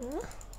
嗯。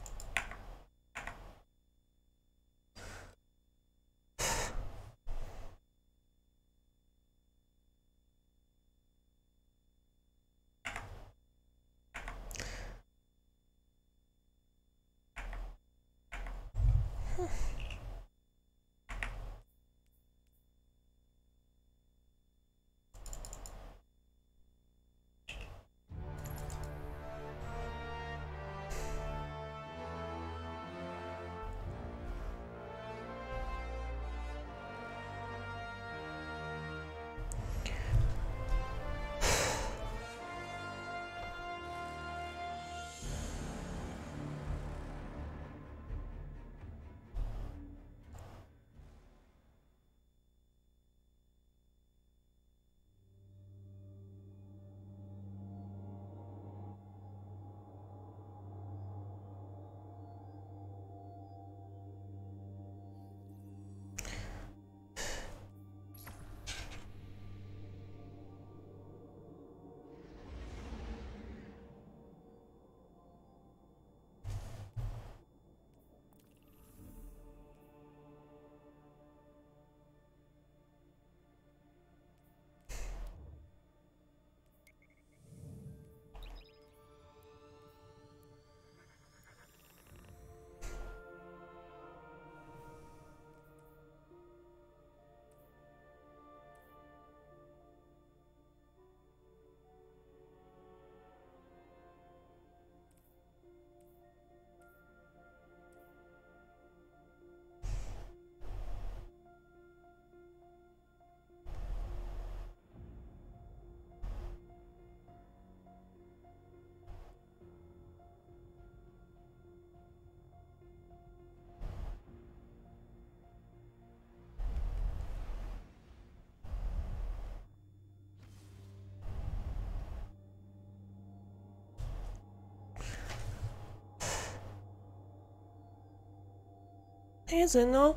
Isn't no?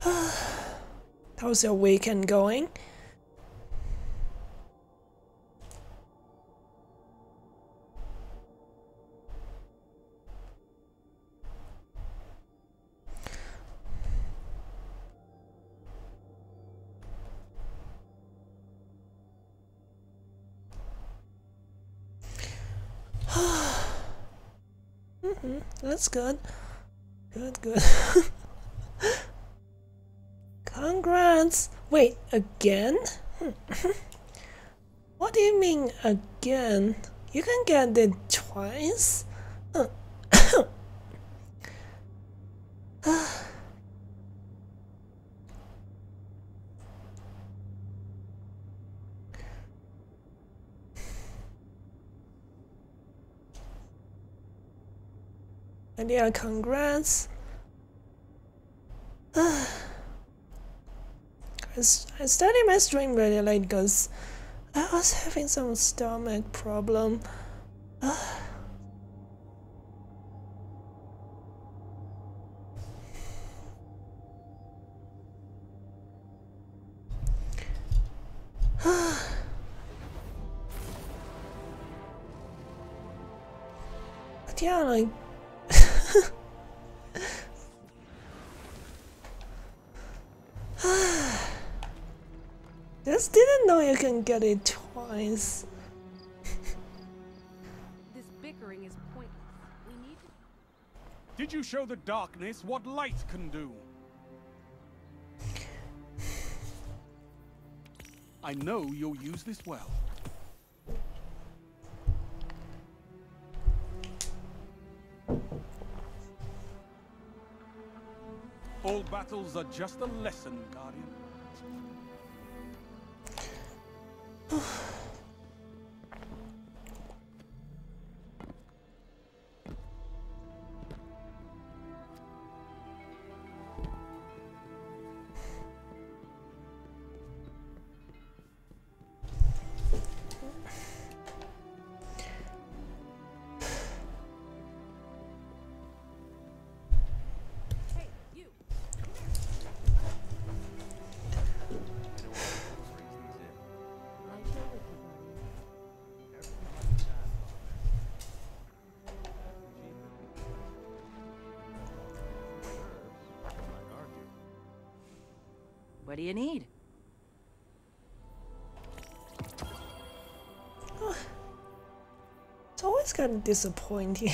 How's your weekend going? That's good. Good, good. Congrats! Wait, again? what do you mean, again? You can get it twice? And yeah, congrats. I, started my stream really late because I was having some stomach problem. yeah, like can get it twice. this bickering is pointless. We need to... Did you show the darkness what light can do? I know you'll use this well. All battles are just a lesson, Guardian. What do you need? It's always kind of disappointing.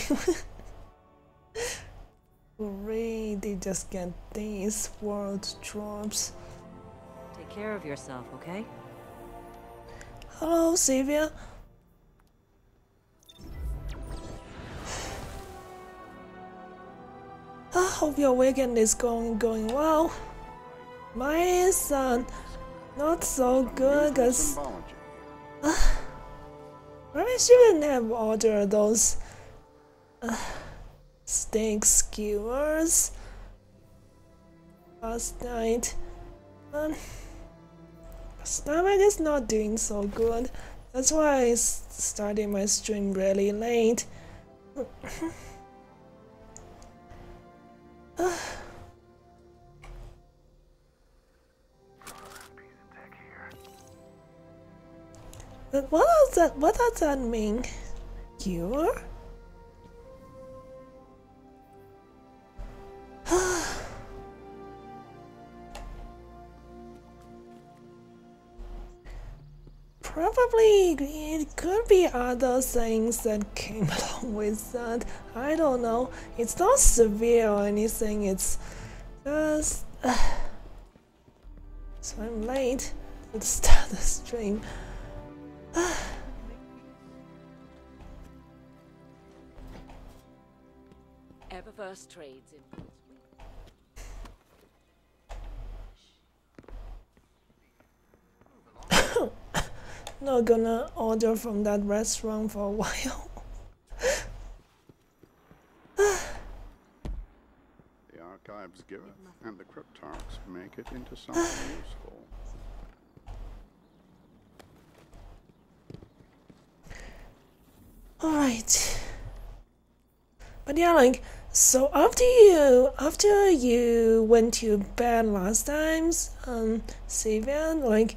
Hooray, they just get these world drops. Take care of yourself, okay? Hello, Sylvia. I hope your weekend is going going well. Is uh, not so good because Symbology. I shouldn't have ordered those uh, steak skewers last night. Um, my stomach is not doing so good. That's why I started my stream really late. But what does that what does that mean? Cure? Probably it could be other things that came along with that. I don't know. It's not severe or anything. It's just. so I'm late to start the stream. Eververse trades in. Not gonna order from that restaurant for a while. The archives give it, and the cryptarchs make it into something useful. Alright. But yeah, like, so after you, after you went to bed last times, um, Savian, like,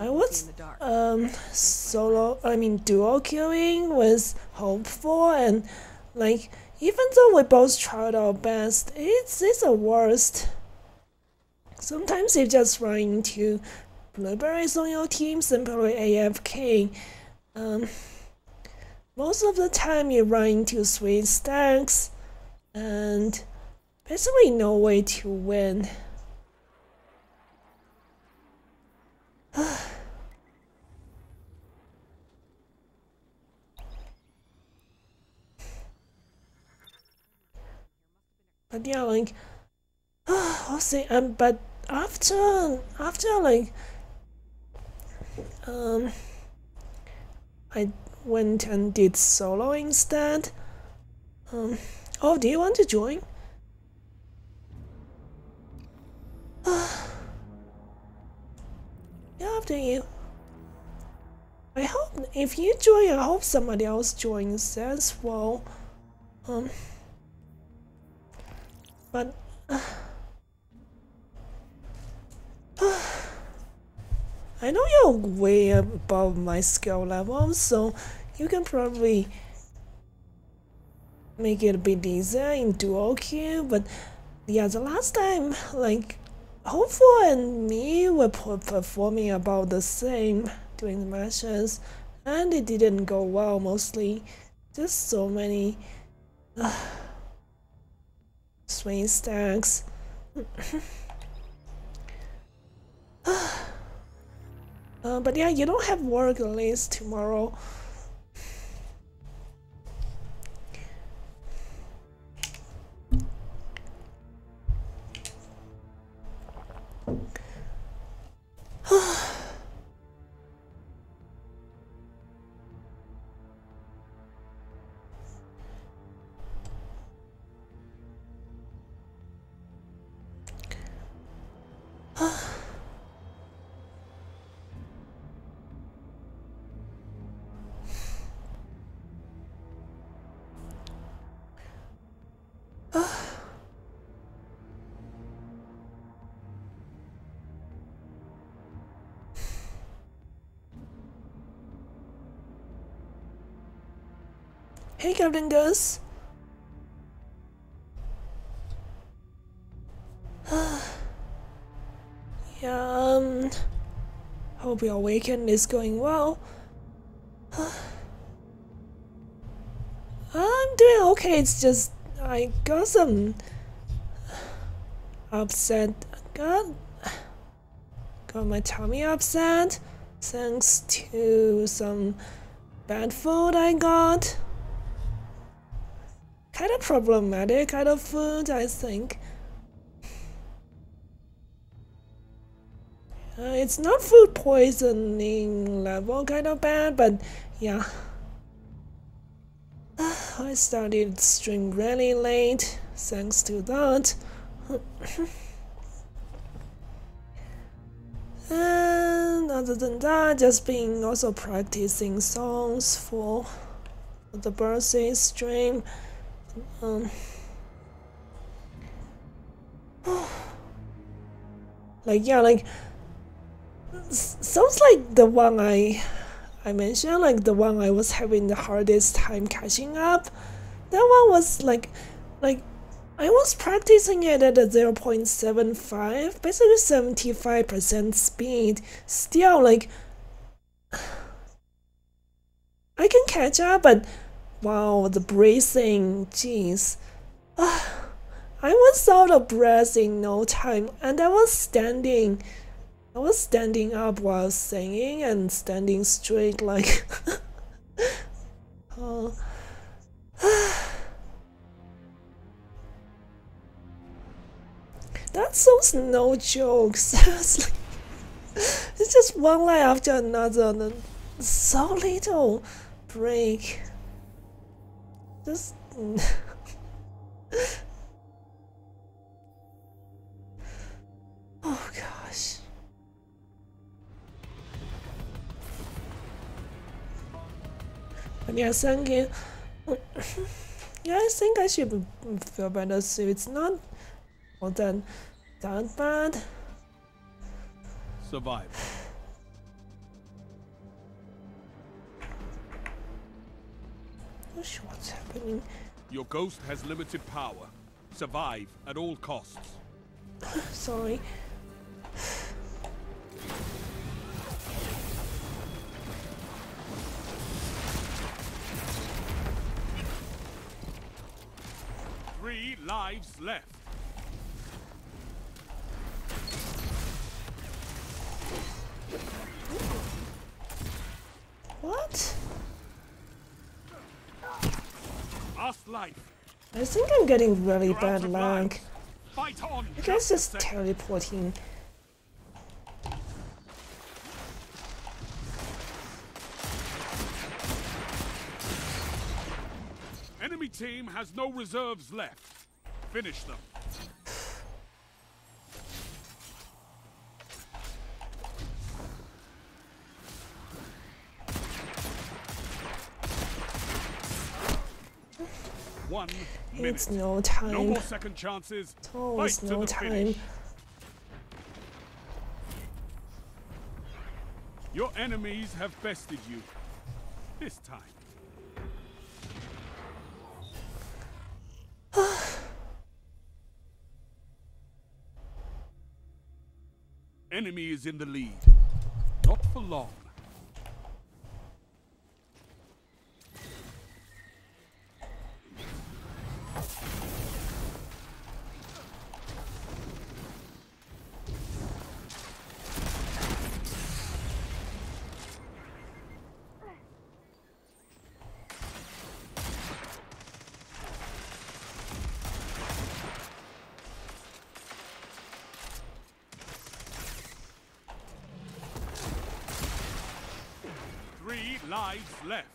I was, in the dark. um, solo, I mean, duo queuing was hopeful, and, like, even though we both tried our best, it's, it's the worst. Sometimes you just run into blueberries on your team, simply AFK. Um, most of the time you run into sweat stacks and basically no way to win. but yeah, like I'll say um but after after like um I went and did solo instead. Um, oh, do you want to join? yeah, after you. I hope if you join, I hope somebody else joins as well. Um, but. I know you're way above my skill level, so you can probably make it a bit easier in duo queue. But yeah, the last time, like, Hopeful and me were performing about the same during the matches, and it didn't go well mostly. Just so many uh, swing stacks. Uh, but yeah, you don't have work at least tomorrow. Captain Gus. Yeah, um, hope your weekend is going well. I'm doing okay. It's just I got some upset. Got got my tummy upset thanks to some bad food I got. Of problematic kind of food, I think. Uh, it's not food poisoning level kind of bad, but yeah. I started stream really late, thanks to that. and other than that, just been also practicing songs for the birthday stream. Um, like yeah, like sounds like the one I I mentioned, like the one I was having the hardest time catching up. That one was like like I was practicing it at a 0.75, basically 75% speed. Still like I can catch up, but wow, the breathing, jeez. Ah, I was out of breath in no time, and I was standing I was standing up while singing and standing straight like. oh. That sounds no jokes. it's, it's just one line after another, and so little break. Just. oh gosh. But yeah, thank you. yeah, I think I should feel better soon. It's not all that that bad. Survive. Not sure happening. Your ghost has limited power. Survive at all costs. Sorry. Three lives left. What? Last life. I think I'm getting really You're bad luck. Fight on. I guess it's teleporting. Enemy team has no reserves left. Finish them. One minute. It's no No time. more second chances. It's Fight no time. finish. Your enemies have bested you. This time. Enemy is in the lead. Not for long. Three lives left.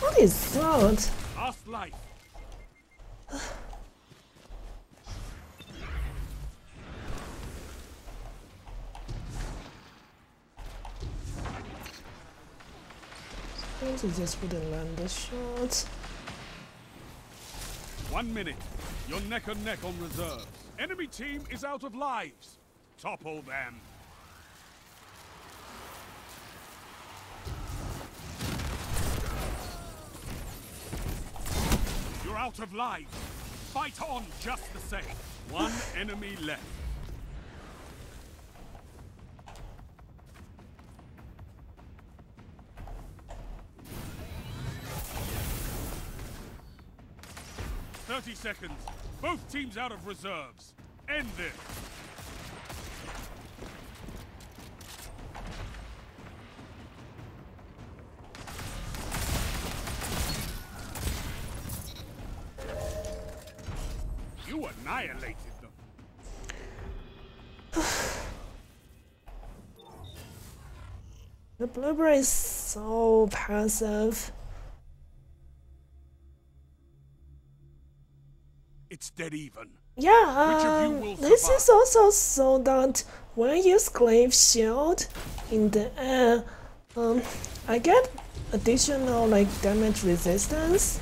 What is that? Last life. Suppose it just wouldn't land the shot. One minute. You're neck and neck on reserves. Enemy team is out of lives. Topple them. You're out of lives. Fight on just the same. One enemy left. Seconds. Both teams out of reserves. End this. You annihilated them. The blueberry is so passive. Dead even. Yeah, Which of you um, this is also so that when you use Glaive Shield in the air, um, I get additional like damage resistance.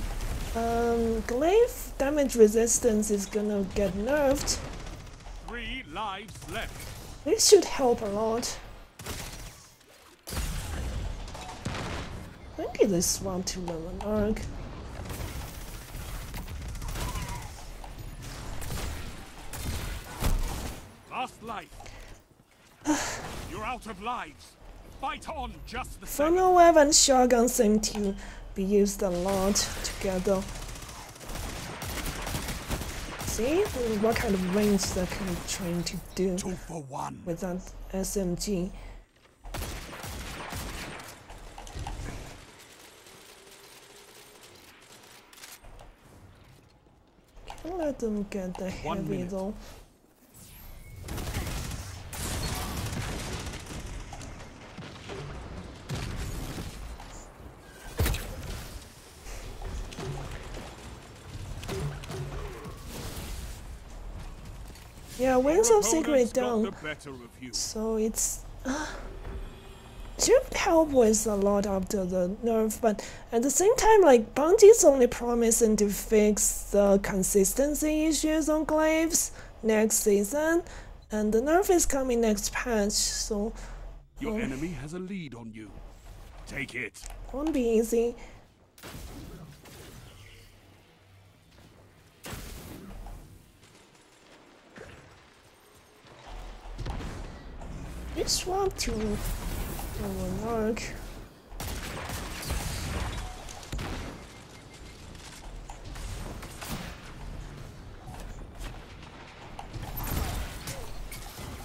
Um, Glaive damage resistance is gonna get nerfed. Three lives left. This should help a lot. When did they swap to Le Monarque? Last life. You're out of lives. Fight on just the same. Funnel web and shotgun seem to be used a lot together. See what kind of range they're kind of trying to do Two for one. with that SMG. Can't let them get the heavy though. Yeah, Winds of Secret opponents got down. the better of you. So it's uh, should help with a lot after the nerf, but at the same time, like Bungie's only promising to fix the consistency issues on glaives next season, and the nerf is coming next patch, so Your Oh. enemy has a lead on you. Take it. won't be easy. We swap to Le Monarque.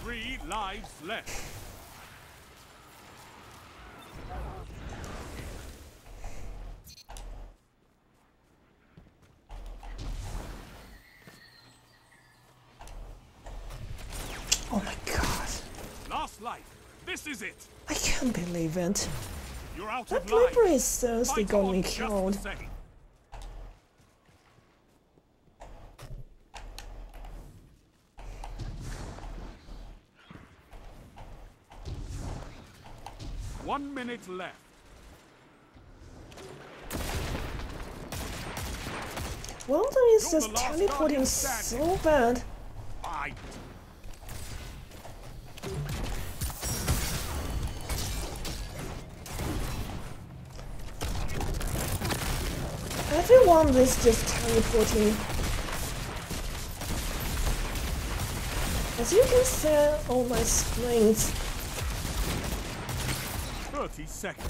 Three lives left. Oh my god, Last life. This is it. I can't believe it. You're out That library seriously Fight got on me just the killed. One minute left. Weldon is just teleporting so bad. Fight. Everyone is just teleporting. As you can see all my screens, 30 seconds.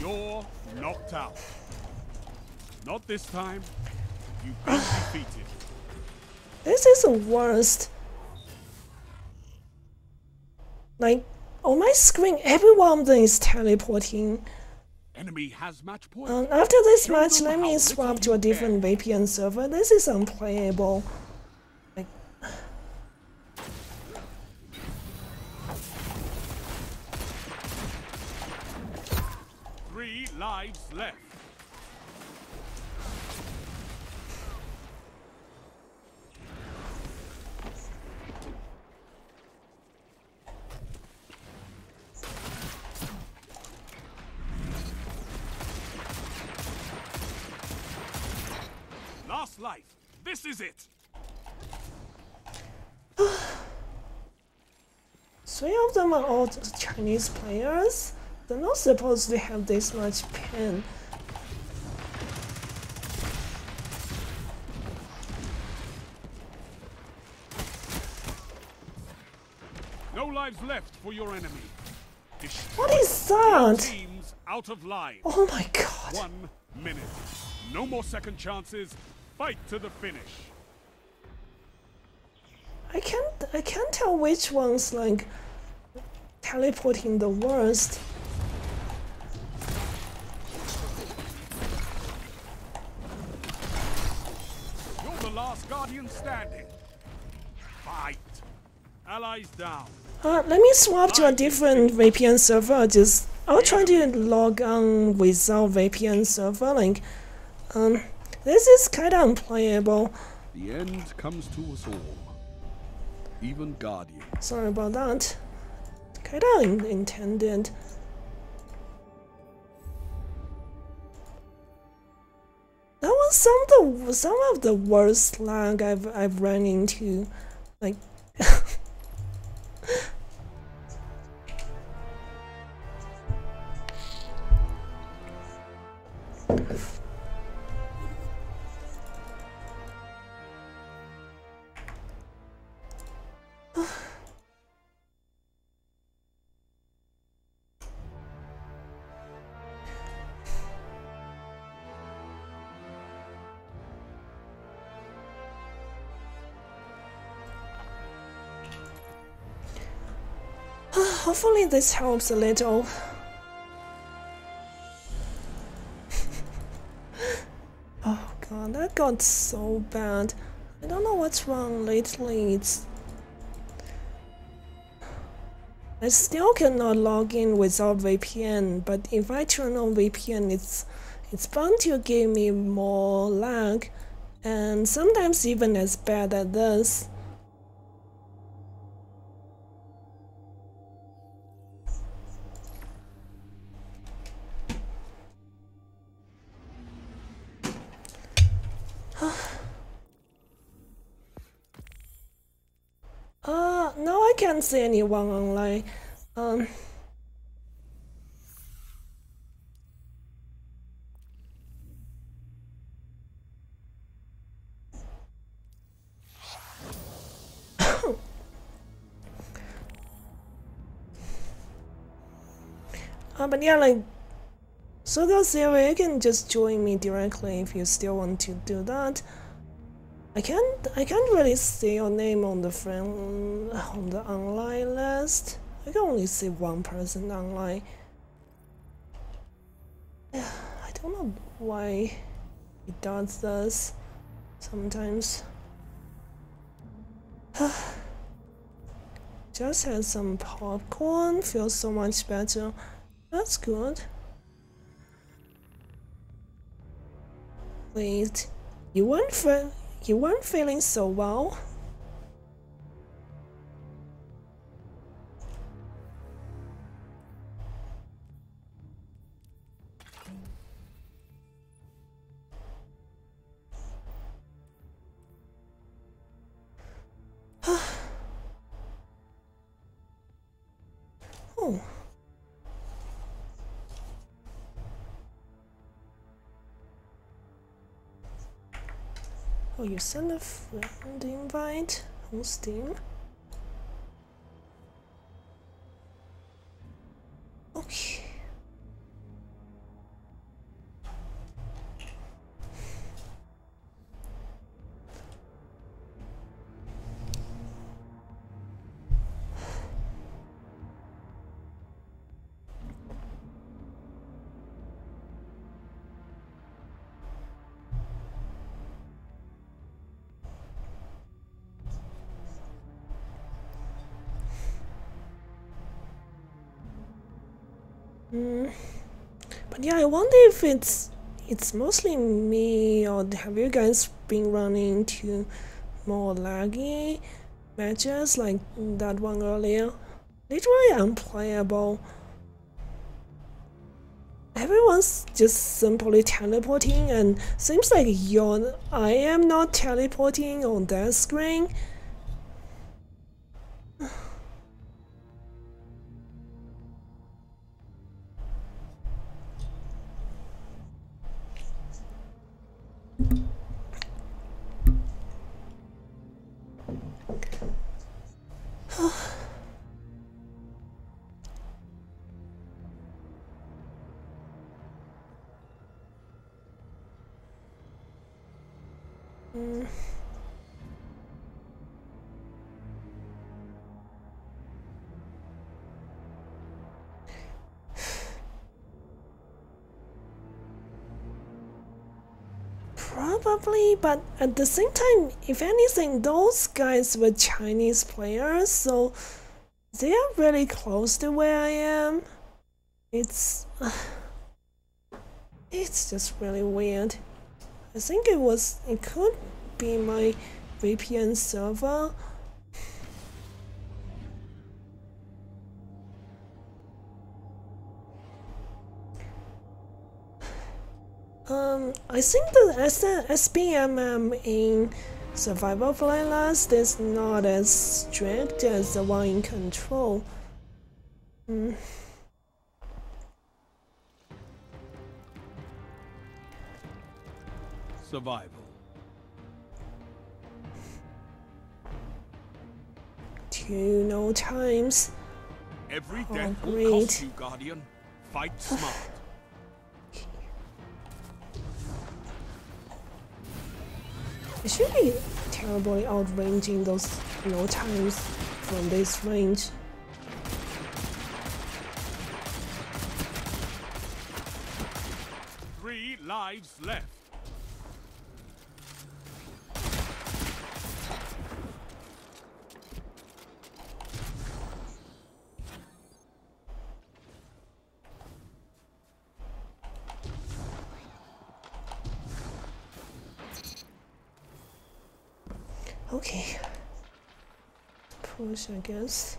You're knocked out. Not this time. You've been defeated. this is the worst. Like, on my screen, everyone is teleporting. Enemy has match point. Um, after this Show match, let me swap to a different VPN server. This is unplayable. Like, Three lives left. Last life. This is it. three of them are all Chinese players. they're not supposed to have this much pain. No lives left for your enemy. What is that? out of lives. Oh my god. One minute. No more second chances. Fight to the finish. I can't I can't tell which one's like teleporting the worst. You're the last guardian standing. Fight. Allies down. Uh, let me swap to a different VPN server. Just I'll try to log on without VPN server. Like, um, this is kind of unplayable. The end comes to us all. Even Guardian. Sorry about that. Kind of unintended. That was some of the some of the worst lag I've I've run into. Like. Hopefully this helps a little. oh god, that got so bad. I don't know what's wrong lately. It's I still cannot log in without VPN, but if I turn on VPN, it's it's bound to give me more lag, and sometimes even as bad as this. See anyone online. Um. uh, but yeah, like, Soga Zero, you can just join me directly if you still want to do that. I can't I can't really see your name on the friend on the online list. I can only see one person online. I don't know why it does this sometimes. Just had some popcorn, feels so much better. That's good. Wait, you weren't fe- you weren't feeling so well. You send a friend invite on Steam? Yeah, I wonder if it's it's mostly me or have you guys been running into more laggy matches like that one earlier? Literally unplayable. Everyone's just simply teleporting and seems like you're I am not teleporting on that screen. Probably, but at the same time, if anything, those guys were Chinese players, so they are really close to where I am. It's. it's just really weird. I think it was. It could be my VPN server. Um, I think the S- SBMM in Survival Playlist is not as strict as the one in Control. Mm. Survival. Two no times. Every Oh, death will cost you, Guardian. Fight smart. I should be terribly outranging those no times from this range. Three lives left. Okay. I guess.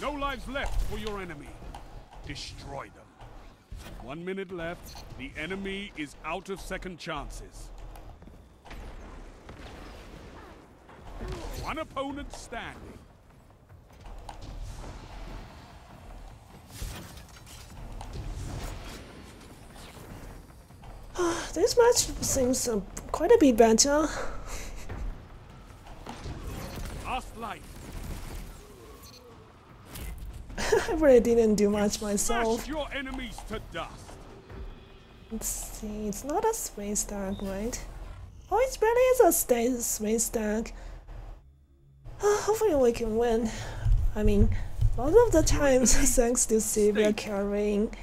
No lives left for your enemy. Destroy them. One minute left. The enemy is out of second chances. One opponent standing. This match seems uh, quite a bit better. Last life. I really didn't do much myself. Your enemies to dust. Let's see, it's not a space stack, right? Oh, it really is a space stack. hopefully we can win. I mean, a lot of the times, thanks to Sylvia carrying.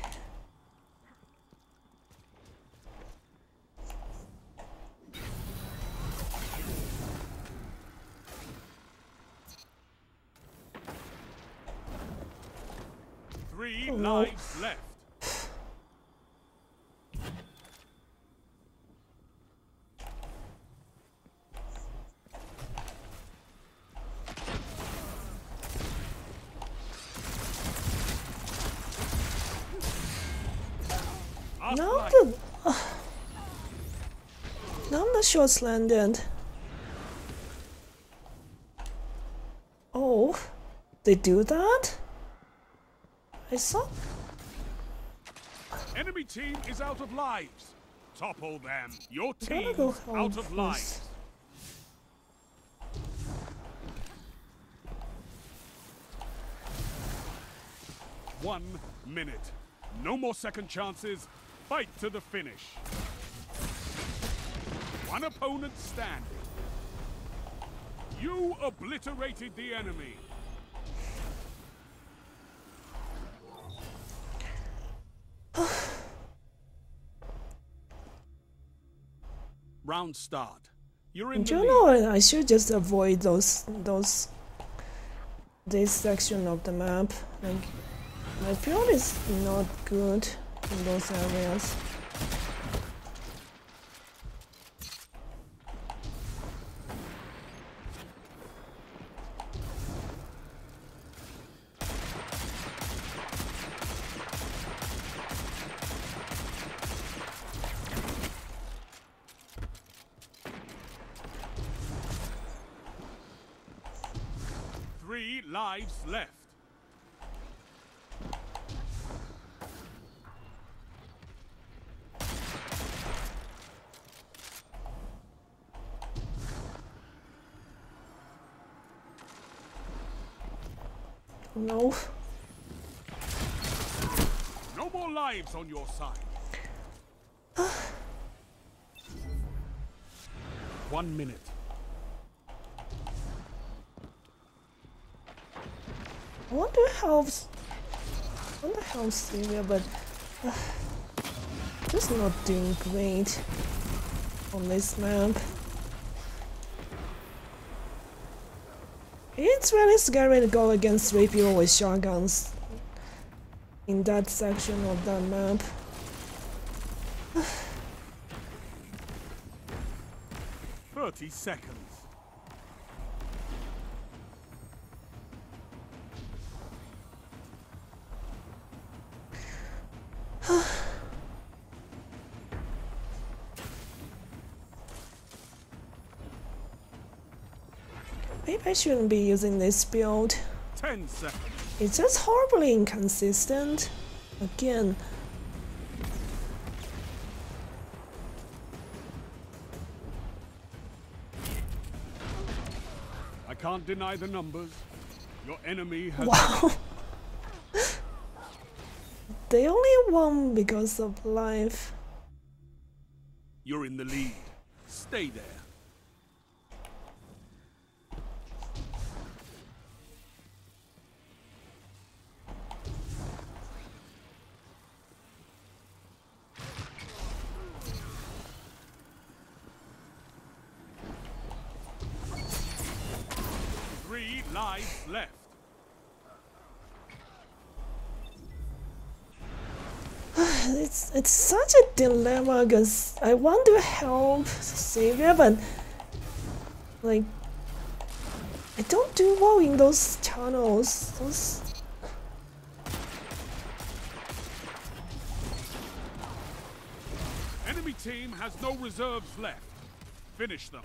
Three Oh, no. lives left. Last Now life. the. now the shots landed. Oh, they do that? I saw. Enemy team is out of lives. Topple them. Your team go out of lives. One minute. No more second chances. Fight to the finish. One opponent standing. You obliterated the enemy. Round start. You're in Do the you know what? I should just avoid those those this section of the map. Like my build is not good in those areas. Three lives left. No. No more lives on your side. One minute. I wonder how. I wonder how Sylvia, but uh, just not doing great on this map. It's really scary to go against three people with shotguns in that section of that map. Thirty seconds. Maybe I shouldn't be using this build. Ten seconds. It's just horribly inconsistent. Again, I can't deny the numbers. Your enemy has wow. they only won because of life. You're in the lead. Stay there. It's such a dilemma because I want to help Savior, but like I don't do well in those channels. Those Enemy team has no reserves left. Finish them.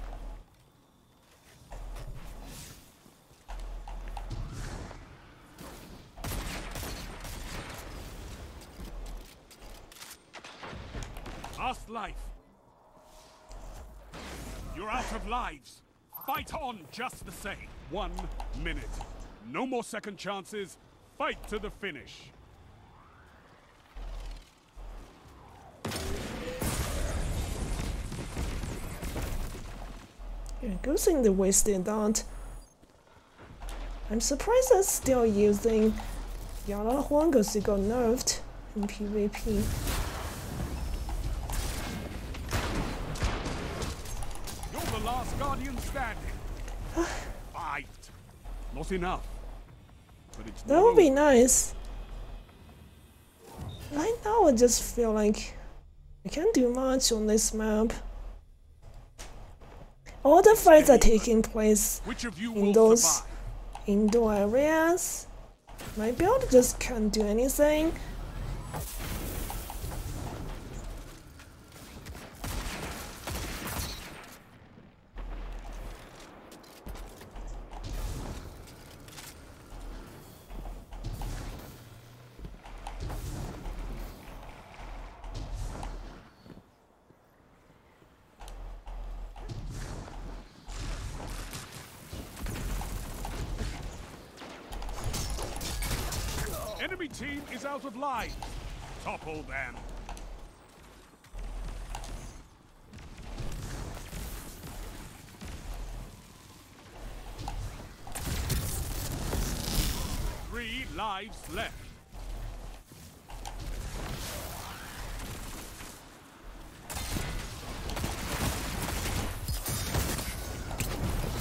Last life. You're out of lives. Fight on just the same. One minute. No more second chances. Fight to the finish. goes in the wasted dot. I'm surprised they're still using Yara Huang because got nerfed in PvP. You're the last guardian standing. Fight. Not enough. But it's That would be nice. Right now, I just feel like I can't do much on this map. All the fights are taking place Which of you in those survive? indoor areas. My build just can't do anything. Enemy team is out of lives. Topple them. Three lives left.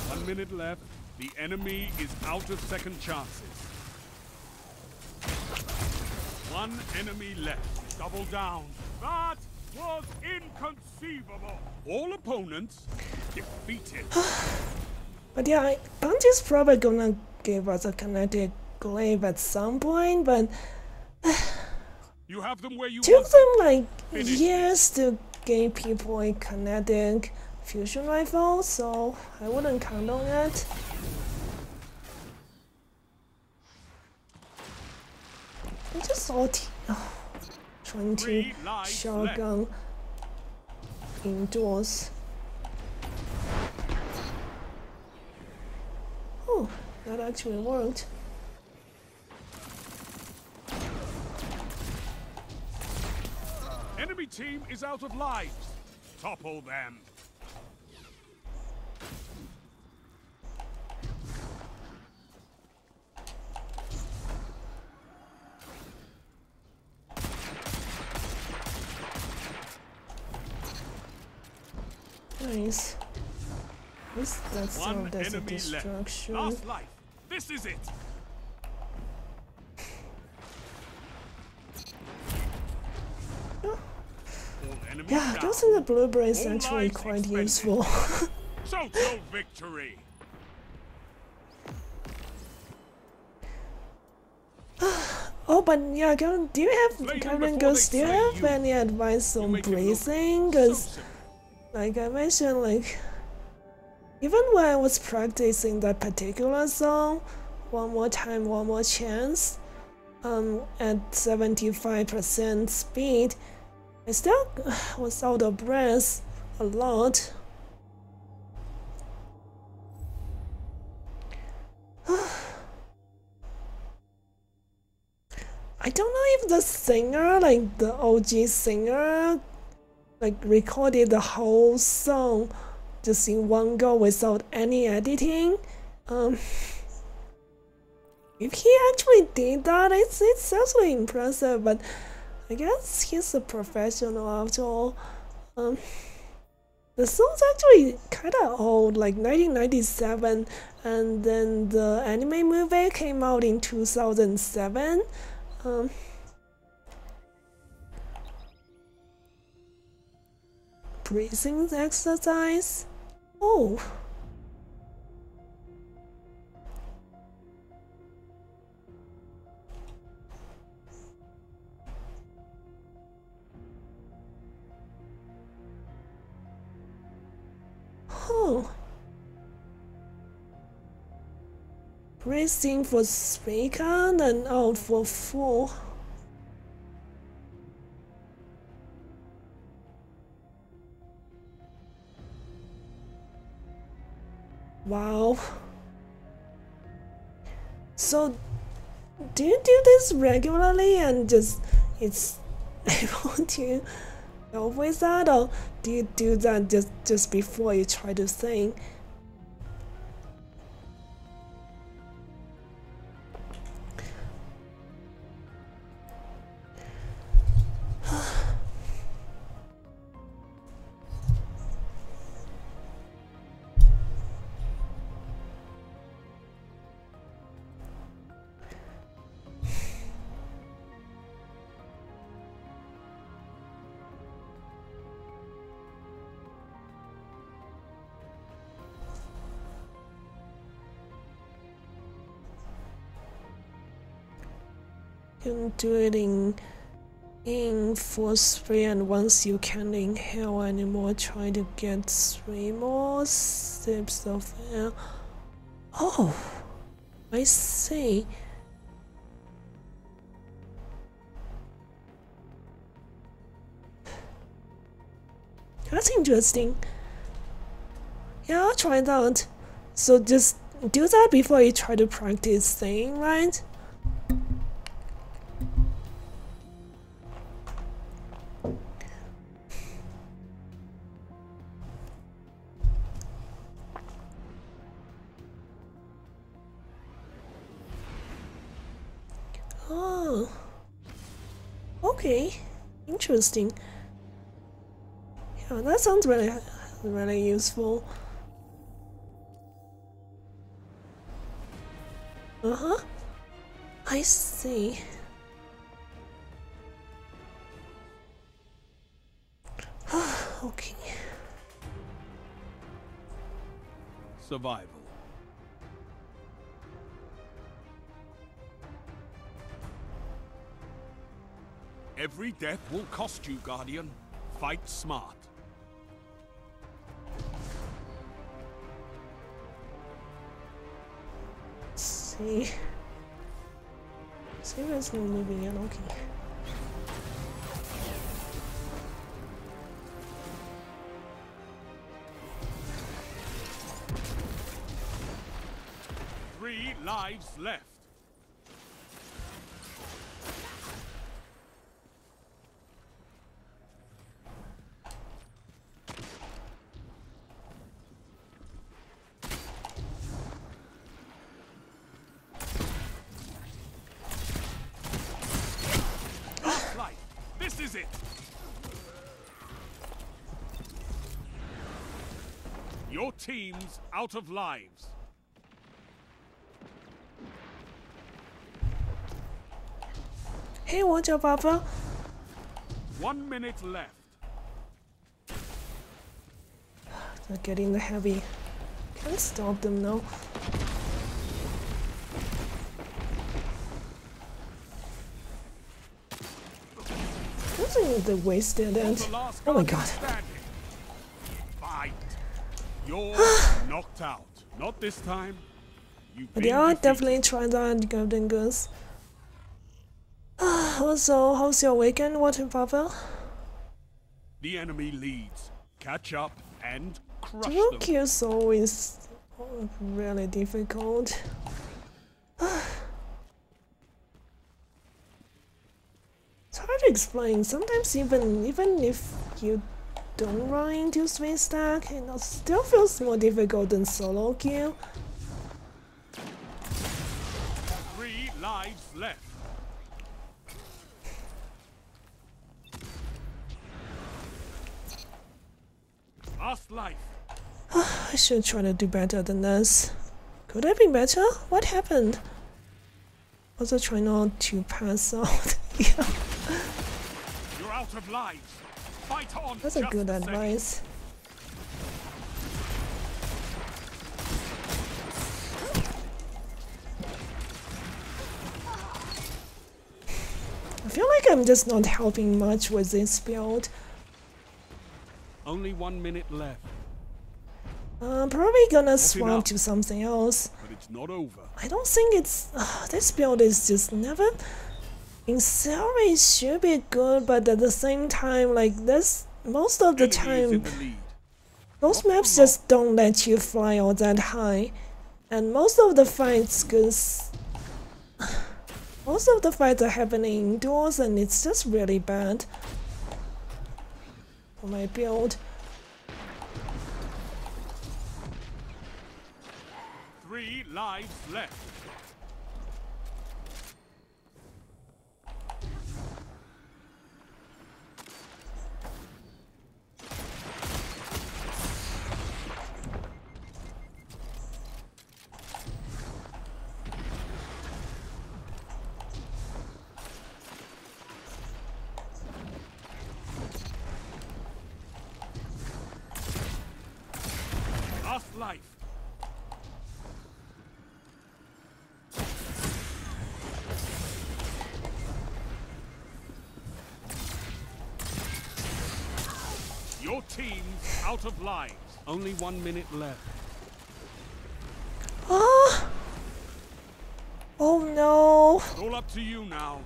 One minute left. The enemy is out of second chances. One enemy left. Double down. That was inconceivable. All opponents defeated. But yeah, Bungie's probably gonna give us a kinetic glaive at some point, but You have them where you took them. them like Finish years to give people a kinetic fusion rifle, so I wouldn't count on it. Just thirty twenty shotgun indoors. Oh, that actually worked. Enemy team is out of lives. Topple them. Nice. This that's One some that's a enemy left. destruction. Last life. This is it. Yeah, those in the blueberry is All actually quite expended. useful. Total victory. oh, but yeah, Kevin, do you have before Ghost? Do you have any advice on make it look breathing? so Because simple. Like I mentioned, like even when I was practicing that particular song, one more time, one more chance, um, at seventy-five percent speed, I still was out of breath a lot. I don't know if the singer, like the OG singer, like recorded the whole song just in one go without any editing. Um, if he actually did that, it's it's actually impressive. But I guess he's a professional after all. Um, the song's actually kind of old, like 1997, and then the anime movie came out in 2007. Um, breathing exercise. Oh. Oh. Breathing for three count and out for four. Wow. So, do you do this regularly and just it's able to with that, or do you do that just just before you try to sing? Can do it in in for three, and once you can't inhale anymore, try to get three more sips of air. Oh, I see. That's interesting. Yeah, I'll try that. So just do that before you try to practice saying, right? Yeah, that sounds really really useful. Uh-huh. I see. okay. Survival. Every death will cost you, Guardian. Fight smart. see. Seriously moving in, okay. Three lives left. is it? Your team's out of lives. Hey, watch out, Papa. One minute left. They're getting the heavy. Can't stop them now. Wasn't the wasted You're and the last oh my god. You're knocked out. Not this time. But they are definitely trying that golden goose. Ah, also, how's your weekend, Water Papa? The enemy leads. Catch up and crush Dual them. always really difficult. Ah. it's hard to explain. Sometimes even even if you don't run into sweat stack, it still feels more difficult than solo kill. Three lives left. Last life. I should try to do better than this. Could I be better? What happened? Also try not to pass out. yeah, You're out of lives. Fight on. that's a good advice. I feel like I'm just not helping much with this build. Only one minute left, I'm probably gonna swap to something else. but it's not over. I don't think it's. Uh, this build is just never. In theory, it should be good, but at the same time, like this, most of the time, in the lead. Those maps just don't let you fly all that high. And most of the fights, cause most of the fights are happening indoors and it's just really bad for my build. Three lives left. Only one minute left. Ah! Oh no! It's all up to you now.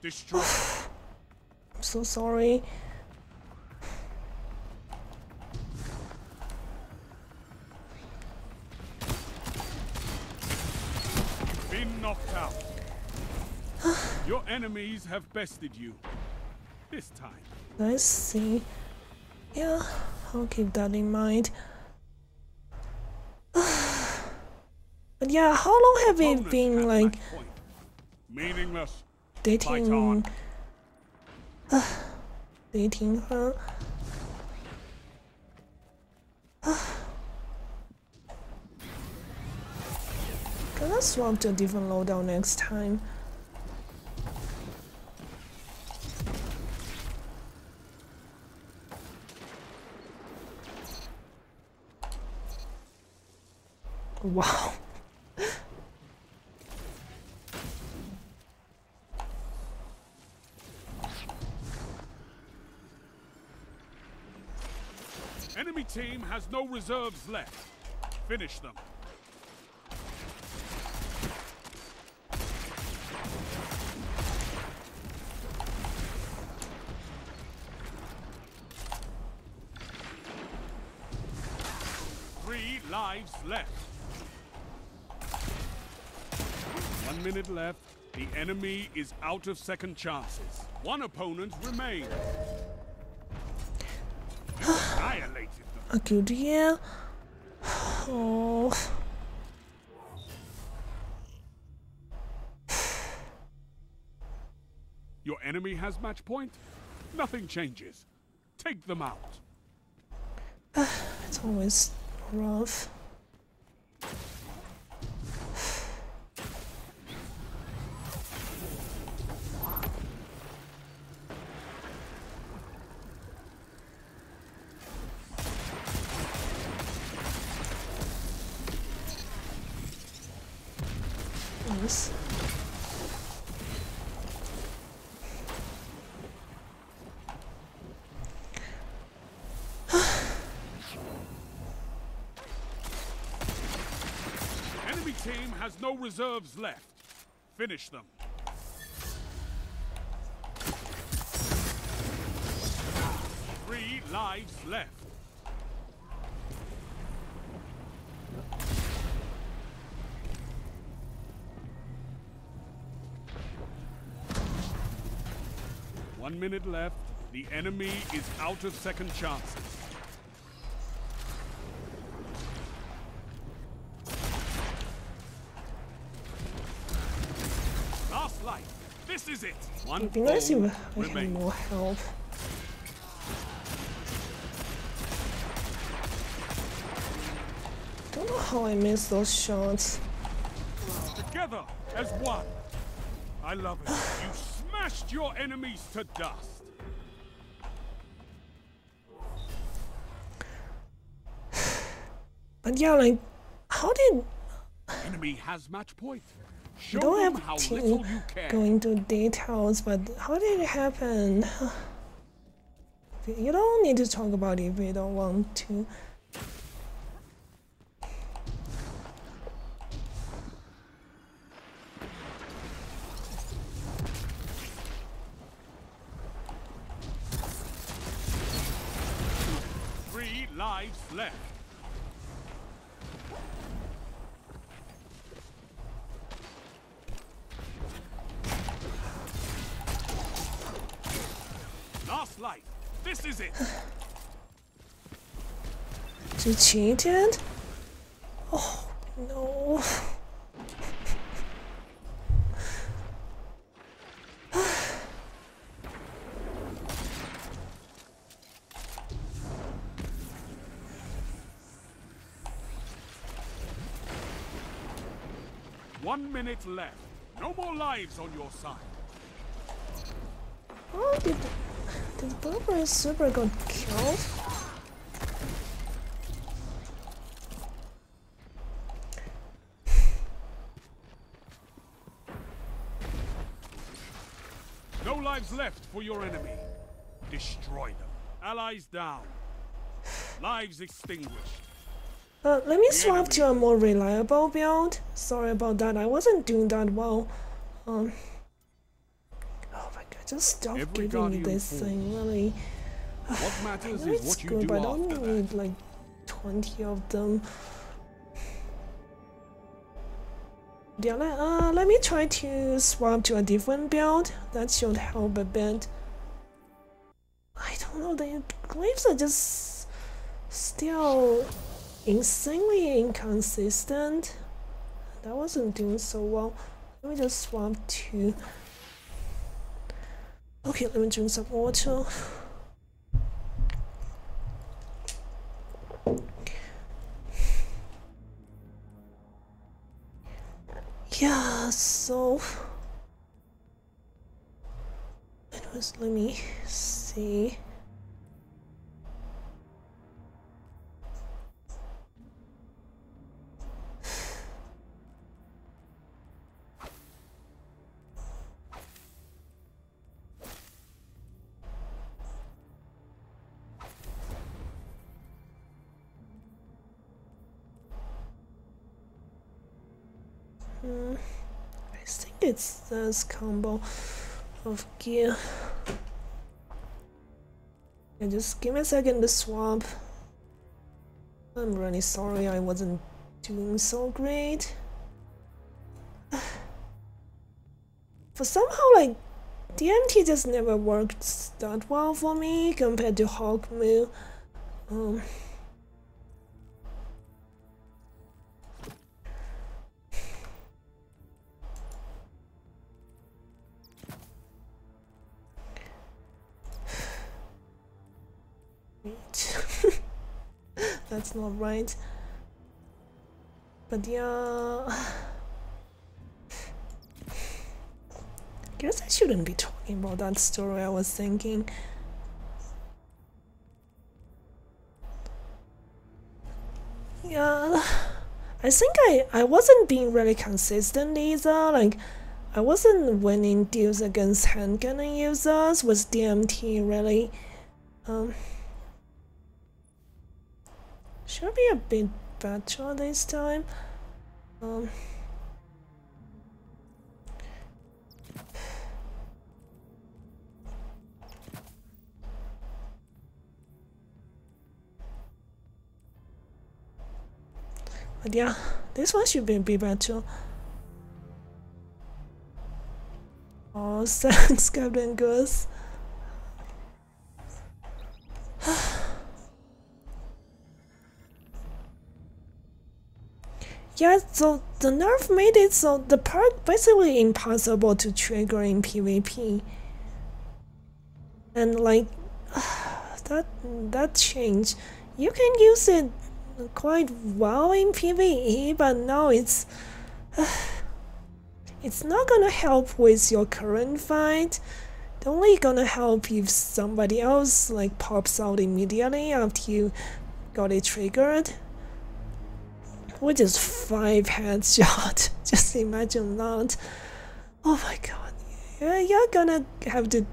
Destroy. I'm so sorry. Been knocked out. Your enemies have bested you. This time. Let's see. Yeah, I'll keep that in mind. but yeah, how long have we been like. Meaningless. dating dating her? Can I swap to a different loadout next time. Wow. Enemy team has no reserves left. Finish them. Three lives left. Minute left. The enemy is out of second chances. One opponent remains. Annihilated them. A good year. Oh. Your enemy has match point. Nothing changes. Take them out. It's always rough. Nice. Enemy team has no reserves left. Finish them. Three lives left. One minute left. The enemy is out of second chances. Last light. This is it. One It'd be nice if I had more help. Don't know how I missed those shots. Together as one. I love it. You smashed your enemies to dust. But yeah, like, how did Enemy has match point. I Show don't have to you go into details, but how did it happen? You don't need to talk about it if you don't want to. Three lives left. Last life. This is it. You cheated? Oh no. One minute left. No more lives on your side. Oh, did did Burberry Super got killed? No lives left for your enemy. Destroy them. Allies down. Lives extinguished. Uh, let me swap to a more reliable build. Sorry about that. I wasn't doing that well. Um. Oh my god, just stop Every giving me this falls. thing, really. What matters is it's what you good, do but I that. need like 20 of them. Let, uh, let me try to swap to a different build. That should help a bit. I don't know, the glaives are just still insanely inconsistent. That wasn't doing so well. Let me just swap to. Okay, let me drink some water. Yeah, so. Anyways, let me see. It's this combo of gear. Yeah, just give me a second to swap. I'm really sorry I wasn't doing so great. For somehow like DMT just never worked that well for me compared to Hawkmoon. Um That's not right. But yeah. Guess I shouldn't be talking about that story I was thinking. Yeah. I think I, I wasn't being really consistent either. Like, I wasn't winning deals against handgun users with DMT really. Um, should be a bit better this time. Um, but yeah, this one should be a bit better. Oh, thanks, Captain Goose. Yeah, so the nerf made it so the perk basically impossible to trigger in PvP. And like that that change, you can use it quite well in PvE, but now it's it's not gonna help with your current fight. It's only gonna help if somebody else like pops out immediately after you got it triggered. Which is five headshot. Just imagine that. Oh my god. You're gonna have to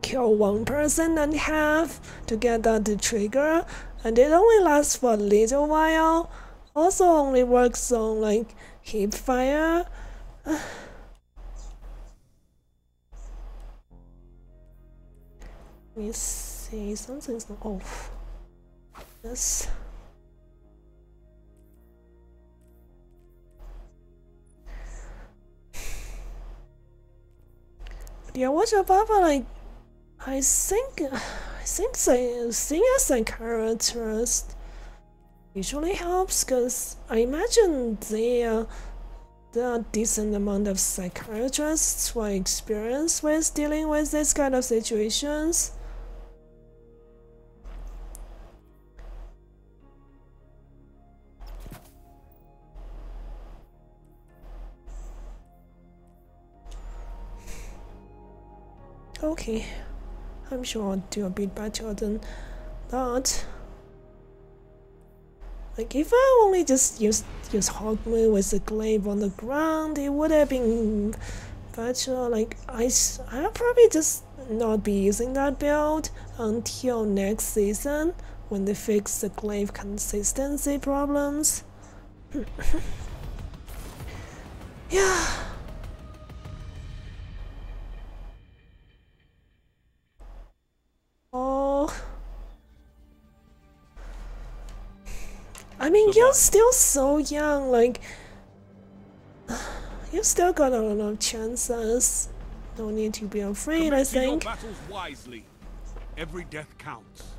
kill one person and half to get that to trigger and it only lasts for a little while. Also only works on like hip fire. Let me see, something's not off. This. Yeah, what's about like I think I think say, seeing a psychiatrist usually helps because I imagine there there are decent amount of psychiatrists who are experienced with dealing with this kind of situations. Okay. I'm sure I'll do a bit better than that. Like if I only just used use Hawkmoon with the glaive on the ground, it would have been better. Like I, I'll probably just not be using that build until next season when they fix the glaive consistency problems. yeah. Oh. I mean, you're still so young, like. You still got a lot of chances. No need to be afraid, I think. Your battles wisely. Every death counts.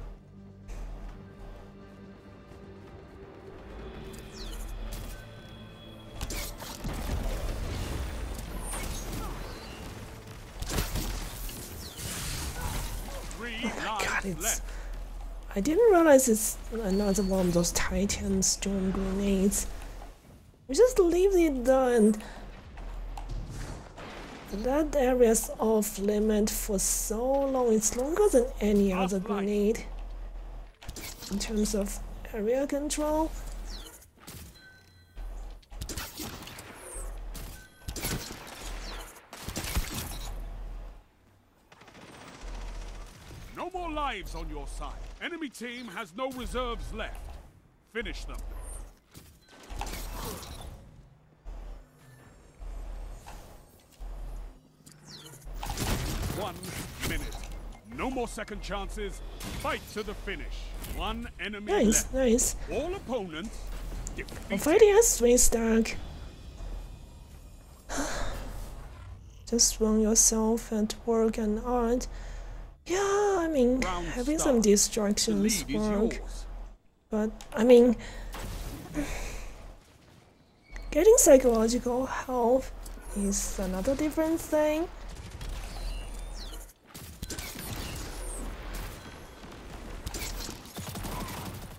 Oh my god, it's. I didn't realize it's another one of those Titan storm grenades. We just leave it there and that area's off limit for so long. It's longer than any other grenade in terms of area control. More lives on your side. Enemy team has no reserves left. Finish them. One minute. No more second chances. Fight to the finish. One enemy Nice, left. nice. All opponents I'm fighting a three stack. Just run yourself and work and art. Yeah, I mean, having some distractions wrong. But, I mean, getting psychological help is another different thing.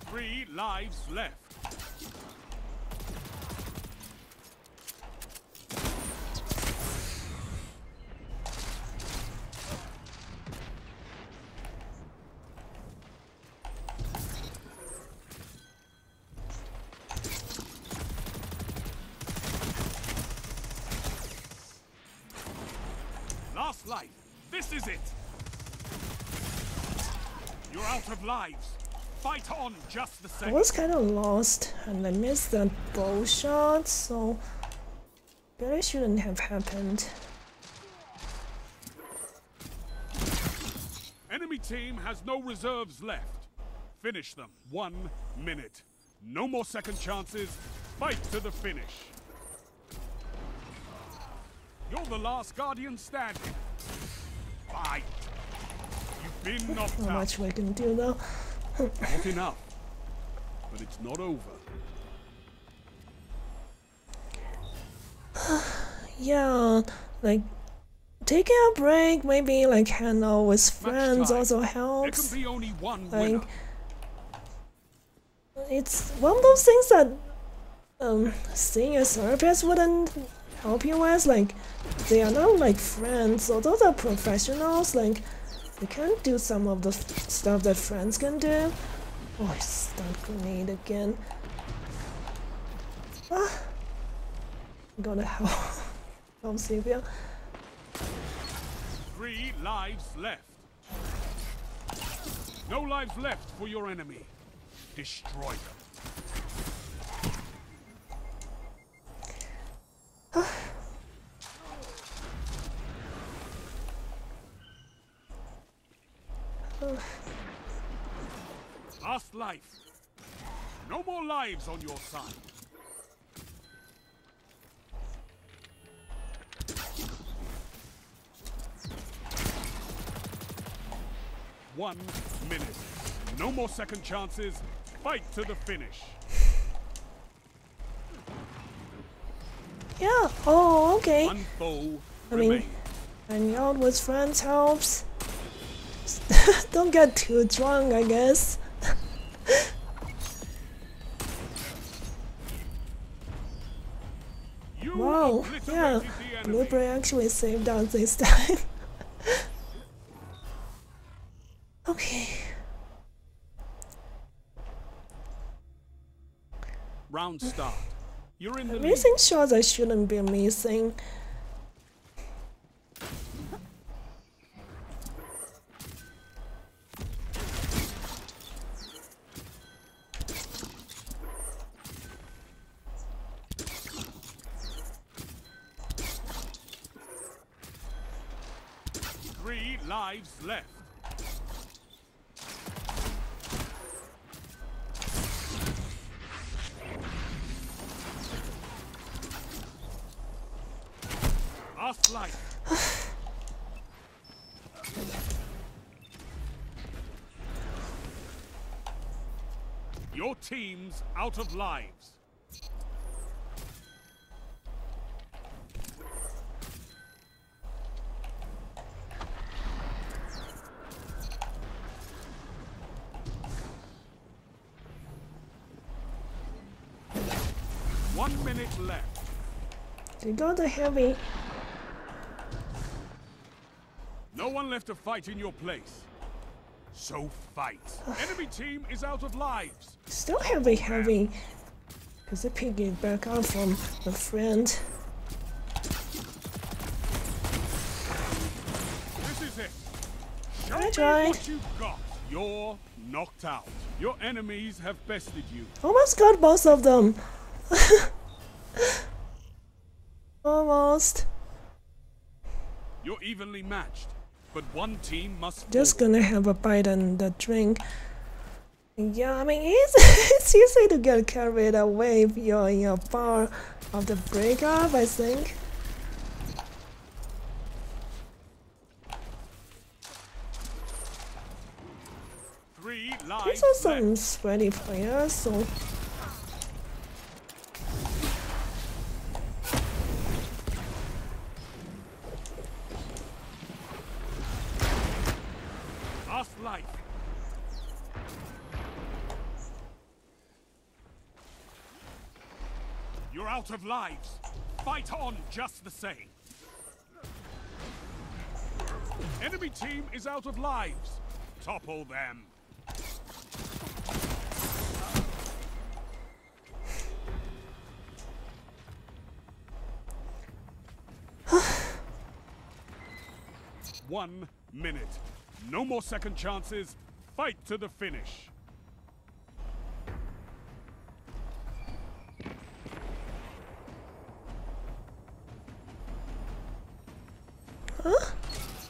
Three lives left. Lives. Fight on just the I was kind of lost and I missed that bow shot, so really shouldn't have happened. Enemy team has no reserves left. Finish them. One minute. No more second chances. Fight to the finish. You're the last Guardian standing. Fight. Been knocked Not much we can do now. Not enough. But it's not over. Yeah, like taking a break, maybe like hang out with friends also helps. can be only one. Like it's one of those things that um seeing a therapist wouldn't help you with. Like they are not like friends, although they're professionals. Like they can't do some of the stuff that friends can do. Oh, I stunned grenade again. Ah, I'm gonna help. help Sylvia. Three lives left. No lives left for your enemy. Destroy them. Last life. No more lives on your side. One minute. No more second chances. Fight to the finish. Yeah. Oh, okay. One foe I mean- and out with friends helps. Don't get too drunk, I guess. Wow, yeah. Blueberry actually saved us this time. okay. Round start. You're in the. Missing shots I shouldn't be missing. Three lives left. Last life. Your team's out of lives. They got the heavy. No one left to fight in your place. So fight. Enemy team is out of lives. Still heavy, heavy. Because I picked it back up from a friend. This is it. Show I tried. what you got. You're knocked out. Your enemies have bested you. Almost got both of them. Almost. You're evenly matched. But one team must Just gonna have a bite and a drink. Yeah, I mean it's it's easy to get carried away if you're in a bar of the breakup. I think. These are some sweaty players, so Last life. Out of lives. Fight on just the same. Enemy team is out of lives. Topple them. One minute. No more second chances. Fight to the finish.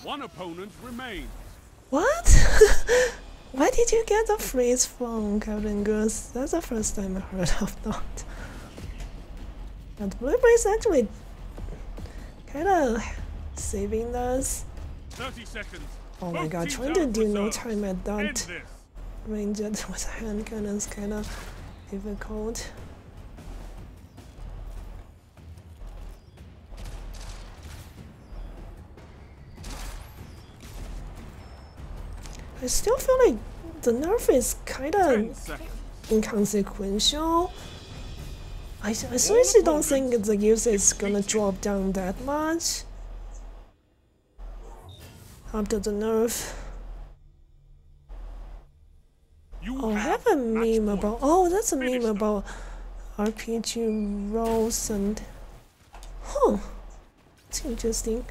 One opponent remains. What? Where did you get the phrase from, Captain Goose? That's the first time I heard of that. But Blueberry is actually kind of saving us. 30 seconds. Oh my god, trying to do no time at that range with hand cannon is kind of difficult. I still feel like the nerf is kinda inconsequential. I, I seriously don't think the use is gonna drop down that much after the nerf. Oh, I have a meme about. Oh, that's a meme about RPG roles and. Huh. It's interesting.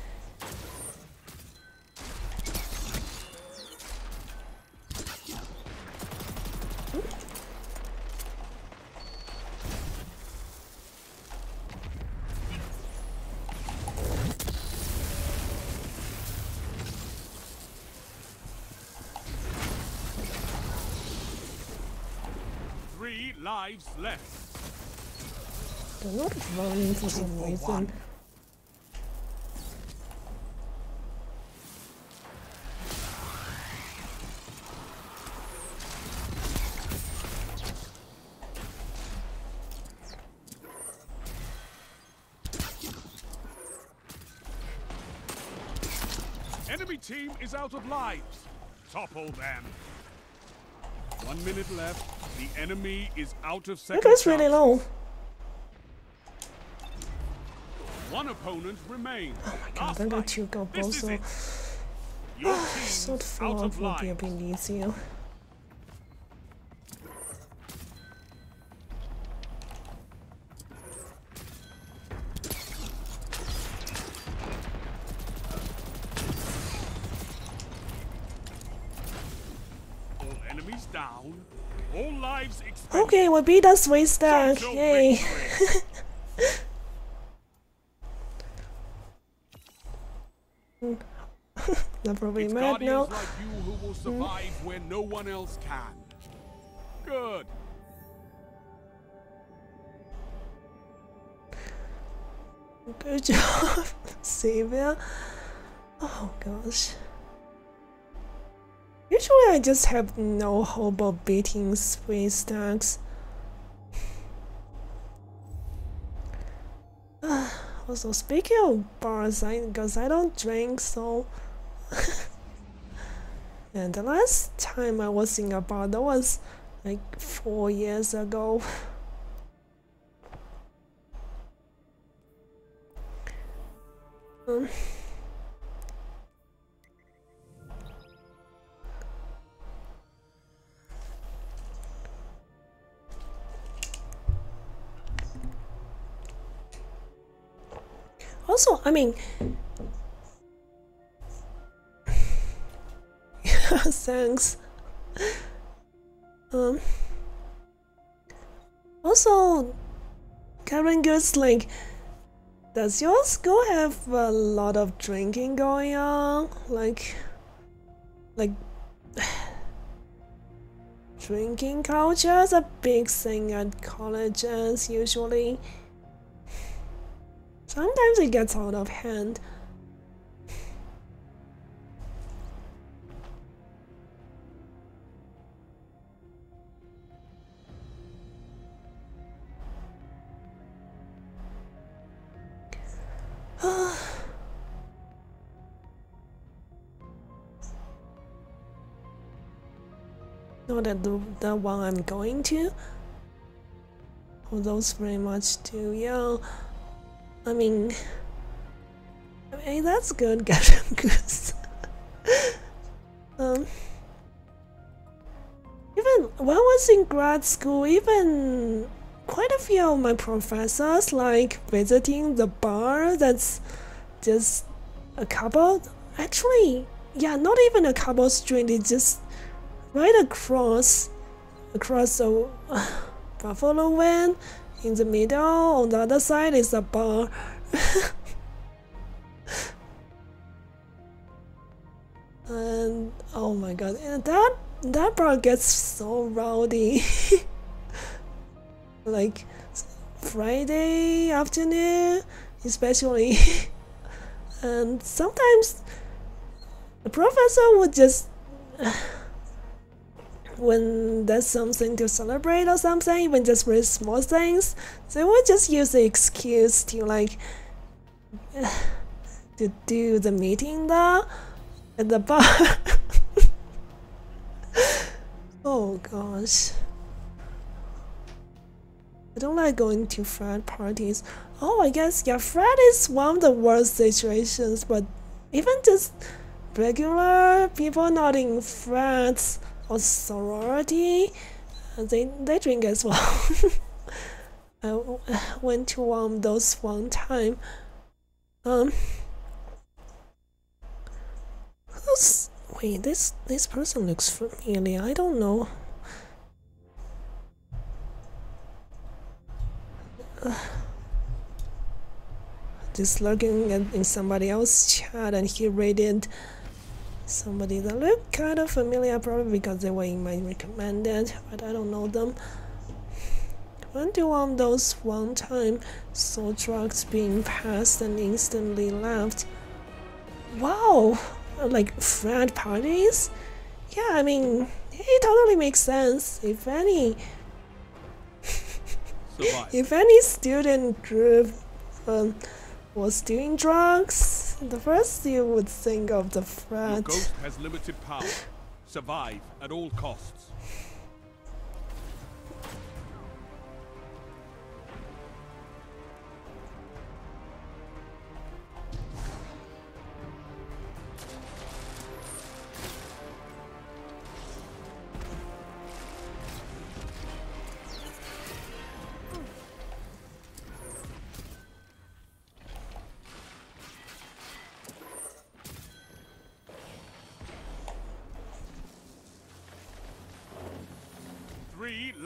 Lives left. They're not running for some reason. Enemy team is out of lives. Topple them. One minute left. The enemy is out of That second. guy's really chances. low. One opponent remains. Oh my god, Last that guy fight. took out This is also. it. Your So we beat that sweat stack. Total Yay. They're probably It's mad now. like you who will survive where no one else can. Good. Good job, Savior. Oh gosh. Usually I just have no hope of beating three stacks. also, speaking of bars, I because I don't drink, so. and the last time I was in a bar, that was like four years ago. Um, Also, I mean, thanks. Um. Also, Karen Goods, like, does your school have a lot of drinking going on? Like, like, drinking culture is a big thing at colleges usually. Sometimes it gets out of hand. Not that the, the one I'm going to. all those very much too. Yeah, I mean, I mean that's good, Captain Goose. um, even when I was in grad school, even quite a few of my professors like visiting the bar that's just a couple actually yeah not even a couple street it's just right across across the uh, buffalo van in the middle on the other side is a bar. And oh my god and that that bar gets so rowdy. Like friday afternoon especially. And sometimes the professor would just when there's something to celebrate or something even just very small things they would just use the excuse to like to do the meeting there at the bar oh gosh I don't like going to frat parties. Oh, I guess yeah, frat is one of the worst situations, but even just regular people not in frats or sorority, uh, they they drink as well. I went to one of those one time. Um, who's wait? This this person looks familiar. I don't know. just looking at in somebody else's chat and he rated somebody that looked kind of familiar probably because they were in my recommended but I don't know them. Went to one of those one time saw trucks being passed and instantly left? Wow! Like frat parties? Yeah I mean it totally makes sense. If any if any student group um, was doing drugs, the first you would think of the Your ghost has limited power. Survive at all costs.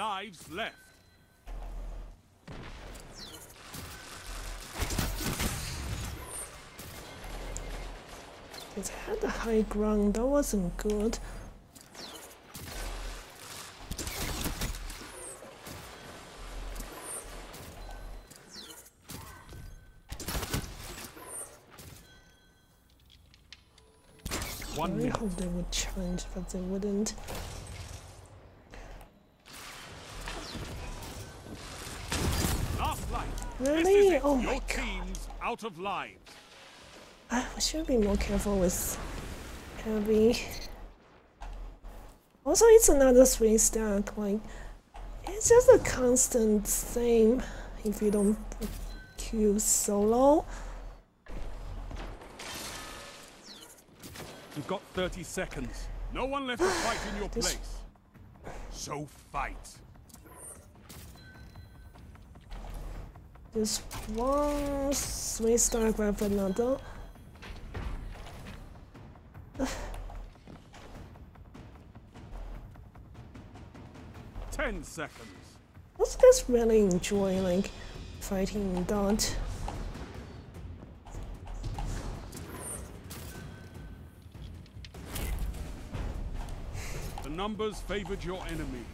Lives left. It had the high ground, that wasn't good. One I minute. hope they would change, but they wouldn't. Really? Oh Your my god. team's out of lives. Ah, I should be more careful with heavy. Also, it's another three stack. Like, it's just a constant thing if you don't queue solo. You've got 30 seconds. No one left to fight in your This- place. So fight. Just one three stack with another. Ten seconds. I just really enjoy like fighting dot. The numbers favored your enemy.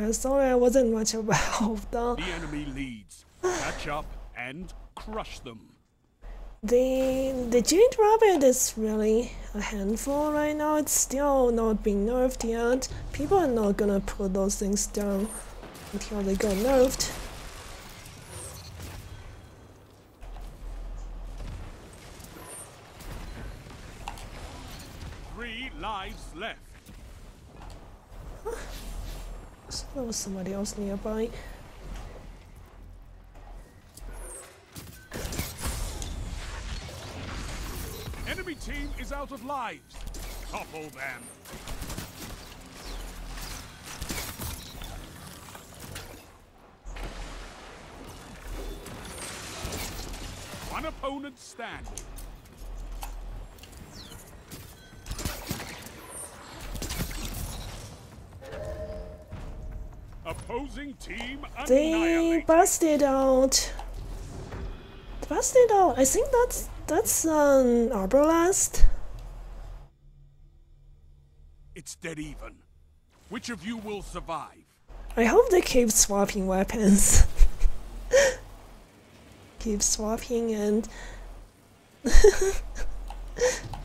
Yeah, sorry I wasn't much of a help though. The enemy leads. Catch up and crush them. The the Jade Rabbit is really a handful right now. It's still not being nerfed yet. People are not gonna put those things down until they got nerfed. Three lives left. So there was somebody else nearby. Enemy team is out of lives. Topple them. One opponent standing. Opposing team They busted out. Busted out. I think that's that's um, an arbalest. It's dead even. Which of you will survive? I hope they keep swapping weapons. keep swapping and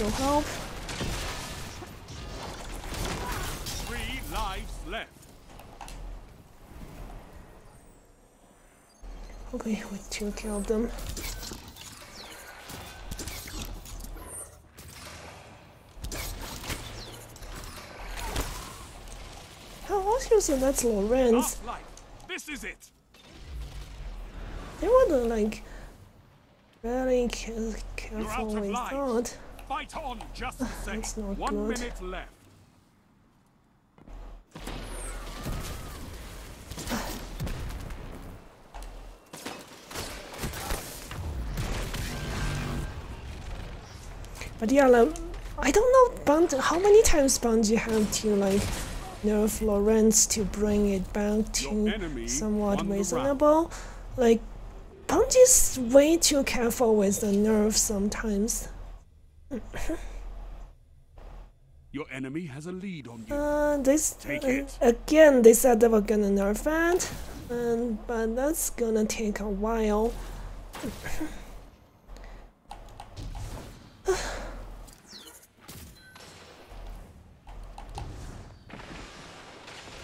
go help. Three lives left. Okay, we two killed them. How was using that's Lorentz? This is it. They were like very ca- careful with that. Fight on just the same. One good. minute left. But yeah, like, I don't know Bund- how many times Bungie have to like nerf Lorentz to bring it back to somewhat won the round. reasonable. Like Bungie's way too careful with the nerf sometimes. Your enemy has a lead on you. Uh, this Take uh, it. again. They said they were gonna nerf it, and but that's gonna take a while.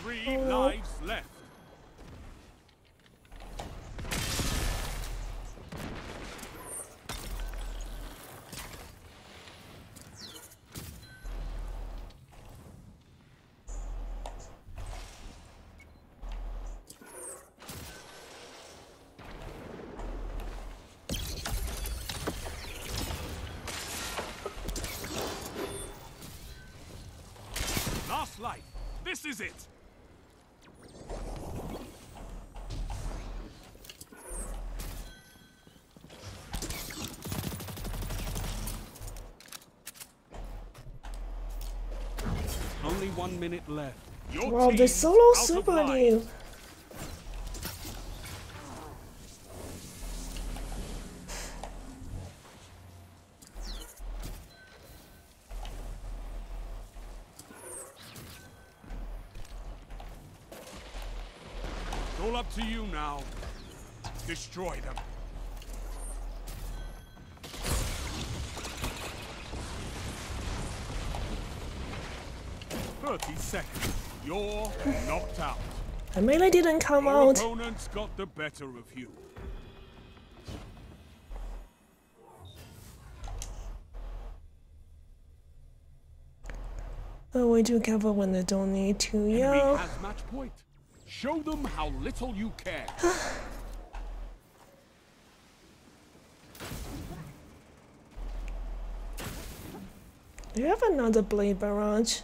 Three oh. lives left. Last life. This is it. Only one minute left. Your Wow, the solo super lives. new. It's all up to you now. Destroy them. Thirty seconds. You're knocked out. The melee didn't come Your out. opponents got the better of you. Oh, way too careful when they don't need to. Yeah. has match point. Show them how little you care. Do you have another blade barrage?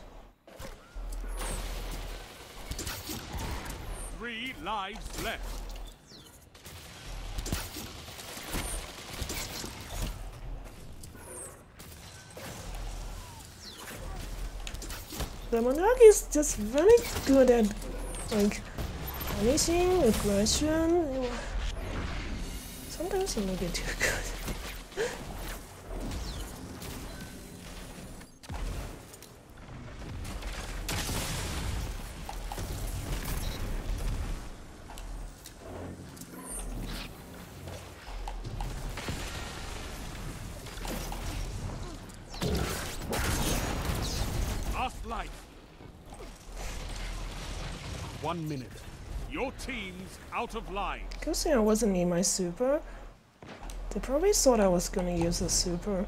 Lives left. The monarch is just very good at like punishing aggression. Sometimes a little bit too good. One minute. Your team's out of line. Good thing I wasn't in my super. They probably thought I was gonna use a super.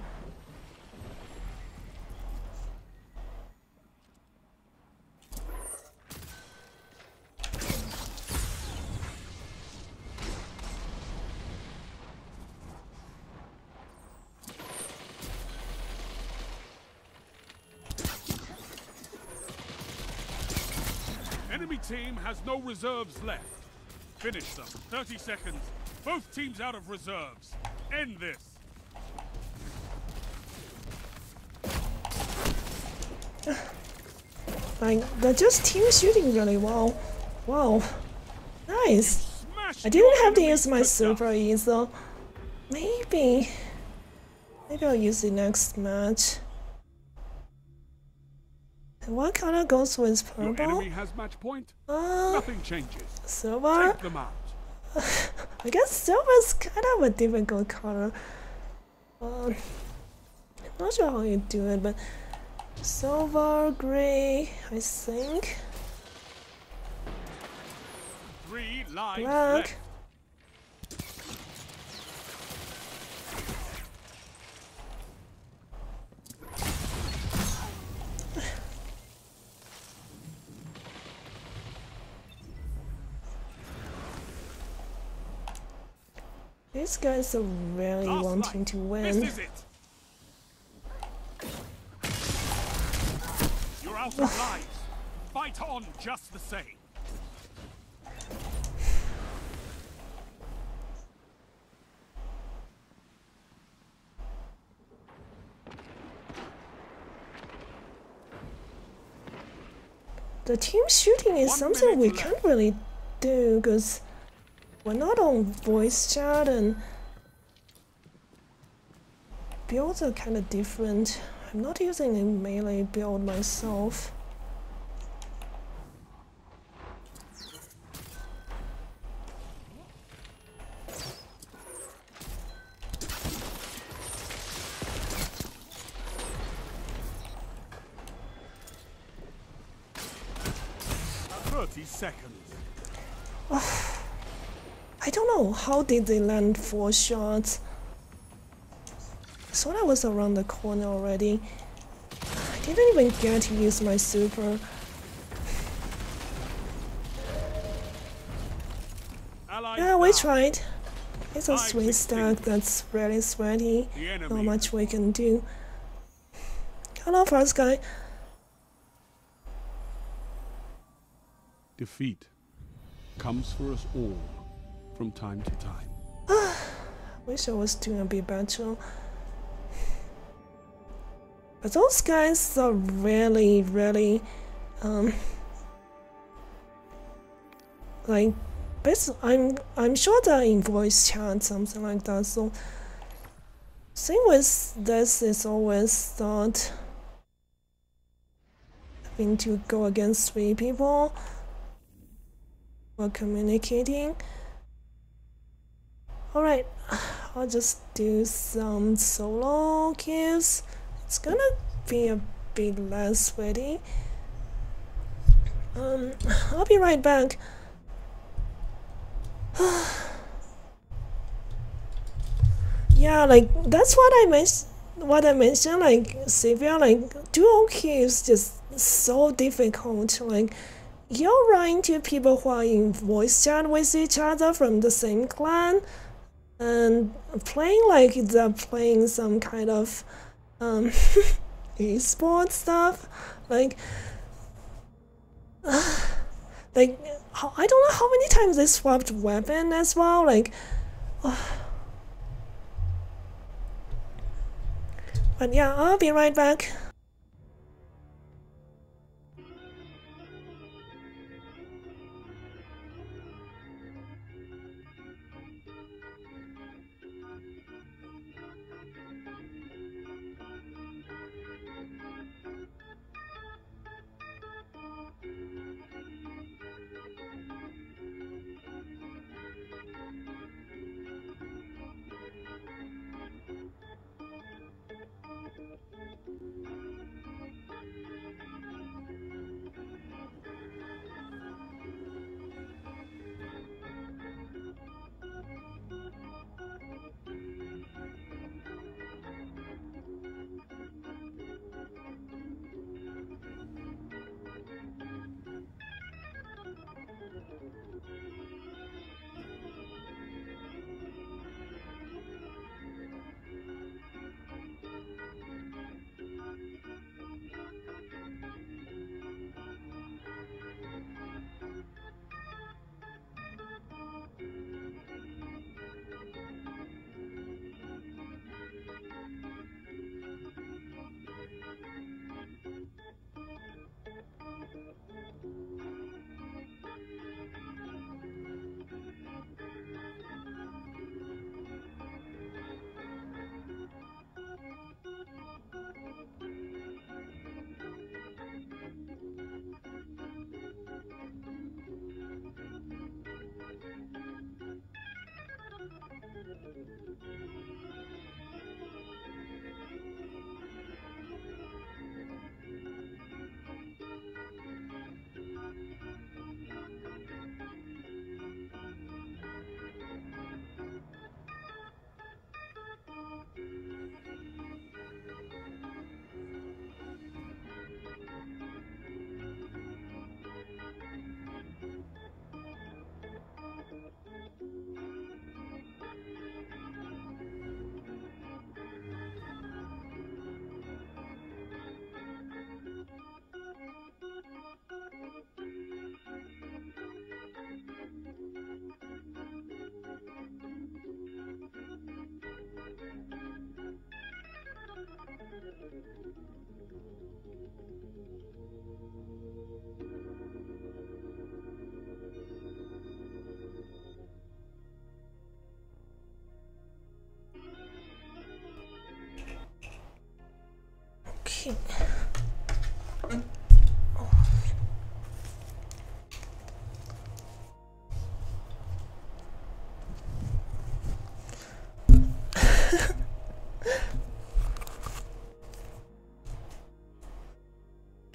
Enemy team has no reserves left. Finish them. 30 seconds. Both teams out of reserves. End this. Like, they're just team shooting really well. Wow. Nice. I didn't have to use my super either. Maybe. Maybe I'll use it next match. What color goes with dust. Your purple? enemy has match point. Uh, Nothing changes. silver? Take them out. I guess silver's kind of a difficult color. Um, not sure how you do it, but silver, gray, I think. Three lives Black. left. These guys are really Last wanting light. to This win. is it. You're out of lives. Fight on just the same. The team shooting is One something we left. can't really do because we're not on voice chat and builds are kind of different. I'm not using a melee build myself. Thirty seconds. I don't know how did they land four shots. Thought I was around the corner already. I didn't even get to use my super. Yeah, we tried. It's a sweat stack that's really sweaty. Not much we can do. Hello, first guy. Defeat comes for us all from time to time. Wish I was doing a bit better. But those guys are really, really, um, like, I'm, I'm sure they're in voice chat, something like that. So, thing with this is always that having to go against three people while communicating. Alright, I'll just do some solo kills. It's gonna be a bit less sweaty. Um, I'll be right back. yeah, like that's what I mentioned. What I mentioned, like Sylvia, like dual kills just so difficult. Like you're running to people who are in voice chat with each other from the same clan and playing like they're playing some kind of um esports stuff like like how, i don't know how many times they swapped weapon as well like but yeah i'll be right back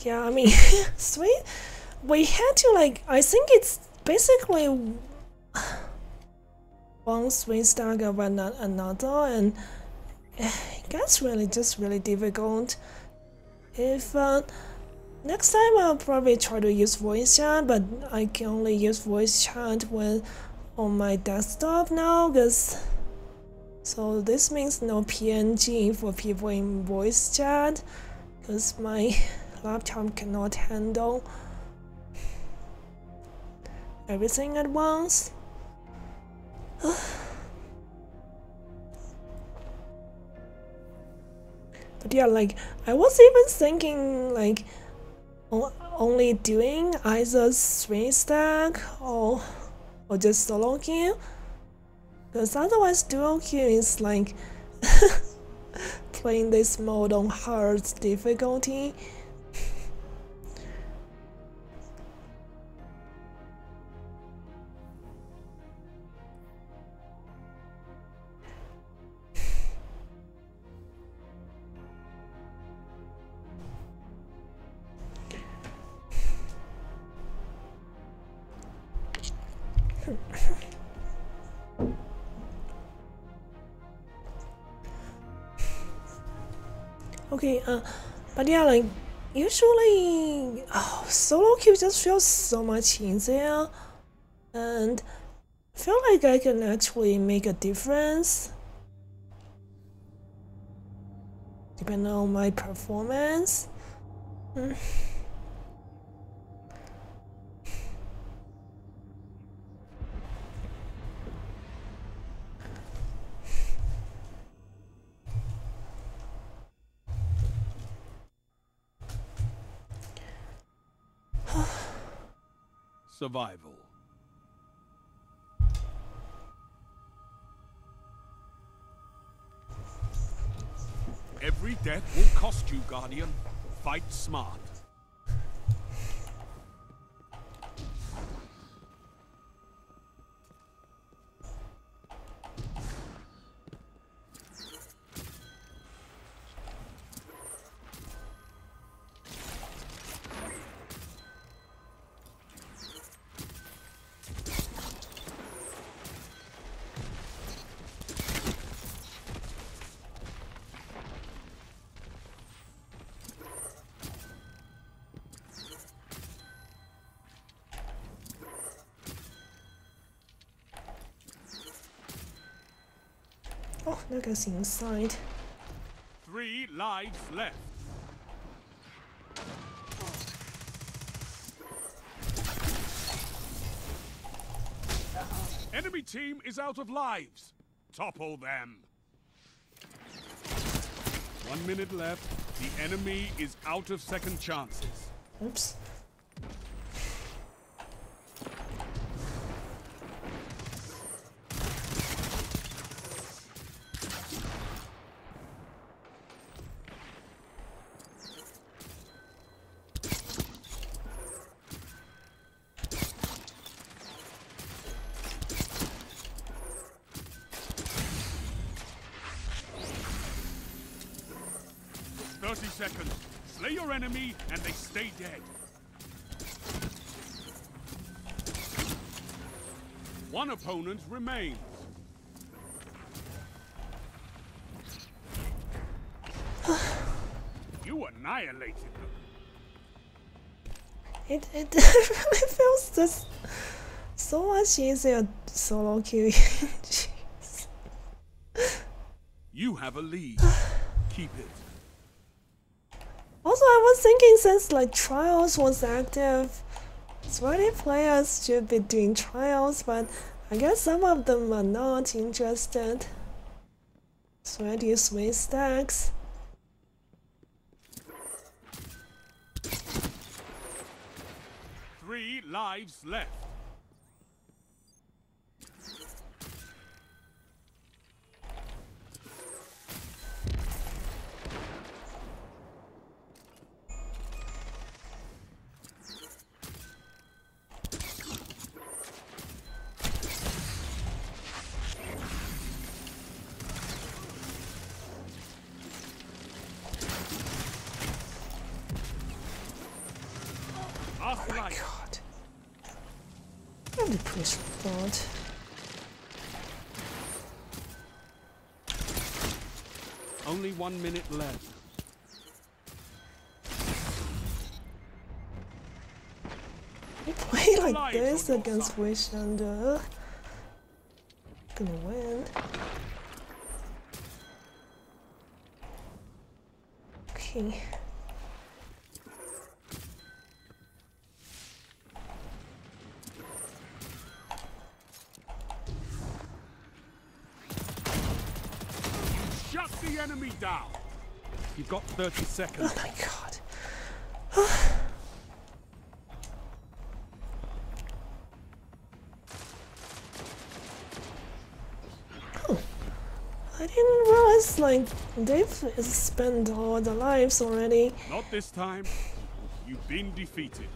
yeah, I mean, sweet. We had to like. I think it's basically one swing stack of ano- another, and it gets really just really difficult. If uh, next time I'll probably try to use voice chat, but I can only use voice chat when on my desktop now, because so this means no PNG for people in voice chat, because my laptop cannot handle everything at once. but yeah, like I was even thinking like only doing either swing stack or or just solo queue. Because otherwise dual queue is like playing this mode on hard difficulty. Okay, uh, but yeah, like usually, oh, solo queue just feels so much easier, and feel like I can actually make a difference depending on my performance. Mm. Survival. Every death will cost you, Guardian. Fight smart. That guy's inside. Three lives left. Enemy team is out of lives. Topple them. One minute left. The enemy is out of second chances. Oops. Thirty seconds. Slay your enemy and they stay dead. One opponent remains. you annihilated them. It it really feels just so much easier solo queuing. Jeez. You have a lead. Keep it. Also, I was like trials was active, Sweaty players should be doing trials, but I guess some of them are not interested. Sweaty swing stacks. Three lives left. Probably push forward. Only one minute left. Play like this against. Wish and uh, gonna win. Okay. Shut the enemy down. You've got 30 seconds. Oh my god. Oh. I didn't realize like they've spent all their lives already. Not this time. You've been defeated.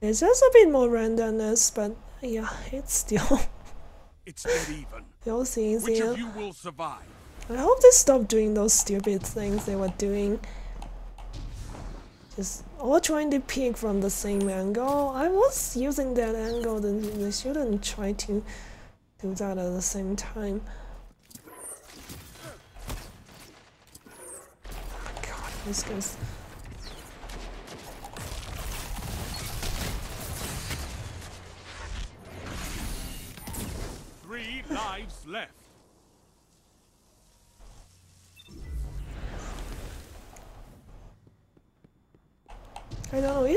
It's just a bit more randomness, but yeah, it's still It's dead even. Feels Which easier. of you will survive? I hope they stop doing those stupid things they were doing. Just all trying to peek from the same angle. I was using that angle, then they shouldn't try to do that at the same time. God, this guy's.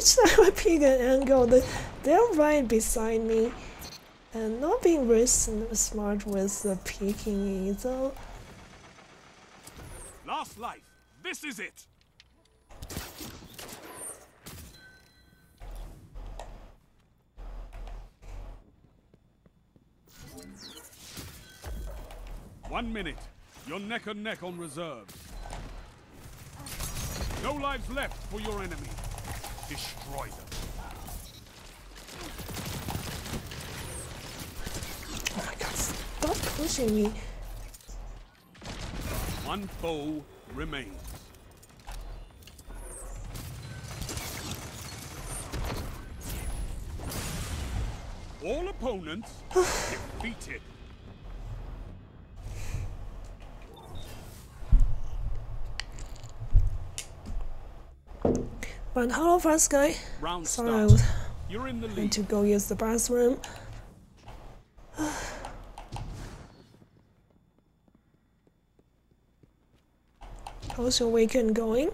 Each time I peek an angle, they, they're right beside me. And not being very smart with the peeking either. Last life. This is it. One minute. You're neck and neck on reserves. No lives left for your enemy. Destroy them. Oh my god, stop pushing me. One foe remains. All opponents defeated. But hello, first guy. Round Sorry, I start. was You're in the lead. to go use the bathroom. How's your weekend going?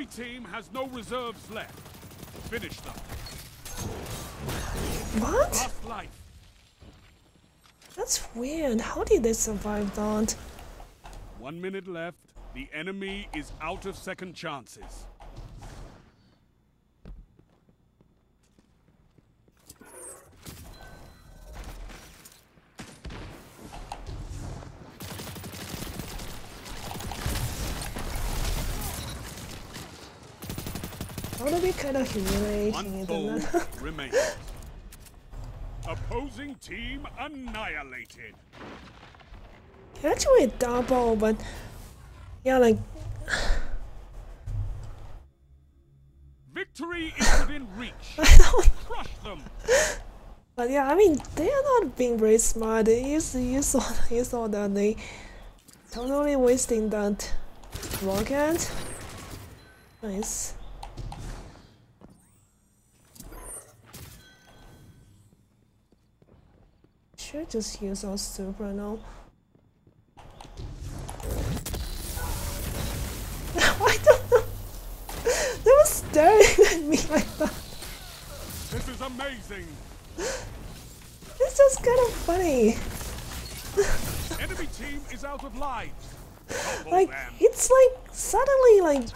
Enemy team has no reserves left. Finish them. What? Last life. That's weird. How did they survive that? One minute left. The enemy is out of second chances. That would be kind of humiliating, One foe remains. Opposing team annihilated. Actually, double, but yeah, like Victory is within reach. I don't. Crush them. But yeah, I mean, they are not being very smart. You, you saw, you saw that they totally wasting that rocket. Nice. Should just use our super now. I don't know. They were staring at me like that. This is amazing. It's just kind of funny. enemy team is out of lives. Like them. it's like suddenly like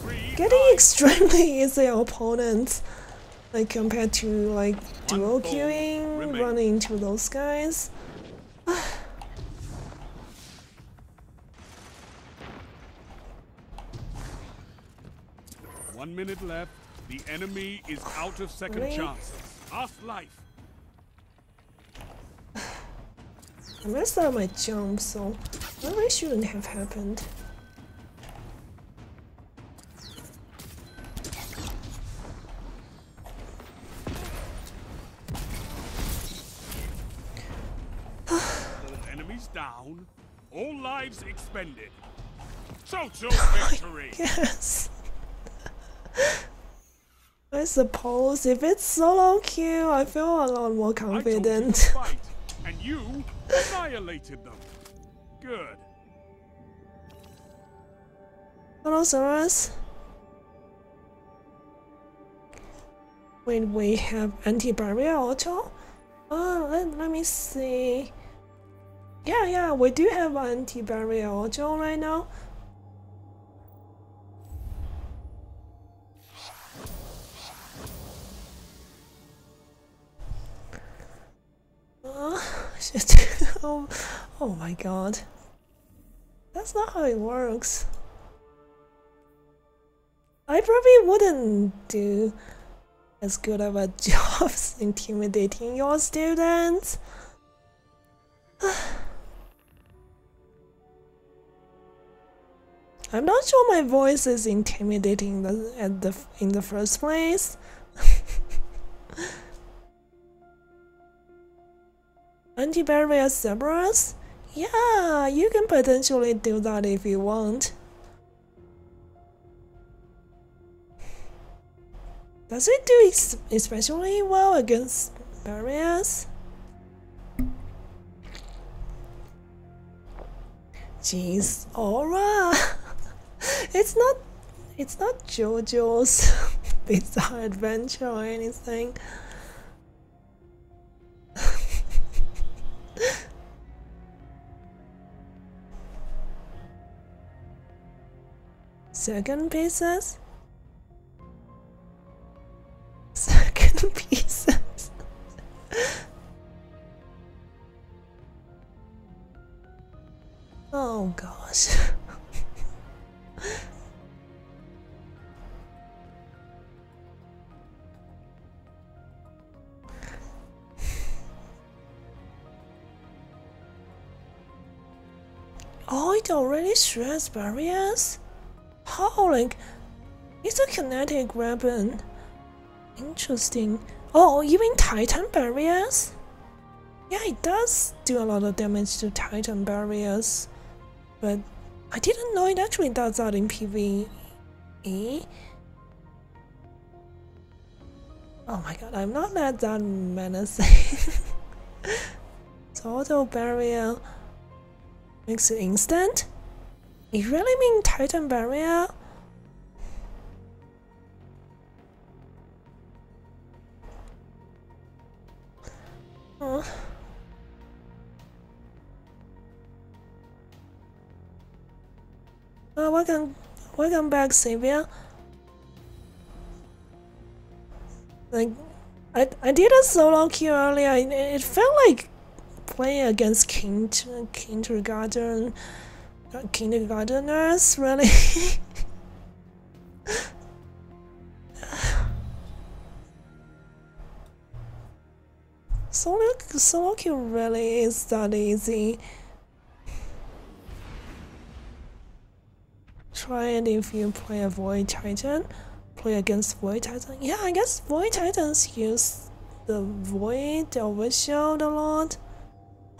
Three getting extremely easy opponents. Like compared to like dual queuing, running into those guys. One minute left. The enemy is out of second chances. Last life. I messed up my jump, so that really shouldn't have happened. Down. All lives expended. Total victory. Yes. I suppose if it's solo queue, I feel a lot more I told you to confident. fight, and you annihilated them. Good. Hello, Saras. Wait, we have anti-barrier auto? Uh, let, let me see. Yeah, yeah, we do have anti-barrier auto right now. Uh, oh, oh my god. That's not how it works. I probably wouldn't do as good of a job intimidating your students. I'm not sure my voice is intimidating the, at the in the first place. Anti-barrier zebras? Yeah, you can potentially do that if you want. Does it do especially well against barriers? Jeez, Aura! it's not it's not JoJo's Bizarre Adventure or anything. Second pieces? Second pieces. oh gosh. Oh, it already shreds barriers? How, like, it's a kinetic weapon. Interesting. Oh, even Titan barriers? Yeah, it does do a lot of damage to Titan barriers. But I didn't know it actually does that in PvE. Oh my god, I'm not that, that menacing. Total barrier makes it instant? You really mean Titan barrier? Oh. Welcome, welcome back, Xavier. Like, I I did a solo queue earlier. It, it felt like playing against kind, kindergarten, kindergarteners. Really. Solo, solo queue really is that easy. Try it if you play a Void Titan. Play against Void Titan. Yeah, I guess Void Titans use the Void Overshield a lot.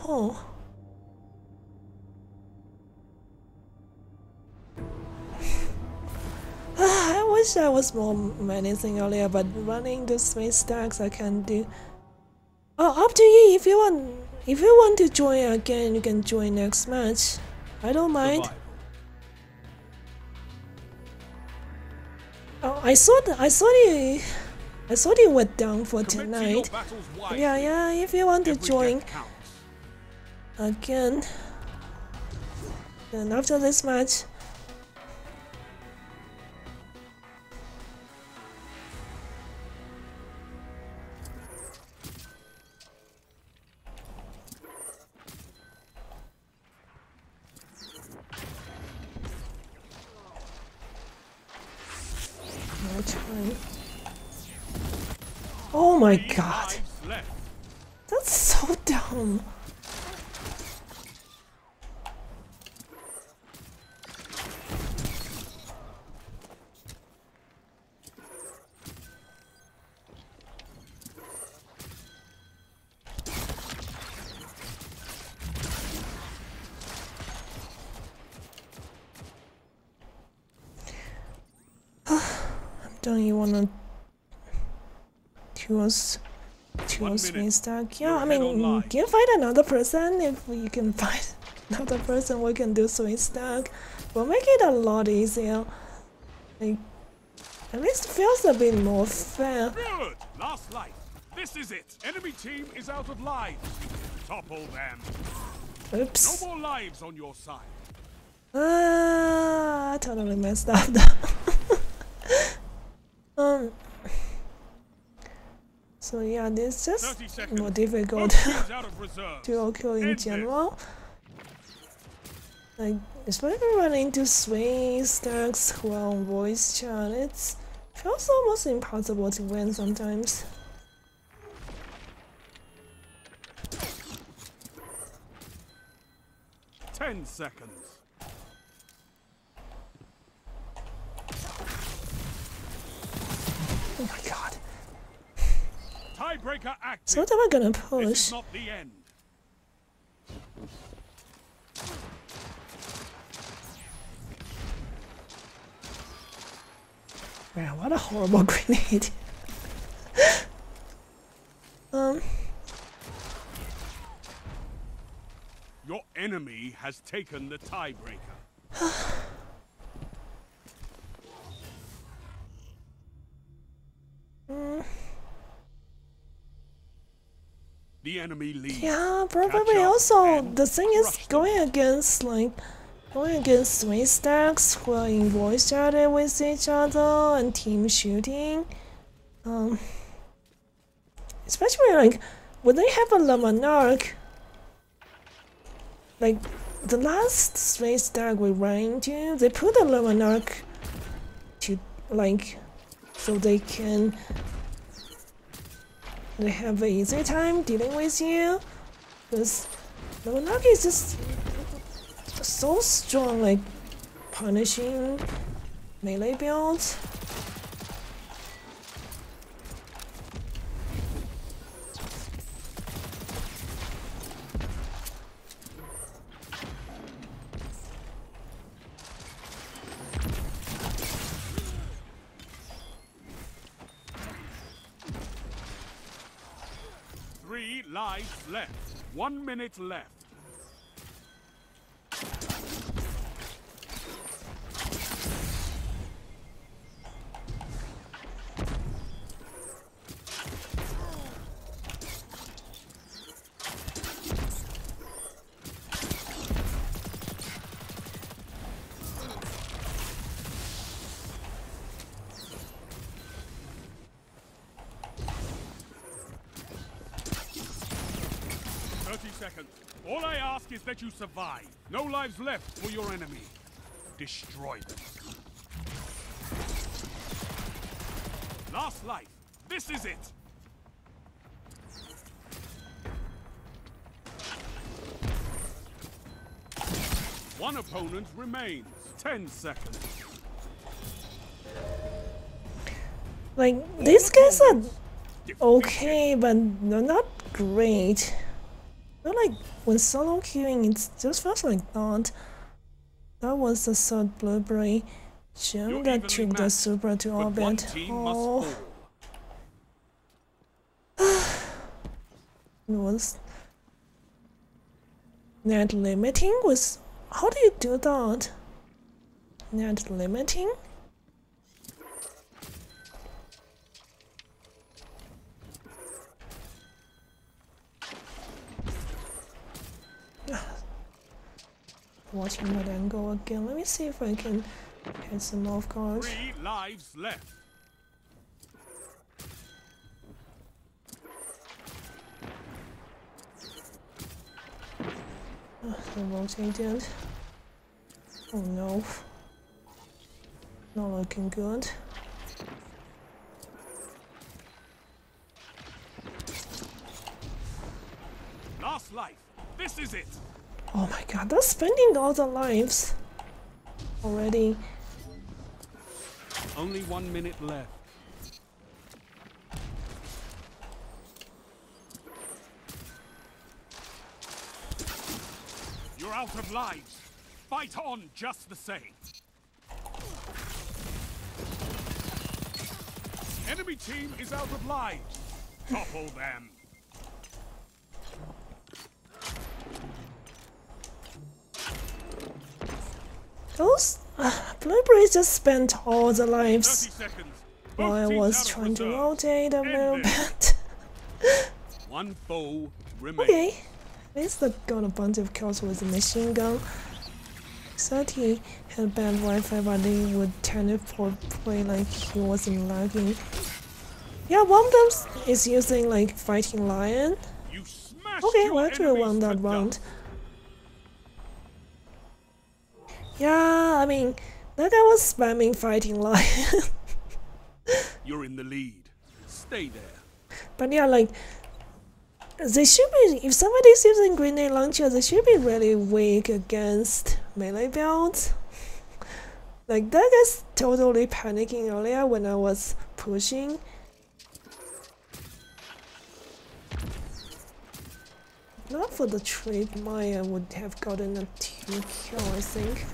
Oh. I wish I was more menacing earlier, but running the space stacks I can't do. Oh, up to you. If you want, if you want to join again, you can join next match. I don't mind. Oh, I saw the, I saw the I thought you were down for Commit to your tonight. Yeah, yeah, if you want to join. Again. And after this match. Oh my god, that's so dumb. Don't you wanna choose choose stack? Yeah, You're I mean, can you find another person? If you can find another person, we can do swing stack. We'll make it a lot easier. Like, at least feels a bit more fair. Good. Last life. This is it. Enemy team is out of lives. Topple them. Oops. No more lives on your side. Ah, I totally messed up. um. So yeah, this is more difficult. to teams out of reserve. dual kill in general. Like, especially when into swing stacks while voice chat, it's feels almost impossible to win sometimes. Ten seconds. Oh my god. Tiebreaker active. So what am I gonna this push? is not the end. Man, what a horrible grenade. um, Your enemy has taken the tiebreaker. The enemy leads. yeah, probably also the thing is crush them. going against like going against swing stacks who are in voice chatting with each other and team shooting. Um, especially like when they have a Le Monarque, like the last swing stack we ran into, they put a Le Monarque to like so they can they have an easy time dealing with you. Because Monarch is just so strong like punishing melee builds Three lives left. One minute left. Thirty seconds. All I ask is that you survive. No lives left for your enemy. Destroy them. Last life. This is it. One opponent remains. Ten seconds. like these guys are okay but they're not great not like when solo queuing it just feels like that. That was the third blueberry gem You're that took the super to orbit. oh. it was net limiting was how do you do that? Net limiting watching that angle again. Let me see if I can get some off guard. Three lives left. Ah, they rotated. Oh no. Not looking good. Last life. This is it. Oh my god, they're spending all their lives already. Only one minute left. You're out of lives. Fight on just the same. Enemy team is out of lives. Topple them. Those uh, blueberries just spent all the 30 lives while I was trying to rotate a little bit. One remains. okay, at least I got a bunch of kills with a machine gun. Thought he had bad Wi-Fi, but he would teleport play like he wasn't lagging. Yeah, one of them is using like fighting lion. Okay, your we actually won that round. Yeah, I mean, that guy was spamming fighting lion. You're in the lead. Stay there. but yeah, like, they should be, if somebody's using grenade launcher, they should be really weak against melee builds. Like, that guy's totally panicking earlier when I was pushing. Not for the trade, Maya would have gotten a 2 kill, I think.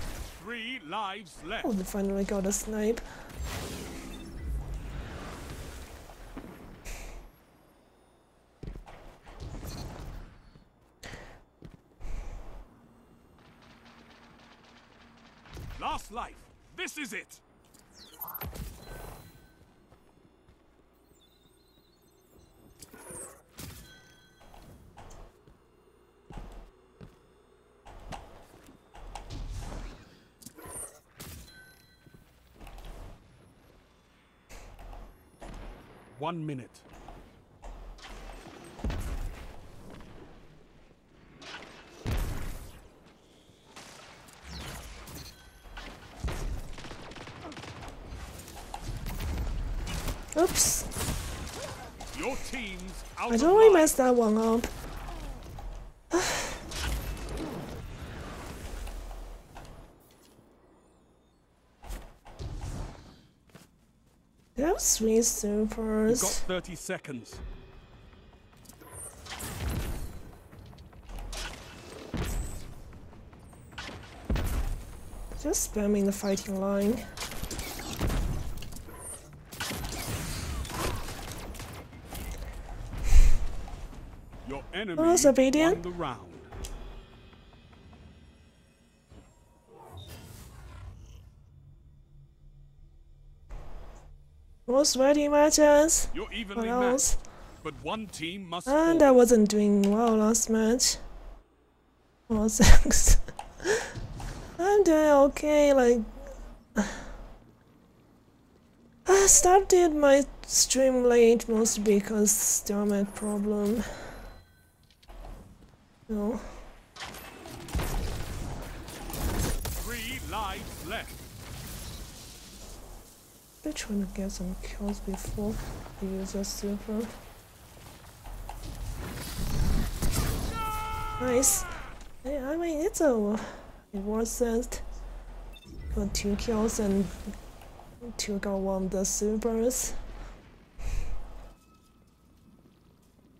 Lives left. Oh, they finally got a snipe. Last life. This is it. One minute. Oops. Your team's out I totally messed that one up. Was three You've got supers. 30 seconds. Just spamming the fighting lion. Your enemy Oh, Zabadian? The sweaty matches. You're evenly What else? matched, but one team must And fall. I wasn't doing well last match. Oh, thanks. I'm doing uh, okay, like. I started my stream late mostly because stomach problem. No. Three lives left. They're trying to get some kills before I use a super. Nice. I mean, it's a it was it. Got two kills and two got one of the supers.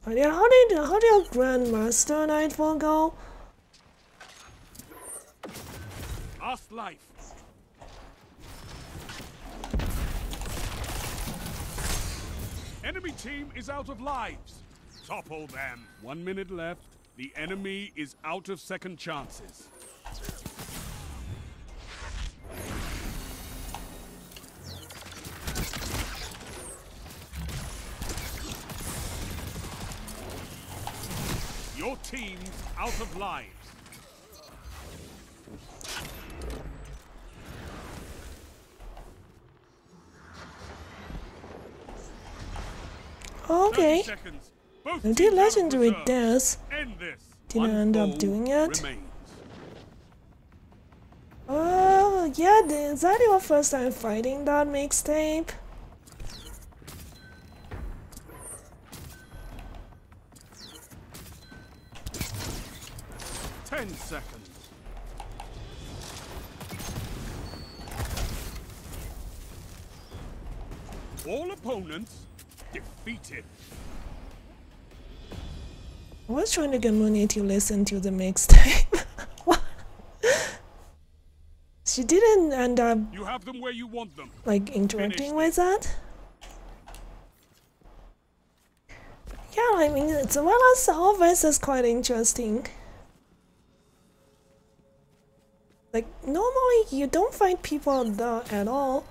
But yeah, how did how did your Grandmaster Nightfall go? Last life. Enemy team is out of lives. Topple them. One minute left. The enemy is out of second chances. Your team's out of lives. Okay. did legendary death. Didn't end up doing it. Oh, yeah, is that your first time fighting that mixtape? Ten seconds. All opponents defeated. I was trying to get Mooney to listen to the mixtape. What? she didn't end up You have them where you want them. like interacting Finished. with that. Yeah, I mean, it's well as always is quite interesting. Like normally you don't find people there at all.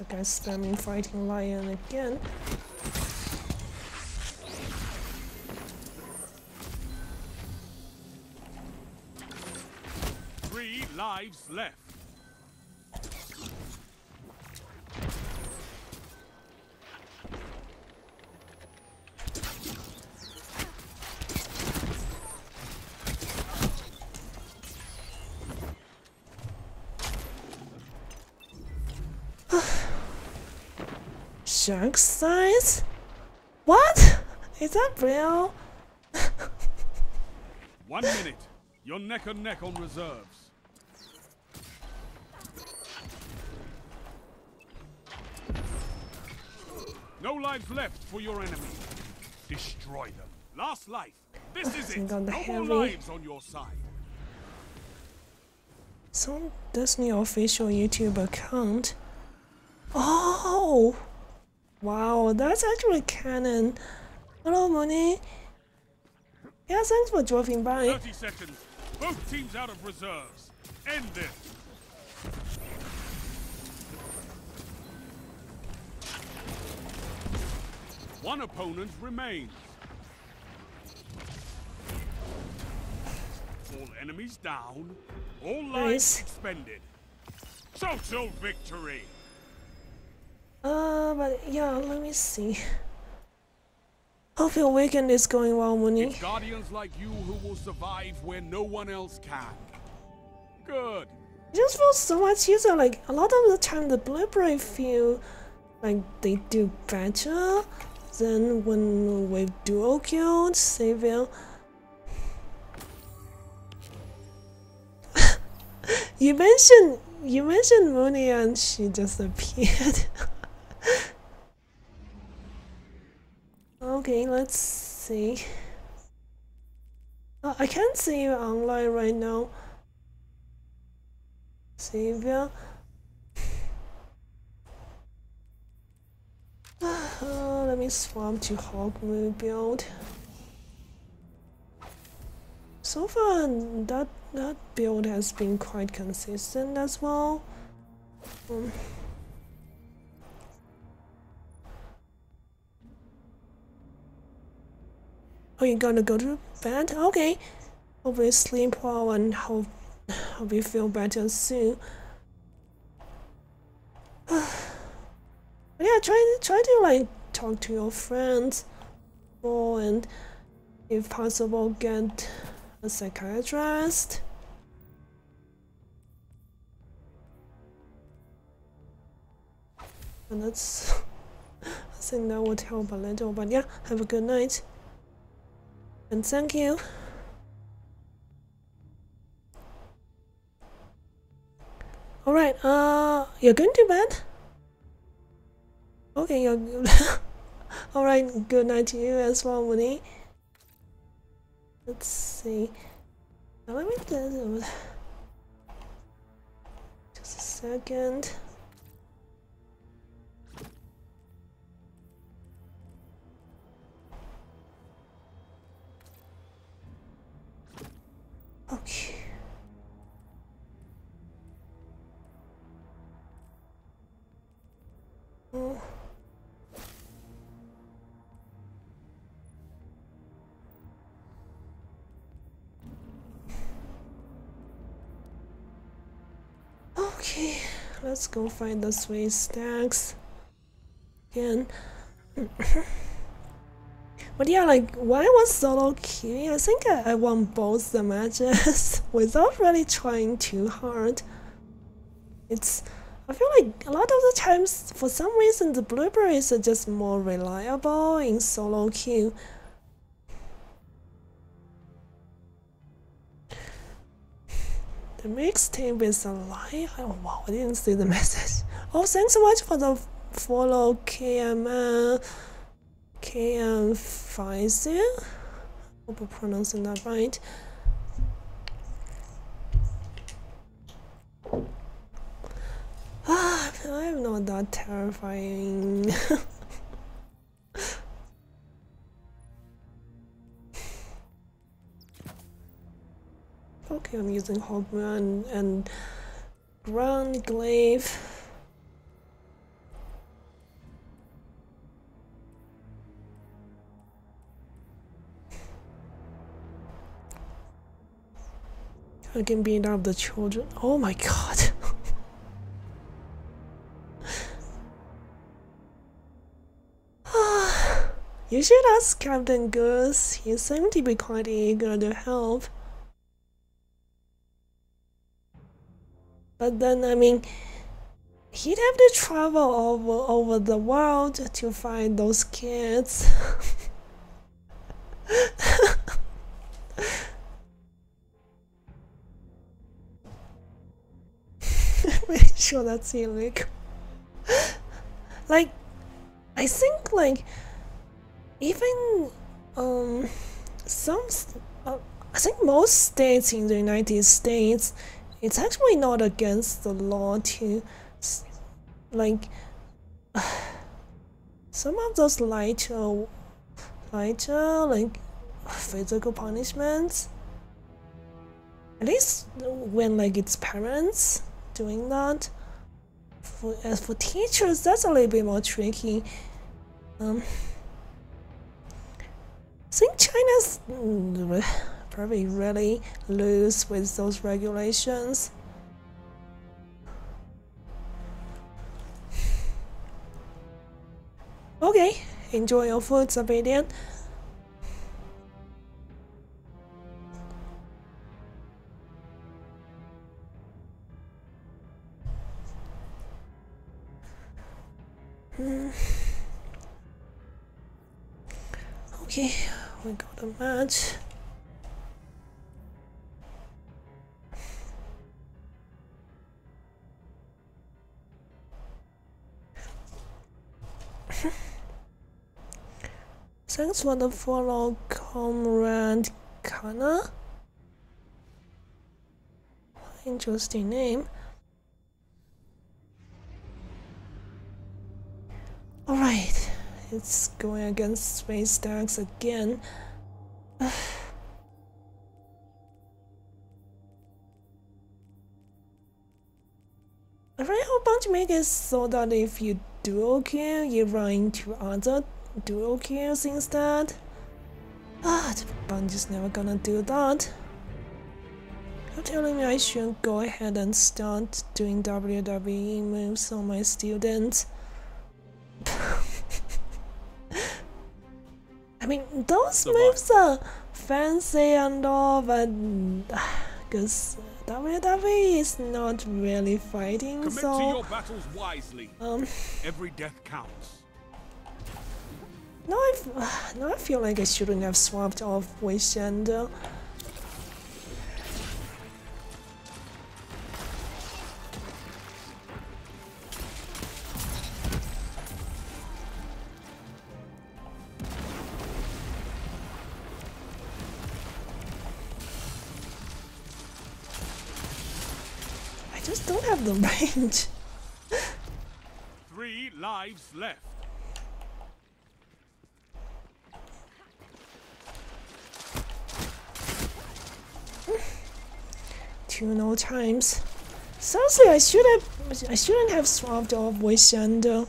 A guy spamming fighting lion again. Three lives left. Shark size? What? Is that real? One minute. You're neck and neck on reserves. No lives left for your enemy. Destroy them. Last life. This is it. think on the no more lives on your side. Some Disney official YouTube account. Oh! Wow, that's actually canon. Hello, Mooney. Yeah, thanks for dropping by. 30 seconds. Both teams out of reserves. End this. One opponent remains. All enemies down. All lives Nice. expended. Total victory. Uh, but yeah, let me see. Hope your weekend is going well, Mooney. It's guardians like you who will survive where no one else can. Good. It just feels so much easier. Like a lot of the time, the Blueberry feel like they do better than when we dual killed Savior. you mentioned you mentioned Mooney and she just appeared. okay, let's see. Uh, I can't see you online right now. Savior. Uh, let me swap to Hawkmoon build. So far, that that build has been quite consistent as well. Um, oh, you're gonna go to bed? Okay. Hopefully sleep well and hope hope you feel better soon. But yeah, try try to like talk to your friends more and if possible get a psychiatrist. And that's I think that would help a little. But yeah, have a good night. And thank you. Alright, uh you're going to bed? Okay, you're good. Alright, good night to you as well, Mooney. Let's see. Let me just a second. Okay. Oh. Okay. Let's go find the sweat stacks again. but yeah, like when I was solo queuing, I think I, I won both the matches without really trying too hard. It's I feel like a lot of the times, for some reason, the blueberries are just more reliable in solo queue. The mixtape is alive. Oh wow, I didn't see the message. Oh, thanks so much for the follow, KM. KM Pfizer. Hope I'm pronouncing that right. Ah, I'm not that terrifying. okay, I'm using Hawkmoon and Ground Glaive. I can beat of the children. Oh my god. You should ask Captain Goose. He seemed to be quite eager to help. But then, I mean, he'd have to travel over over the world to find those kids. Pretty sure that's illegal. like, I think like even um some uh, I think most states in the United States it's actually not against the law to like some of those lighter lighter like physical punishments at least when like it's parents doing that for as for teachers that's a little bit more tricky um I think China's mm, probably really loose with those regulations. Okay, enjoy your food, Sabadian. Hmm. Okay, we got a match. Thanks for the follow, Comrade Kana. Interesting name. Alright, it's going against Space Stacks again. I really hope Bunch it so that if you dual kill, you run into other dual kills instead. Ah, is never gonna do that. You're telling me I should go ahead and start doing WWE moves on my students. Mean, those moves are fancy and all, but because WWE is not really fighting, Commit so to your battles wisely. um, Every death counts. now I now I feel like I shouldn't have swapped off with Shanda. I don't have the range. Three lives left. two no times. Seriously, I should have. I shouldn't have swapped off with Shanda.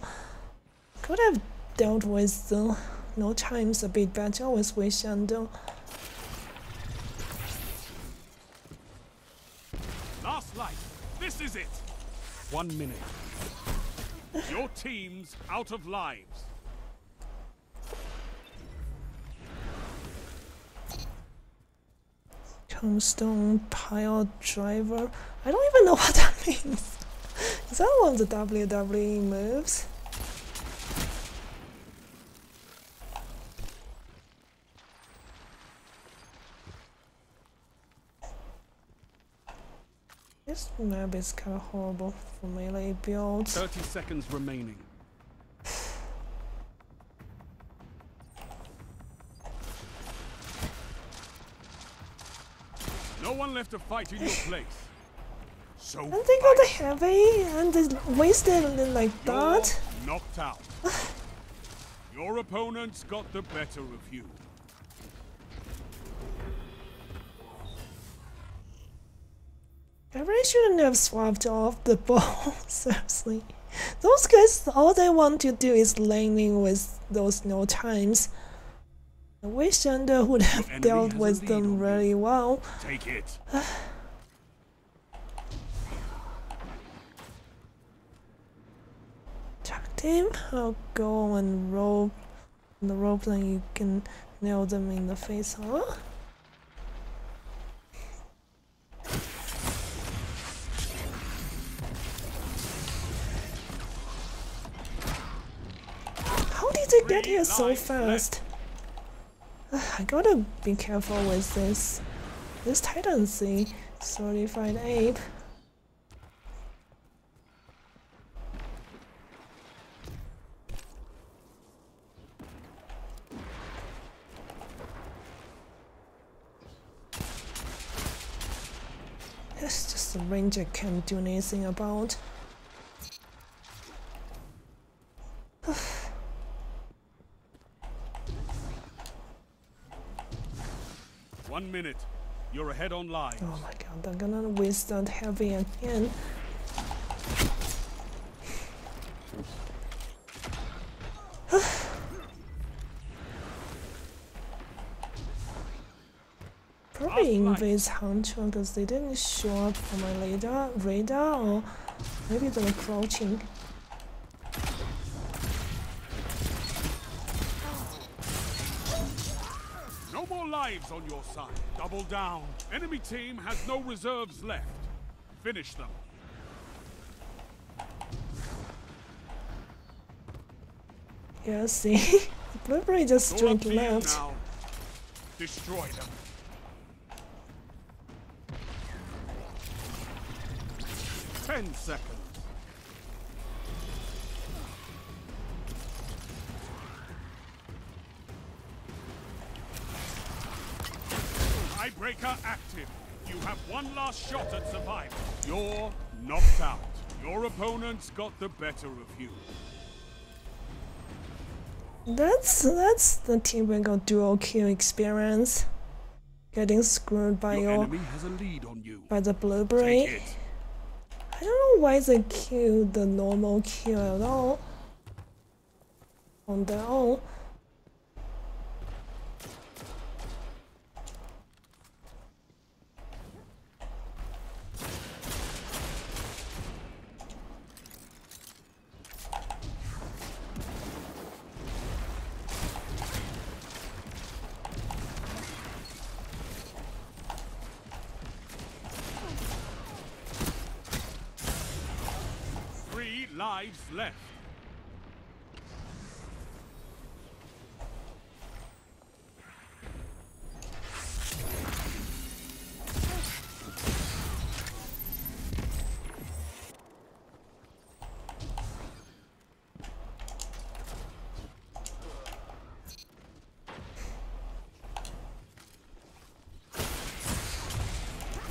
Could have dealt with the no times a bit better with with Shanda. Last life. This is it. One minute. Your team's out of lives. Tombstone pile driver. I don't even know what that means. Is that one of the WWE moves? Map is kind of horrible for melee builds. 30 seconds remaining. No one left to fight in your place. So And they got the heavy and they wasted like you're that. knocked out. your opponents got the better of you. I really shouldn't have swapped off the ball, seriously. Those guys, all they want to do is laning with those no times. I wish Thunder would have dealt with them really well. Take it. Tag team, I'll go and rope the rope and you can nail them in the face, huh? Did they get here so fast? I gotta be careful with this. This Titan C certified ape. It's just a range I can't do anything about. One minute. You're ahead on lives. Oh my god, I'm gonna waste that heavy again. Probably invades Hunter because they didn't show up for my radar, radar or maybe they're crouching. Lives on your side. Double down. Enemy team has no reserves left. Finish them. Yeah, see? Blueberry just straight left. Destroy them. Ten seconds. Tiebreaker active. You have one last shot at survival. You're knocked out. Your opponents got the better of you. That's that's the typical dual kill experience. Getting screwed by Your your enemy has a lead on you. by the blueberry. I don't know why they kill the normal kill at all. On their own. Three lives left.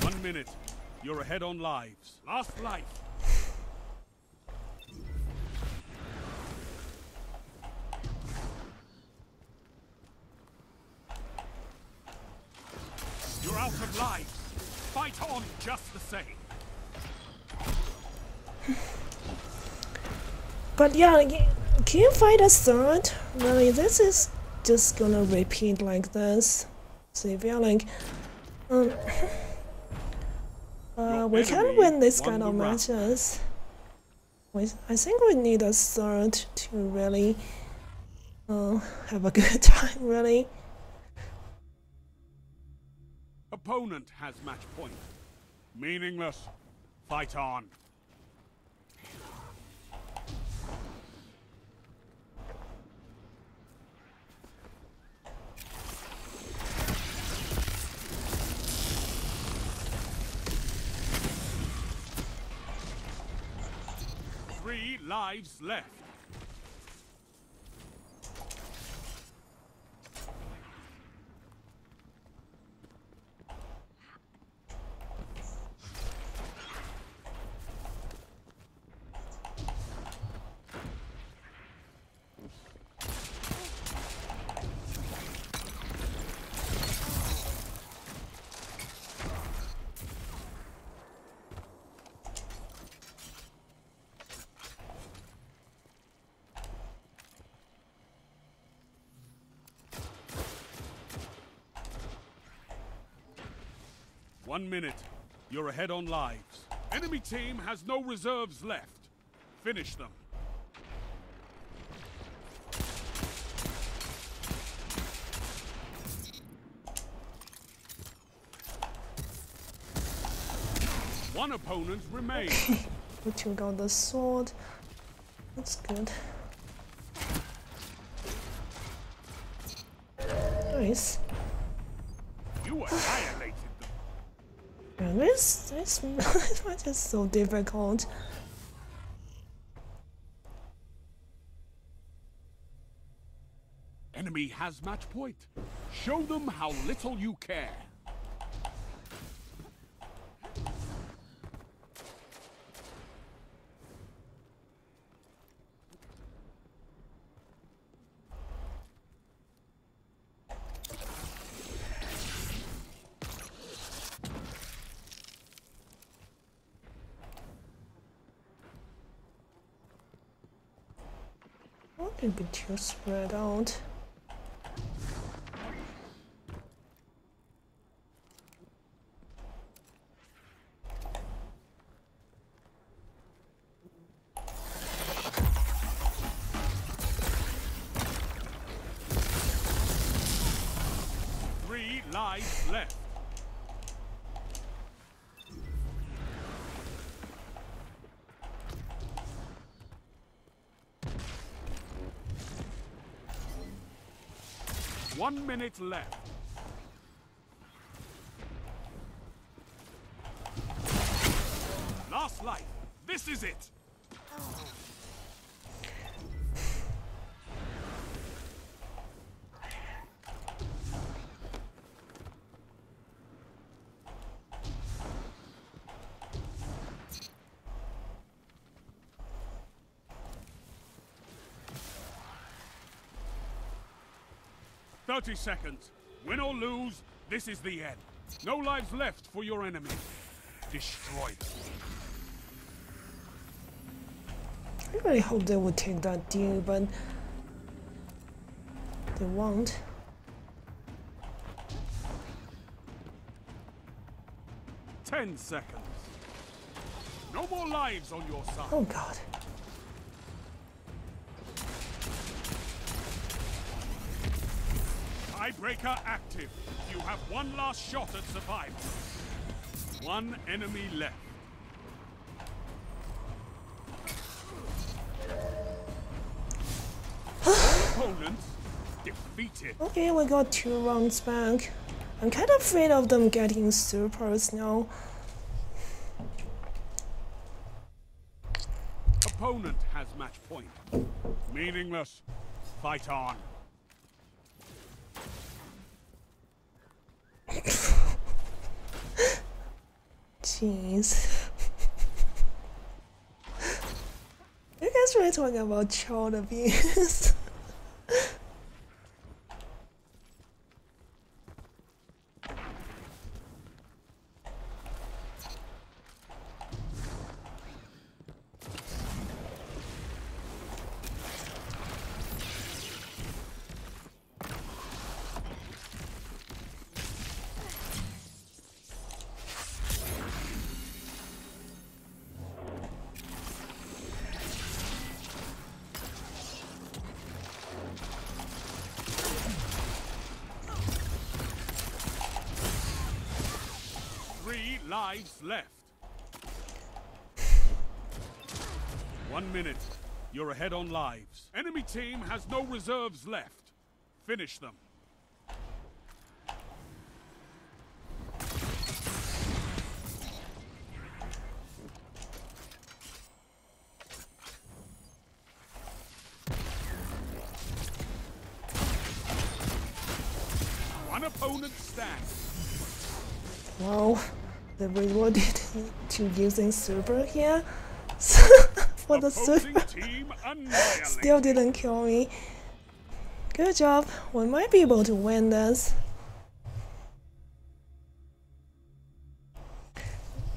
One minute. You're ahead on lives. Last life. Same. But yeah, can you find a third? Really, this is just gonna repeat like this. So if you're like, um, uh, we can win this kind of matches. we, I think we need a third to really uh, have a good time, really. Opponent has match point. Meaningless. Fight on. Three lives left. One minute. You're ahead on lives. Enemy team has no reserves left. Finish them. One opponent remains. We took out the sword. That's good. Nice. You annihilated them. This this match is so difficult. Enemy has match point. Show them how little you care. Be too spread out? One minute left. Last life. This is it. Thirty seconds. Win or lose, this is the end. No lives left for your enemy. Destroy them. I really hope they would take that deal, but they won't. Ten seconds. No more lives on your side. Oh god. Tiebreaker active. You have one last shot at survival. One enemy left. Opponents defeated. Okay, we got two rounds back. I'm kind of afraid of them getting supers now. Opponent has match point. Meaningless. Fight on. Jeez. you guys really talking about child abuse? left. One minute. You're ahead on lives. Enemy team has no reserves left. Finish them. One opponent stands. Wow, they rewarded using super here for the super. Still didn't kill me. Good job. We might be able to win this.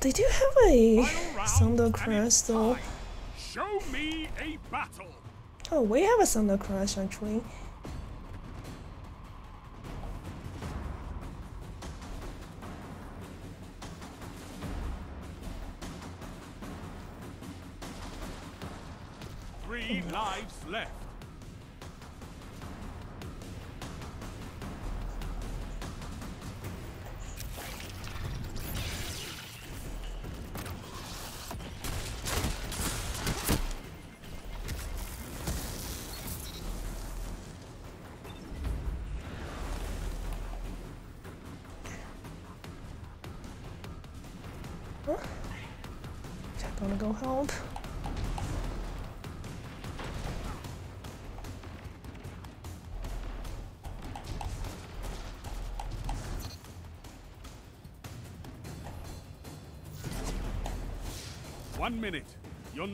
They do have a Thunder Crash though. Show me a battle. Oh, we have a Thunder Crash actually. Left.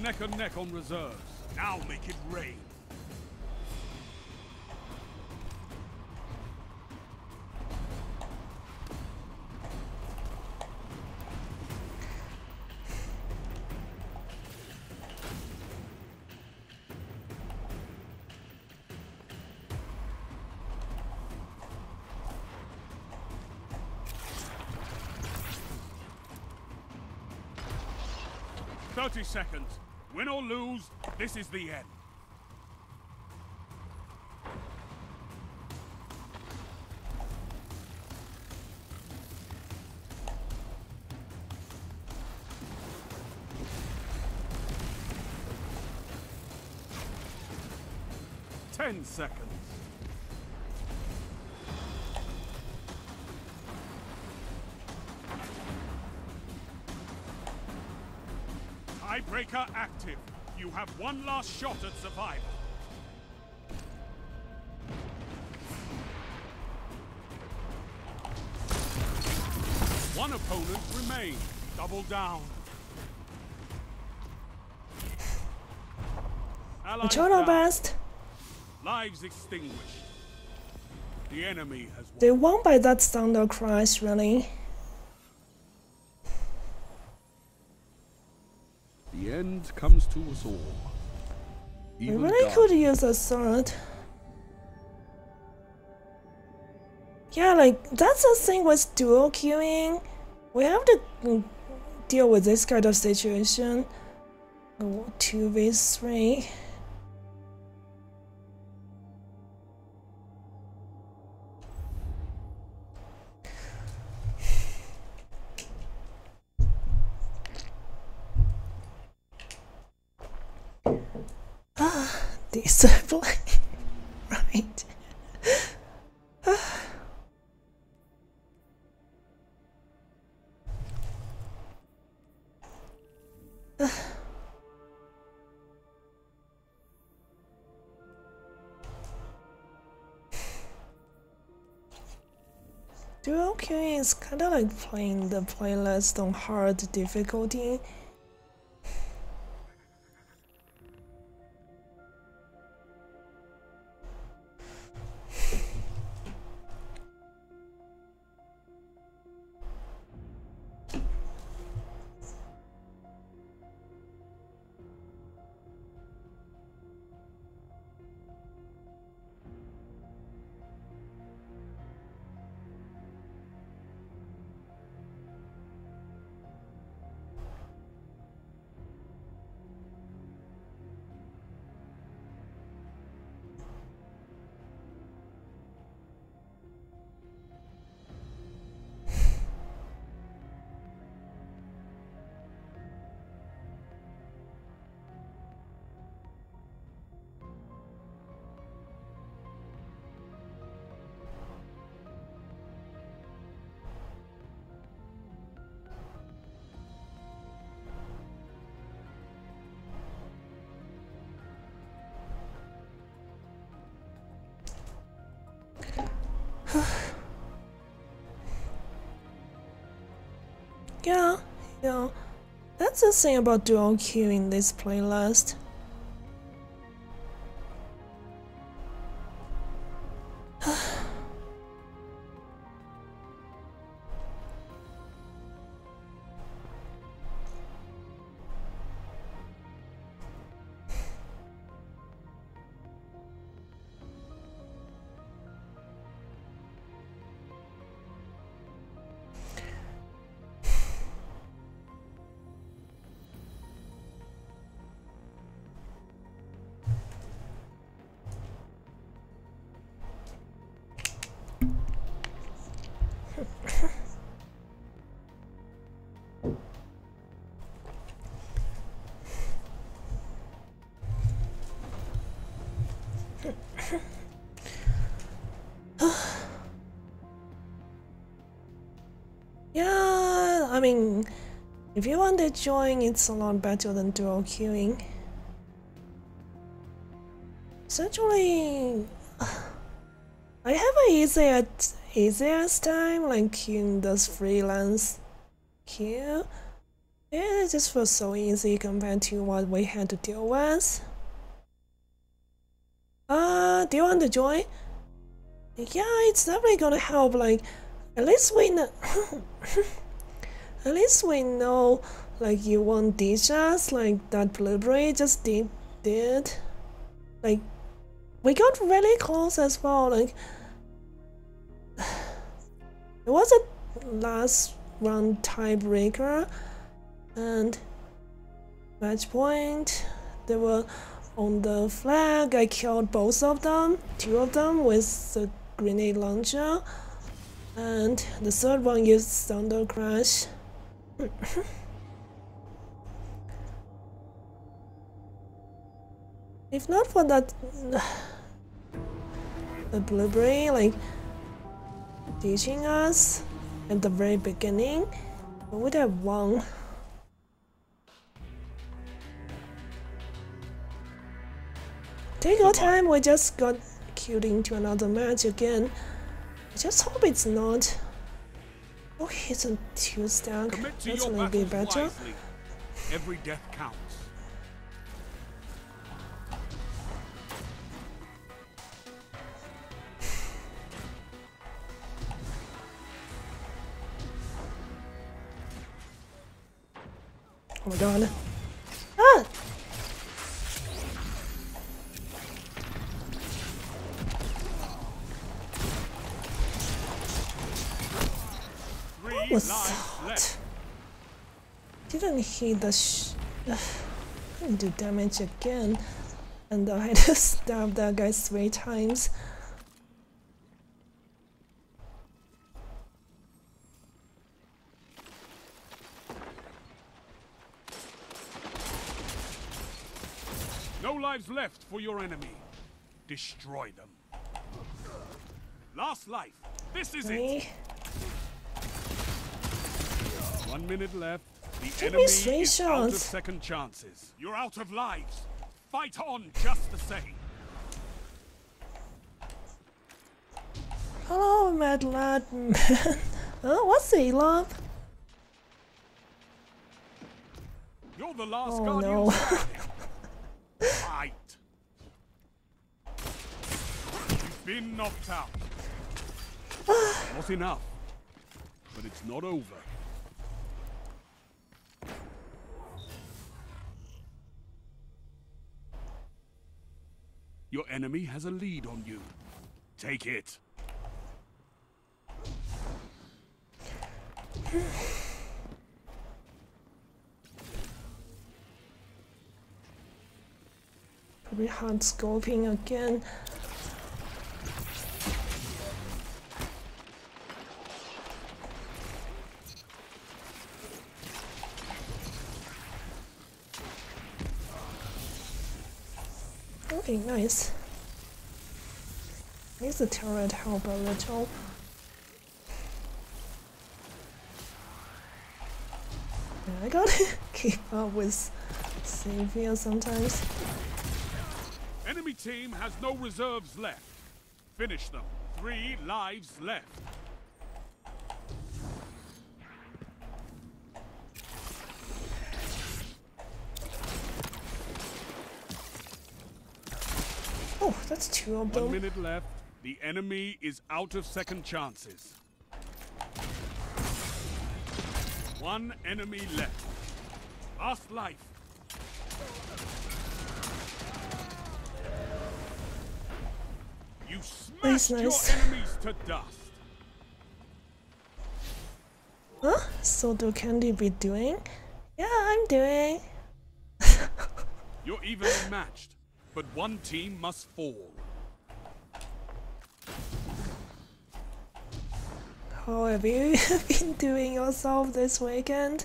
Neck and neck on reserves. Now make it rain. Thirty seconds. Win or lose, this is the end. Ten seconds. Tiebreaker active. You have one last shot at survival. One opponent remains. Double down. We tried our best. Lives extinguished. The enemy has won. They won by that Thunder Crash, really. comes to us all. Even I really could use a sword. Yeah, like, that's the thing with dual queuing. We have to deal with this kind of situation. 2v3. Like playing the playlist on hard difficulty. That's the thing about dual queue in this playlist. If you want to join, it's a lot better than dual queuing. Essentially, I have a easier easiest time like queuing this freelance queue. It just feels so easy compared to what we had to deal with. Uh, do you want to join? Yeah, it's definitely gonna help. Like, at least we know. at least we know. Like, you want dishes like that blueberry just did. Did. Like, we got really close as well. Like, it was a last round tiebreaker, and match point. They were on the flag. I killed both of them, two of them with the grenade launcher, and the third one used thunder crash. if not for that, the blueberry like teaching us at the very beginning, we would have won. Take your time, we just got killed into another match again. I just hope it's not. Oh, it's on two to That's a your little bit better. wisely. Every death counts. Oh my god. Ah! Was left. Didn't hit the sh. Didn't do damage again. And I had to stab that guy three times. No lives left for your enemy. Destroy them. Last life. This is it. One minute left. The Give me enemy three is out of second chances. You're out of lives. Fight on just the same. Hello, mad lad oh, what's he love? You're the last Oh, guardian no. Fight. You've been knocked out. not enough. But it's not over. Your enemy has a lead on you. Take it. Probably hard scoping again. Okay, nice. Makes the turret help a little. Yeah, I gotta keep up with Xavier sometimes. Enemy team has no reserves left. Finish them. Three lives left. That's two of One minute left. The enemy is out of second chances. One enemy left. Last life. You smashed nice. your enemies to dust. Huh? So do Candy be doing? Yeah, I'm doing. You're evenly matched, but one team must fall. How have you been doing yourself this weekend?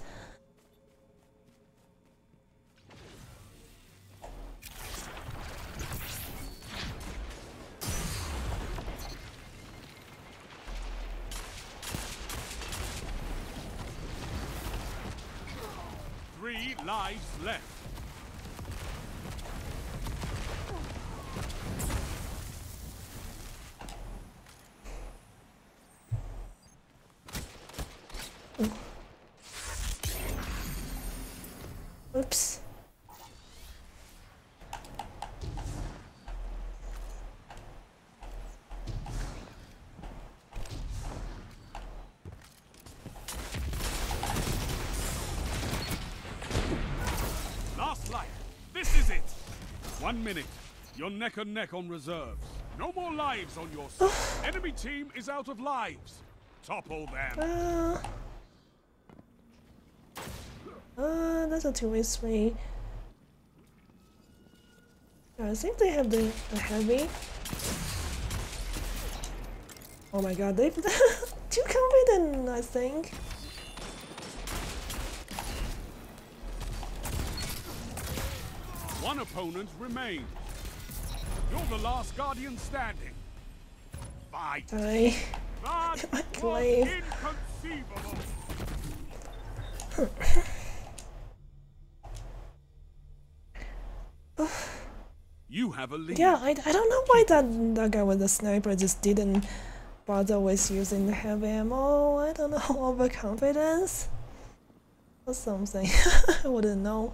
Neck and neck on reserves. No more lives on your side. Enemy team is out of lives. Topple them. Uh, uh, that's a two-way swing. I think they have the, the heavy. Oh my god, they've too confident, I think. One opponent remains. You're the last guardian standing. Fight. Die. That My was claim. inconceivable. you have a lead. Yeah, I, I don't know why that, that guy with the sniper just didn't bother with using the heavy ammo. I don't know, overconfidence or something. I wouldn't know.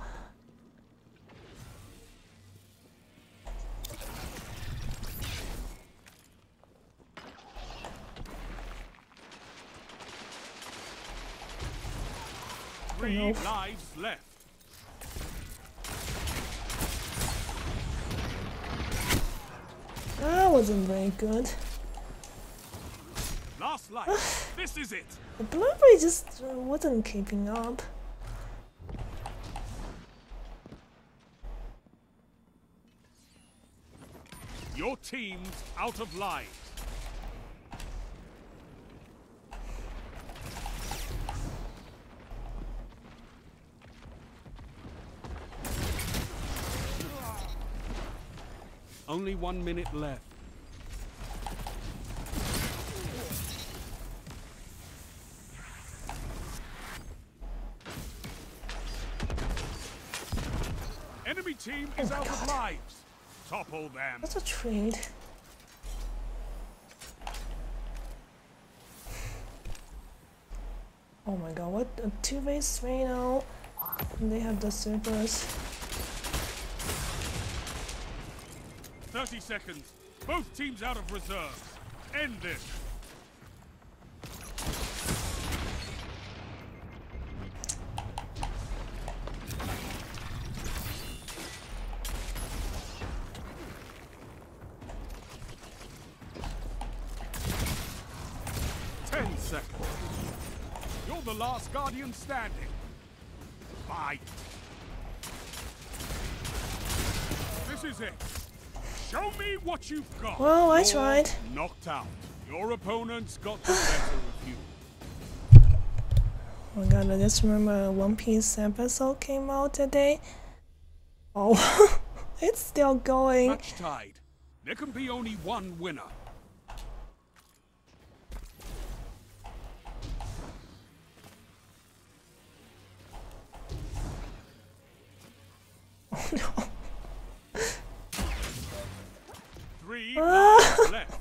Three lives left. That wasn't very good. Last life. this is it. The blueberry just uh, wasn't keeping up. Your team's out of lives. Only one minute left. Enemy team is Oh out of lives. Topple them. That's a trade. Oh my god, what uh, a two-way swing now. They have the supers. 30 seconds. Both teams out of reserves. End this. Ten seconds. You're the last guardian standing. Fight. This is it. Show me what you've got. Well, I tried. Knocked out. Your opponent's got the better of you. Oh my god, I just remember One Piece episode came out today. Oh, it's still going. Match tied. There can be only one winner. Oh no. Three Ah. lives left.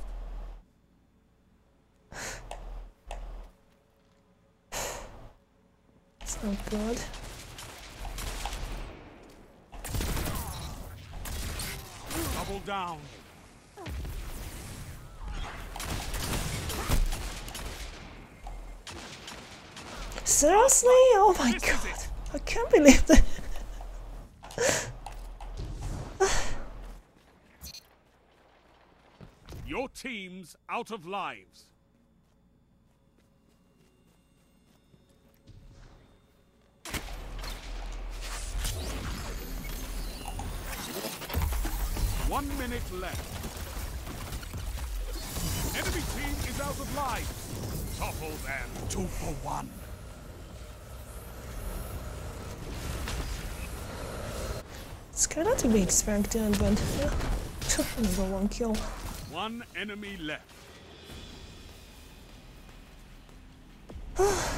It's not good. Double down. Seriously? Oh my This god. I can't believe that. Your team's out of lives. One minute left. Enemy team is out of lives. Topple them. Two for one. It's kinda to be expected, but yeah. Another one kill. One enemy left.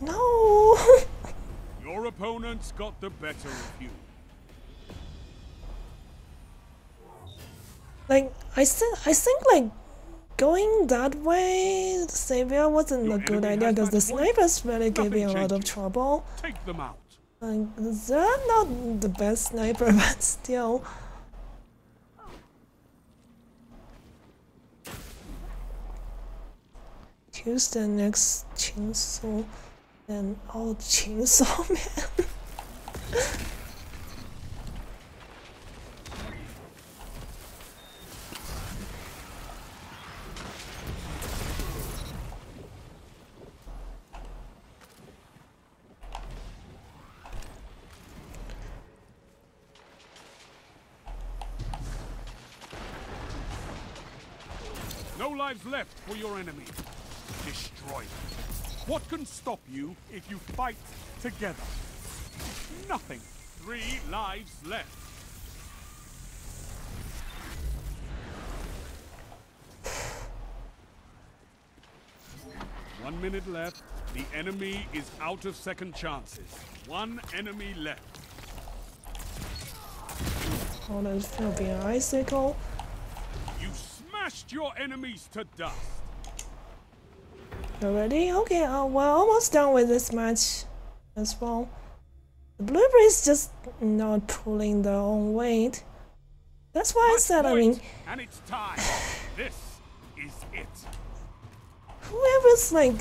No! Your opponents got the better of you. like, I, th- I think, like, going that way, Savior wasn't Your a good idea because the snipers really gave me a lot of trouble. Take them out. Like, they're not the best sniper, but still. Use the next chainsaw, and oh, chainsaw man. No lives left for your enemy. Destroy them. What can stop you if you fight together? Nothing. Three lives left. One minute left. The enemy is out of second chances. One enemy left. Oh, no, there's gonna be an icicle. You smashed your enemies to dust. You ready? Okay, uh, we're almost done with this match as well. The blueberry is just not pulling their own weight. That's why I said, I mean, and it's time. this is it. whoever's like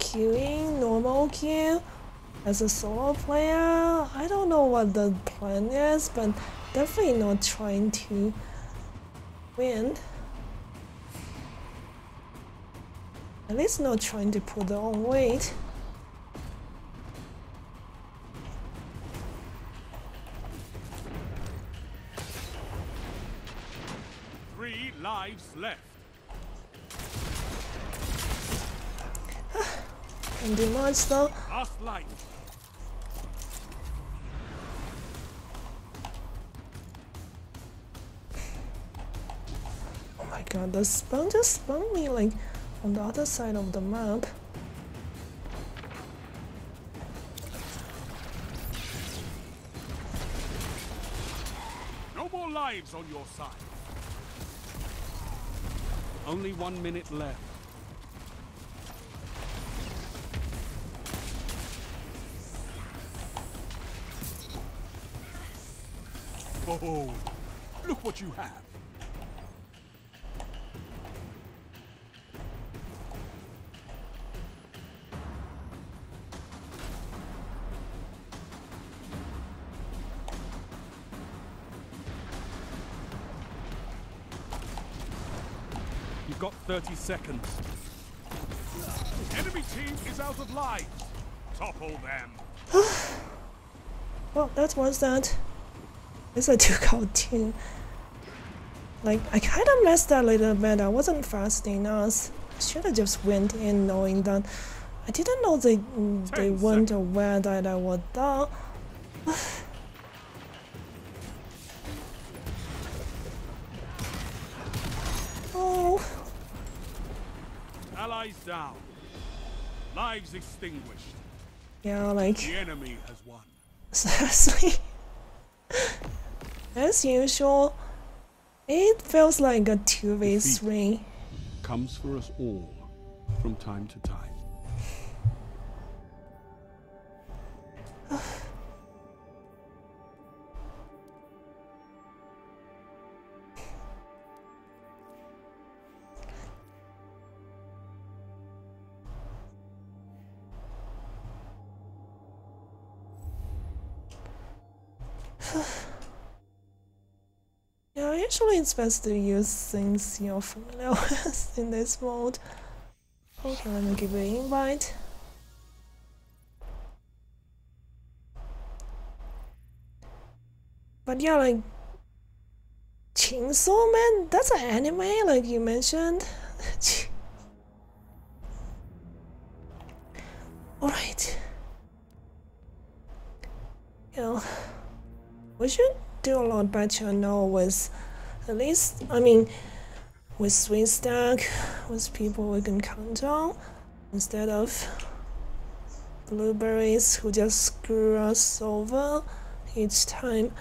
queuing normal queue as a solo player, I don't know what the plan is, but definitely not trying to win. At least not trying to pull their own weight. Three lives left. Ah, Can do much though. Last light. Oh my god, the spawn just spawned me like on the other side of the map. No more lives on your side. Only one minute left. Oh, look what you have. 30 seconds. Enemy team is out of lives. Topple them. Well, that was that. At least I took out two. Like, I kind of messed a little bit. I wasn't fast enough. I should have just went in knowing that. I didn't know they they weren't aware that I was down. oh, Allies down. Lives extinguished. yeah, like The enemy has won. seriously. As usual, it feels like a two-way swing. Comes for us all from time to time. yeah, usually it's best to use things you're familiar with in this mode. Okay, let me give you an invite. But yeah, like Chainsaw Man, that's an anime, like you mentioned. Alright. Yeah. We should do a lot better now with at least I mean with swing stack with people we can count on instead of blueberries who just screw us over each time.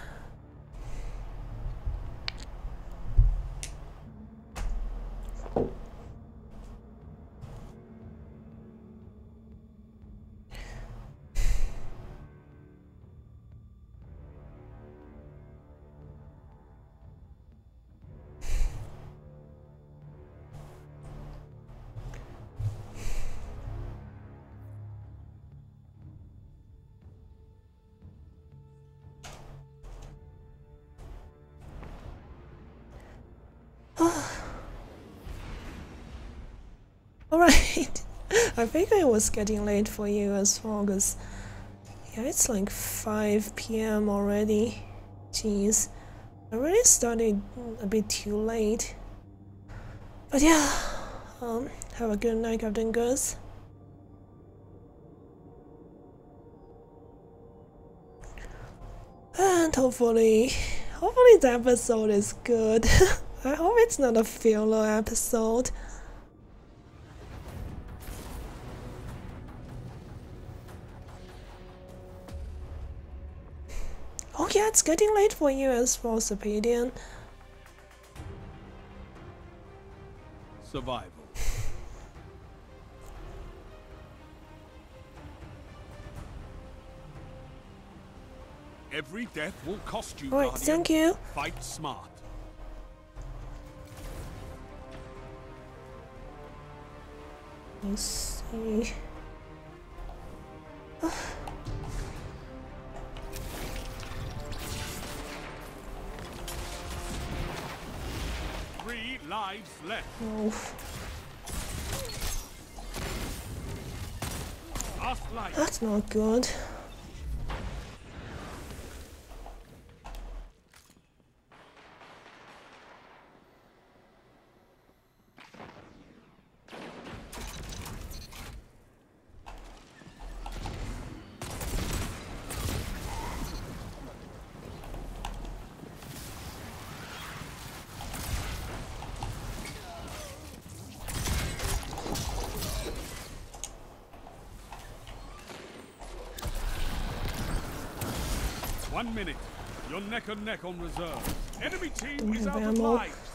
I think it was getting late for you as well, because yeah, it's like 5 p.m. already. Jeez. I really started a bit too late. But yeah, um, have a good night, Captain Gus. And hopefully, hopefully the episode is good. I hope it's not a filler episode. It's getting late for you as well, Sapedian. Survival. Every death will cost you, Guardian. thank you. Fight smart. Let's see. Left. Oh, that's not good. One minute. You're neck and neck on reserve. Enemy team is out of lives.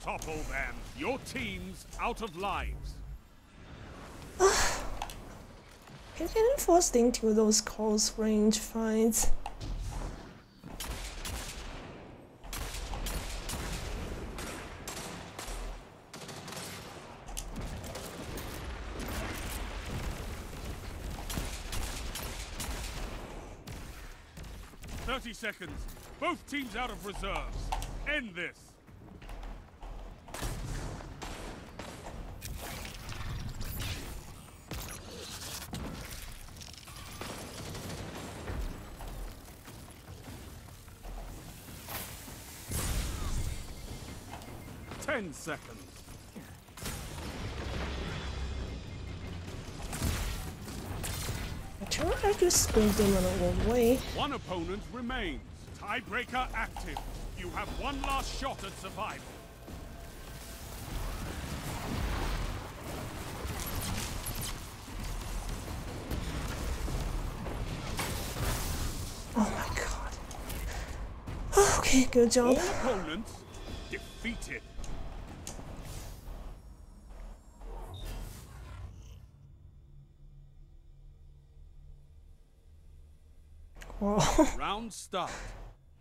Topple them. Your team's out of lives. Forced into those close range fights. Thirty seconds. Both teams out of reserves. End this. Ten seconds. Try to spin them another way. One opponent remains. Tiebreaker active. You have one last shot at survival. Oh my god. Okay, good All job. opponents Round stopped.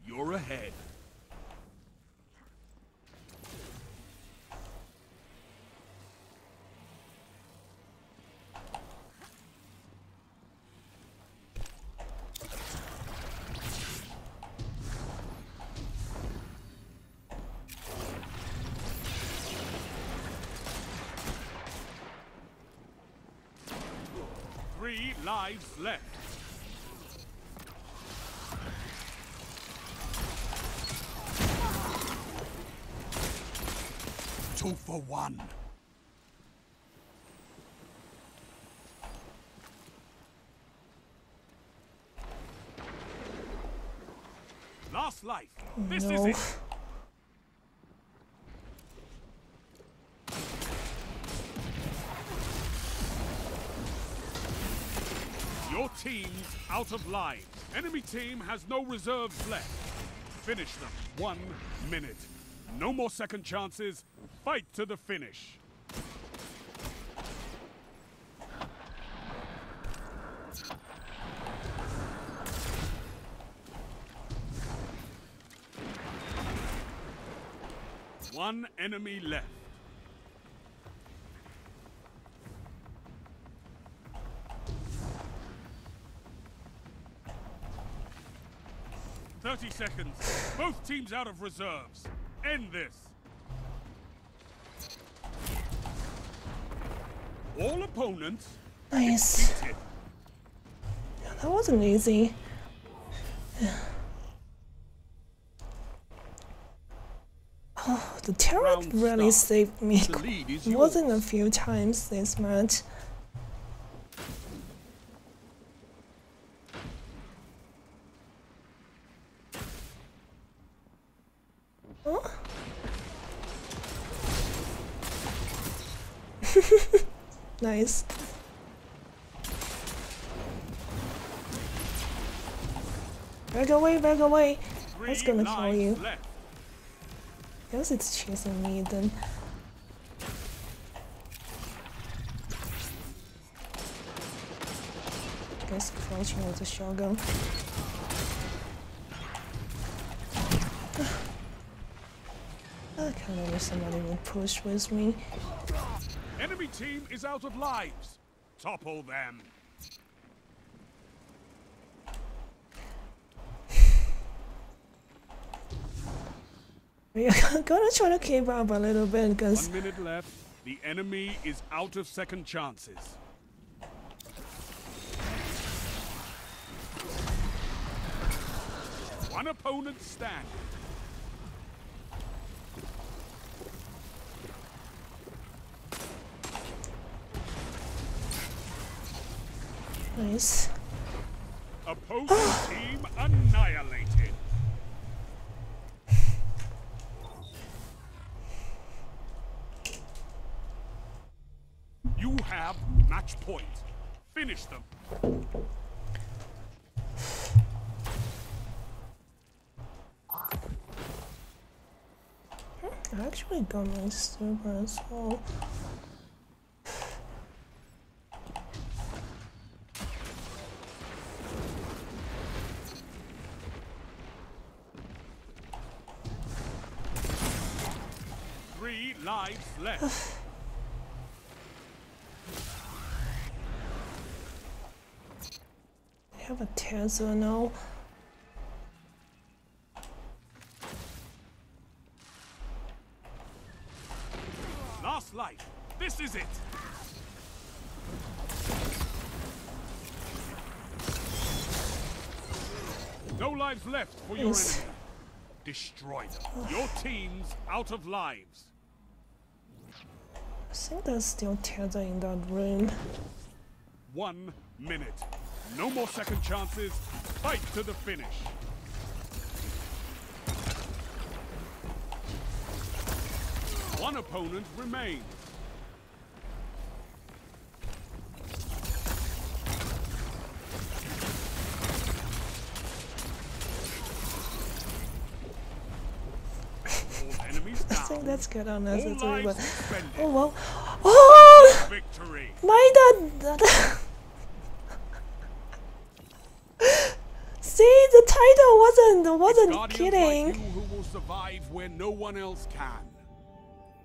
You're ahead. Three lives left. One. Last life. This is it. Your team's out of lives. Enemy team has no reserves left. Finish them. One minute. No more second chances. Fight to the finish. One enemy left. Thirty seconds. Both teams out of reserves. End this. All opponents Nice. Yeah, that wasn't easy. Oh, the turret really saved me The lead is more than a few times this match. Oh. nice. Back away, back away. That's gonna kill you. Guess it's chasing me then. Guess crouching with a shotgun. I kinda wish somebody would push with me. Enemy team is out of lives. Topple them. We are gonna try to keep up a little bit because One minute left. The enemy is out of second chances. One opponent standing. nice. Opposing team annihilated. You have match point. Finish them. I actually got my super as well. Three lives left. I have a Tesla now. Last life. This is it. No lives left for your Yes. enemy. Destroy them. Your team's out of lives. I think there's still Tesla in that room. One minute. No more second chances. Fight to the finish. One opponent remains. I think that's good lives but suspended. oh well. Oh, Victory. my dad. See, the title wasn't wasn't kidding. like you who will survive where no one else can.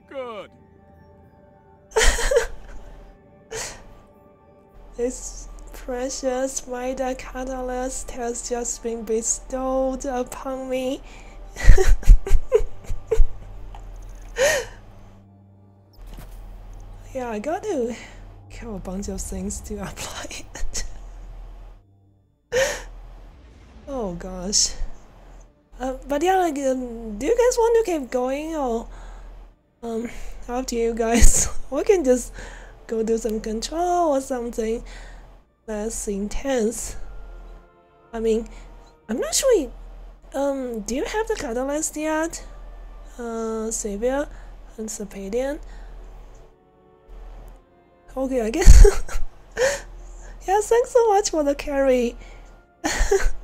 Good. This precious Mida catalyst has just been bestowed upon me. yeah, I got to kill a bunch of things to apply it. Oh gosh. Uh, but yeah, like, um, do you guys want to keep going or um, up to you guys? we can just go do some control or something less intense. I mean, I'm not sure. Um, do you have the catalyst yet? Uh, Savior and Serpadian? Okay, I guess. yeah, thanks so much for the carry.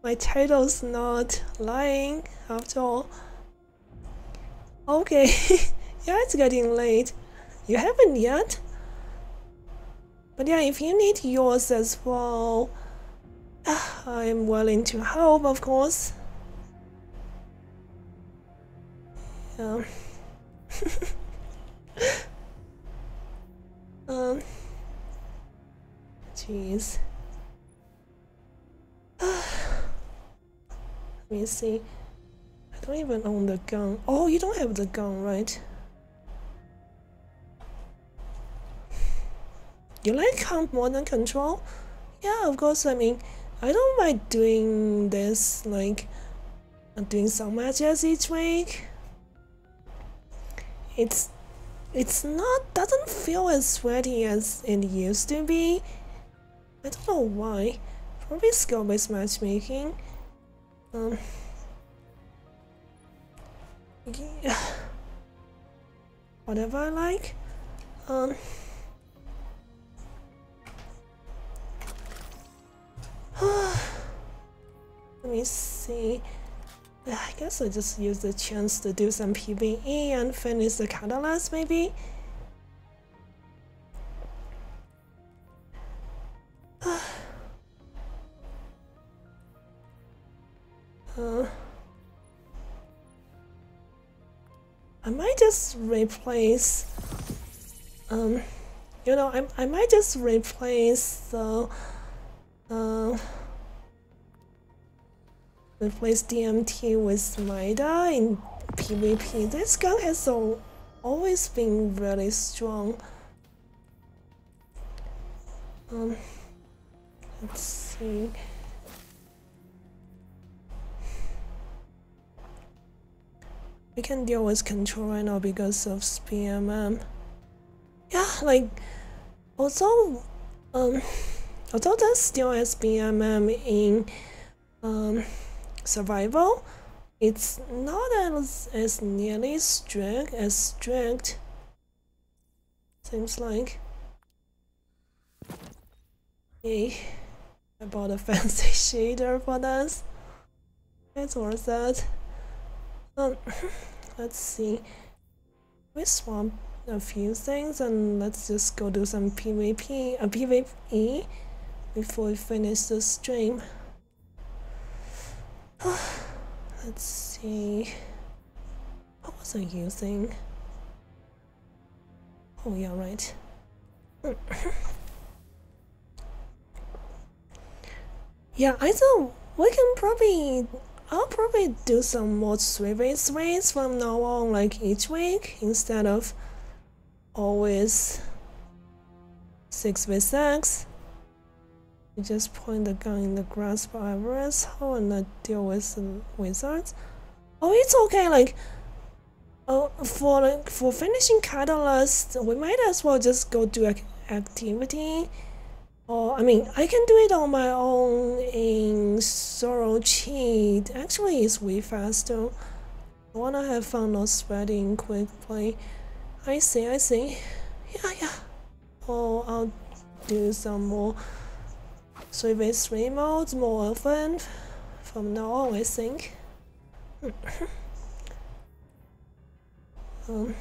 My title's not lying after all. Okay, yeah, it's getting late. You haven't yet? But yeah, if you need yours as well, I'm willing to help, of course. Yeah. um. Jeez. Let me see. I don't even own the gun. Oh, you don't have the gun, right? You like Hunt Modern Control? Yeah, of course. I mean, I don't mind doing this, like, doing some matches each week. It's, it's not, doesn't feel as sweaty as it used to be. I don't know why. Probably skill-based matchmaking. Um. Yeah. Whatever I like. Um. Let me see. I guess I just use the chance to do some PvE and finish the catalyst maybe. uh, I might just replace um you know I, I might just replace the uh, replace DMT with Mida in PvP. This gun has so, always been really strong. Um, let's see. We can deal with control right now because of SBMM. Yeah, like, although, um, although there's still SBMM in um, survival, it's not as, as nearly strict as strict. Seems like. Hey, I bought a fancy shader for this. It's worth it. Um, let's see. We swap a few things and let's just go do some PvP, a uh, PvE before we finish the stream. let's see. What was I using? Oh yeah, right. yeah, I thought we can probably I'll probably do some more 3v ways from now on, like each week, instead of always 6v6. You just point the gun in the Grasp of Avarice hole and then deal with the wizards. Oh, it's okay, like, oh, for, like, for finishing Catalyst, we might as well just go do activity Oh, I mean, I can do it on my own in Shuro Chi. Actually, it's way faster. I wanna have fun not sweating quickly. I see, I see. Yeah, yeah. Oh, I'll do some more 3v3 modes more often from now on, I think. um.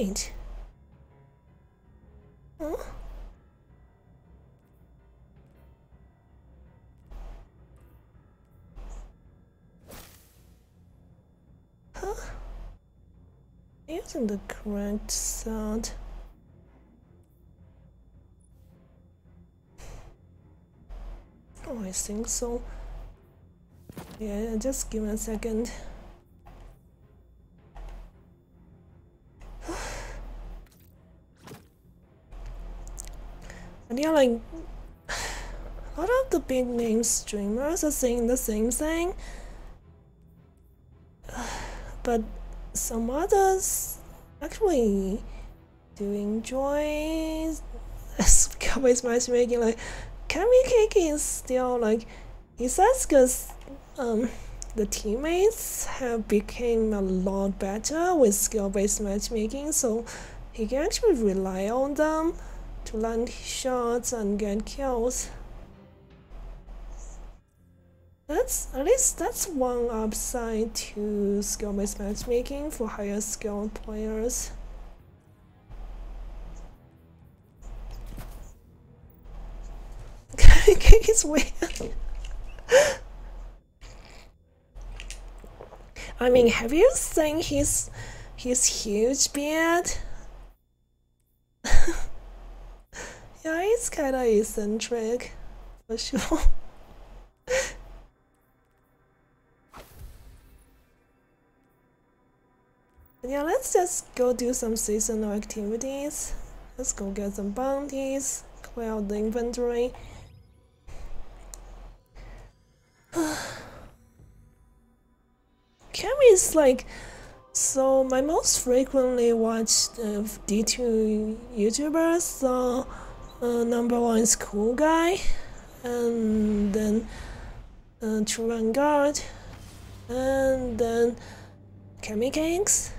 Wait. Huh? Using the correct sound. Oh, I think so. Yeah, just give me a second. And yeah, like a lot of the big name streamers are saying the same thing. But some others actually do enjoy skill-based matchmaking. Like Cammy Cake is still like he says because um the teammates have become a lot better with skill-based matchmaking, so he can actually rely on them to land shots and get kills. That's at least that's one upside to skill-based matchmaking for higher skilled players. it's weird. I mean, have you seen his his huge beard? yeah, he's kind of eccentric, for sure. yeah, let's just go do some seasonal activities. Let's go get some bounties, clear out the inventory. Cammy is like so my most frequently watched uh, D2 YouTubers so uh, number one is Cool Guy and then uh, True Vanguard and then Cammy Cakes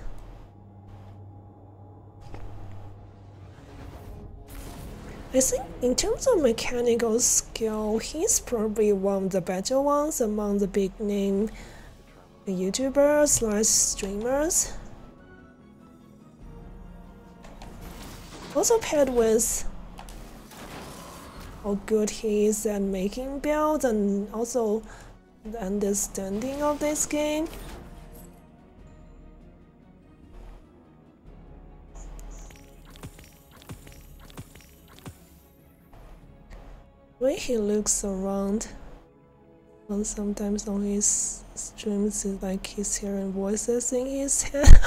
I think in terms of mechanical skill, he's probably one of the better ones among the big name YouTubers slash streamers. Also paired with how good he is at making builds and also the understanding of this game. way he looks around and sometimes on his streams it's like he's hearing voices in his head.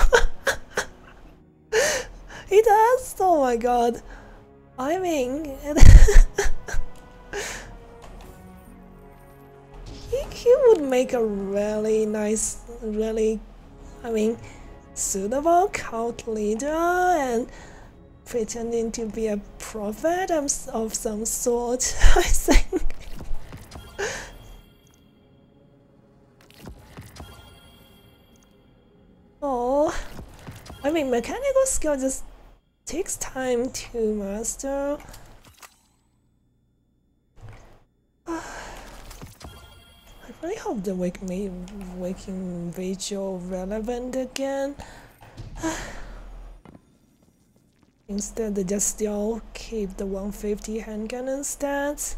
He does? Oh my god. I mean he, he would make a really nice really i mean suitable cult leader and pretending to be a prophet of some sort, I think. Oh, I mean, mechanical skill just takes time to master. I really hope the wake me Waking Vigil relevant again. Instead, they just still keep the 150 handgun stats.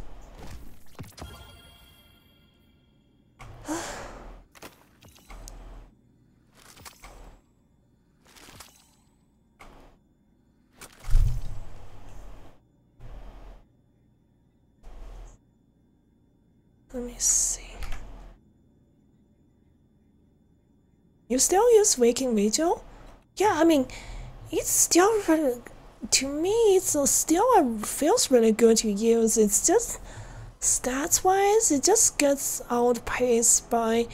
Let me see. You still use Waking Vigil? Yeah, I mean, it's still really to me, it's still feels really good to use. It's just stats wise, it just gets outpaced by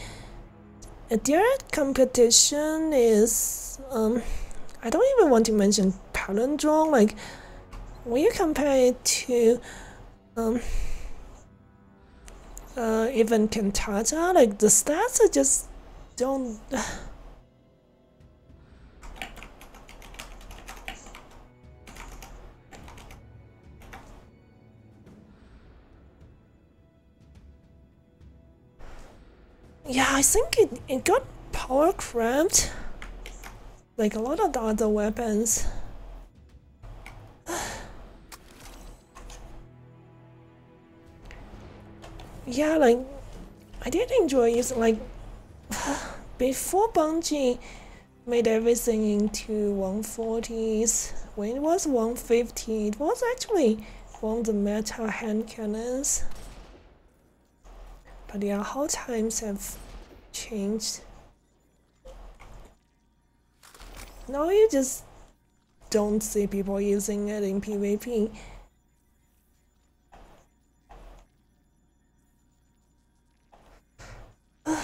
a direct competition. Is um, I don't even want to mention palindrome. Like when you compare it to um, uh, even Cantata, like the stats are just don't. Yeah, I think it, it got power cramped. Like a lot of the other weapons. yeah, like I did enjoy it. Like before Bungie made everything into 140s, when it was 150, it was actually one of the metal hand cannons. But yeah, how times have changed. Now you just don't see people using it in PvP. Let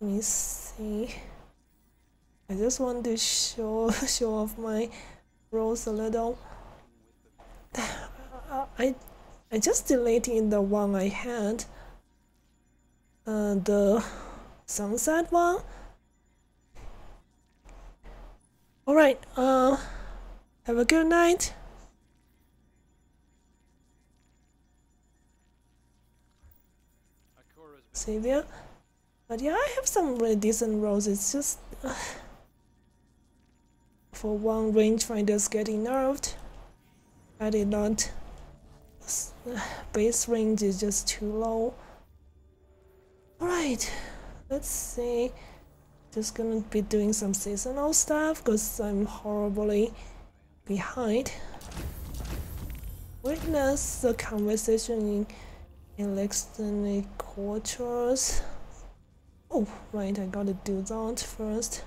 me see. I just want to show show off my rolls a little. I I just deleted the one I had. Uh, the sunset one. All right. Uh, have a good night. Savior. But yeah, I have some really decent rolls. It's just uh, for one rangefinder's getting nerfed. I did not. Base range is just too low. Alright, let's see. Just gonna be doing some seasonal stuff because I'm horribly behind. Witness the conversation in Eliksni quarters. Oh, right, I gotta do that first.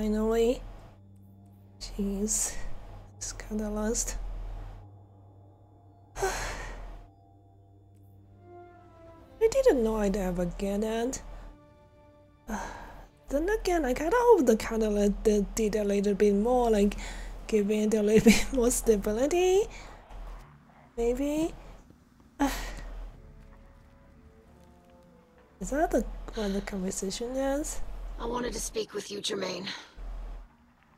Finally. Jeez. It's kinda lost. I didn't know I'd ever get it. then again, I kinda hope the catalyst did, did a little bit more, like giving it a little bit more stability. Maybe. Is that the what the conversation is? I wanted to speak with you, Jermaine.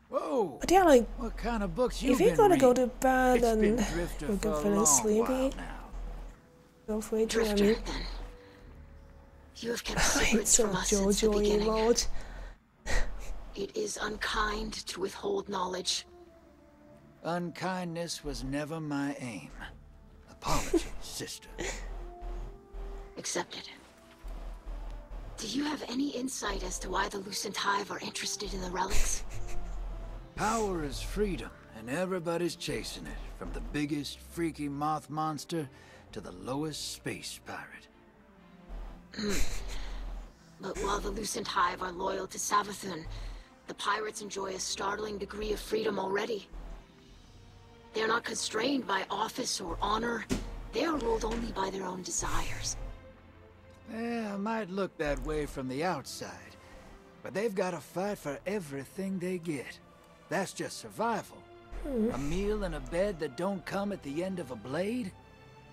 Whoa! But yeah, like What kind of books you if you been gotta go reading? to bed It's been and Drifter you're for a feeling long sleepy, while now. feel free to. I Drifter, mean. You have kept it's secrets a from us since the beginning. emote. It is unkind to withhold knowledge. Unkindness was never my aim. Apologies, sister. Accepted. Do you have any insight as to why the Lucent Hive are interested in the relics? Power is freedom, and everybody's chasing it. From the biggest freaky moth monster to the lowest space pirate. Hmm. But while the Lucent Hive are loyal to Savathun, the pirates enjoy a startling degree of freedom already. They are not constrained by office or honor. They are ruled only by their own desires. Yeah, it might look that way from the outside, but they've got to fight for everything they get. That's just survival. A hmm. meal and a bed that don't come at the end of a blade?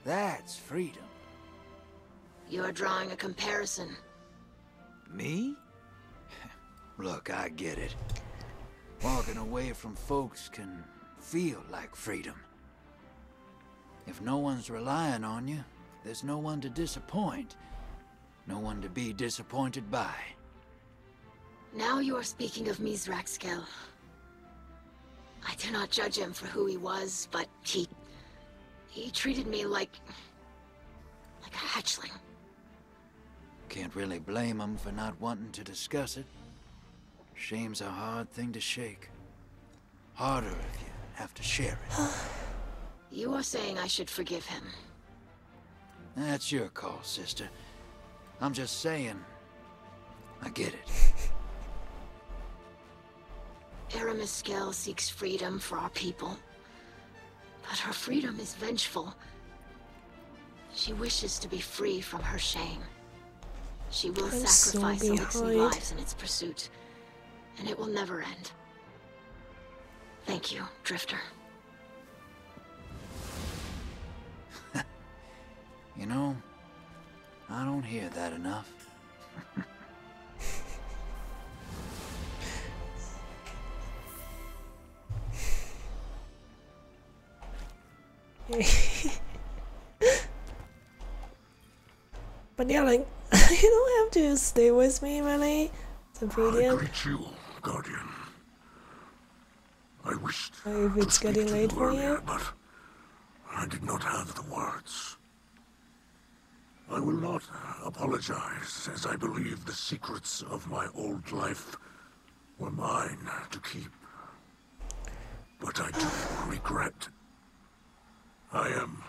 That's freedom. You are drawing a comparison. Me? Look, I get it. Walking away from folks can feel like freedom. If no one's relying on you, there's no one to disappoint. No one to be disappointed by. Now you are speaking of Mithraxkel. I do not judge him for who he was, but he... He treated me like... like a hatchling. Can't really blame him for not wanting to discuss it. Shame's a hard thing to shake. Harder if you have to share it. You are saying I should forgive him. That's your call, sister. I'm just saying, I get it. Eramiskel seeks freedom for our people. But her freedom is vengeful. She wishes to be free from her shame. She will I'm so sacrifice Eliksni lives in its pursuit. And it will never end. Thank you, Drifter. You know, I don't hear that enough. But yeah, like you don't have to stay with me, really. It's I greet you, Guardian. I wished if to it's speak getting to late you for earlier, you? but I did not have the words. I will not apologize, as I believe the secrets of my old life were mine to keep. But I do regret. I am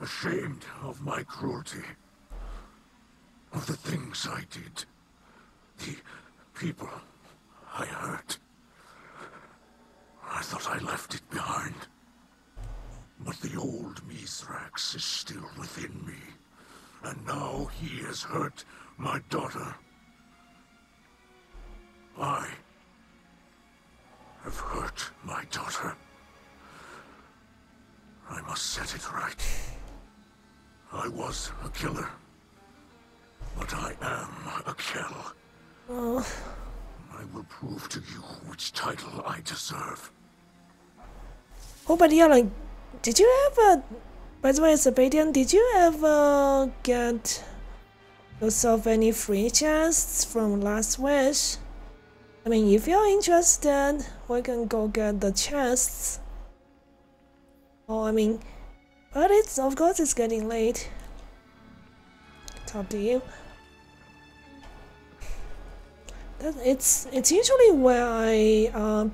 ashamed of my cruelty. Of the things I did. The people I hurt. I thought I left it behind. But the old Mithrax is still within me. And now he has hurt my daughter. I have hurt my daughter. I must set it right. I was a killer. But I am a kill. Oh, I will prove to you which title I deserve. oh, but yeah, like, did you ever? By the way, Sebastian, did you ever get yourself any free chests from Last Wish? I mean, if you're interested, we can go get the chests. Oh, I mean, but it's of course it's getting late. It's up to you. It's it's usually where I um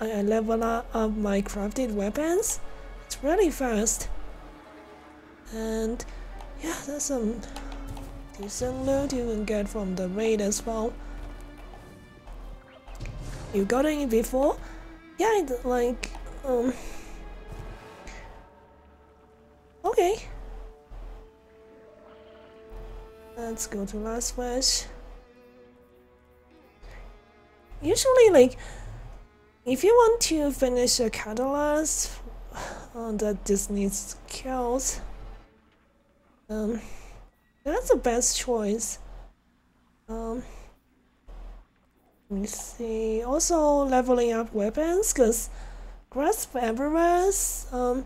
I level up my crafted weapons. It's really fast. And yeah, there's some decent loot you can get from the raid as well. You got any before? Yeah, like um. Okay. Let's go to Last Wish. Usually, like, if you want to finish a catalyst uh, that just needs kills, um, that's the best choice. Um, let me see. Also, leveling up weapons, because Grasp Avarice, um,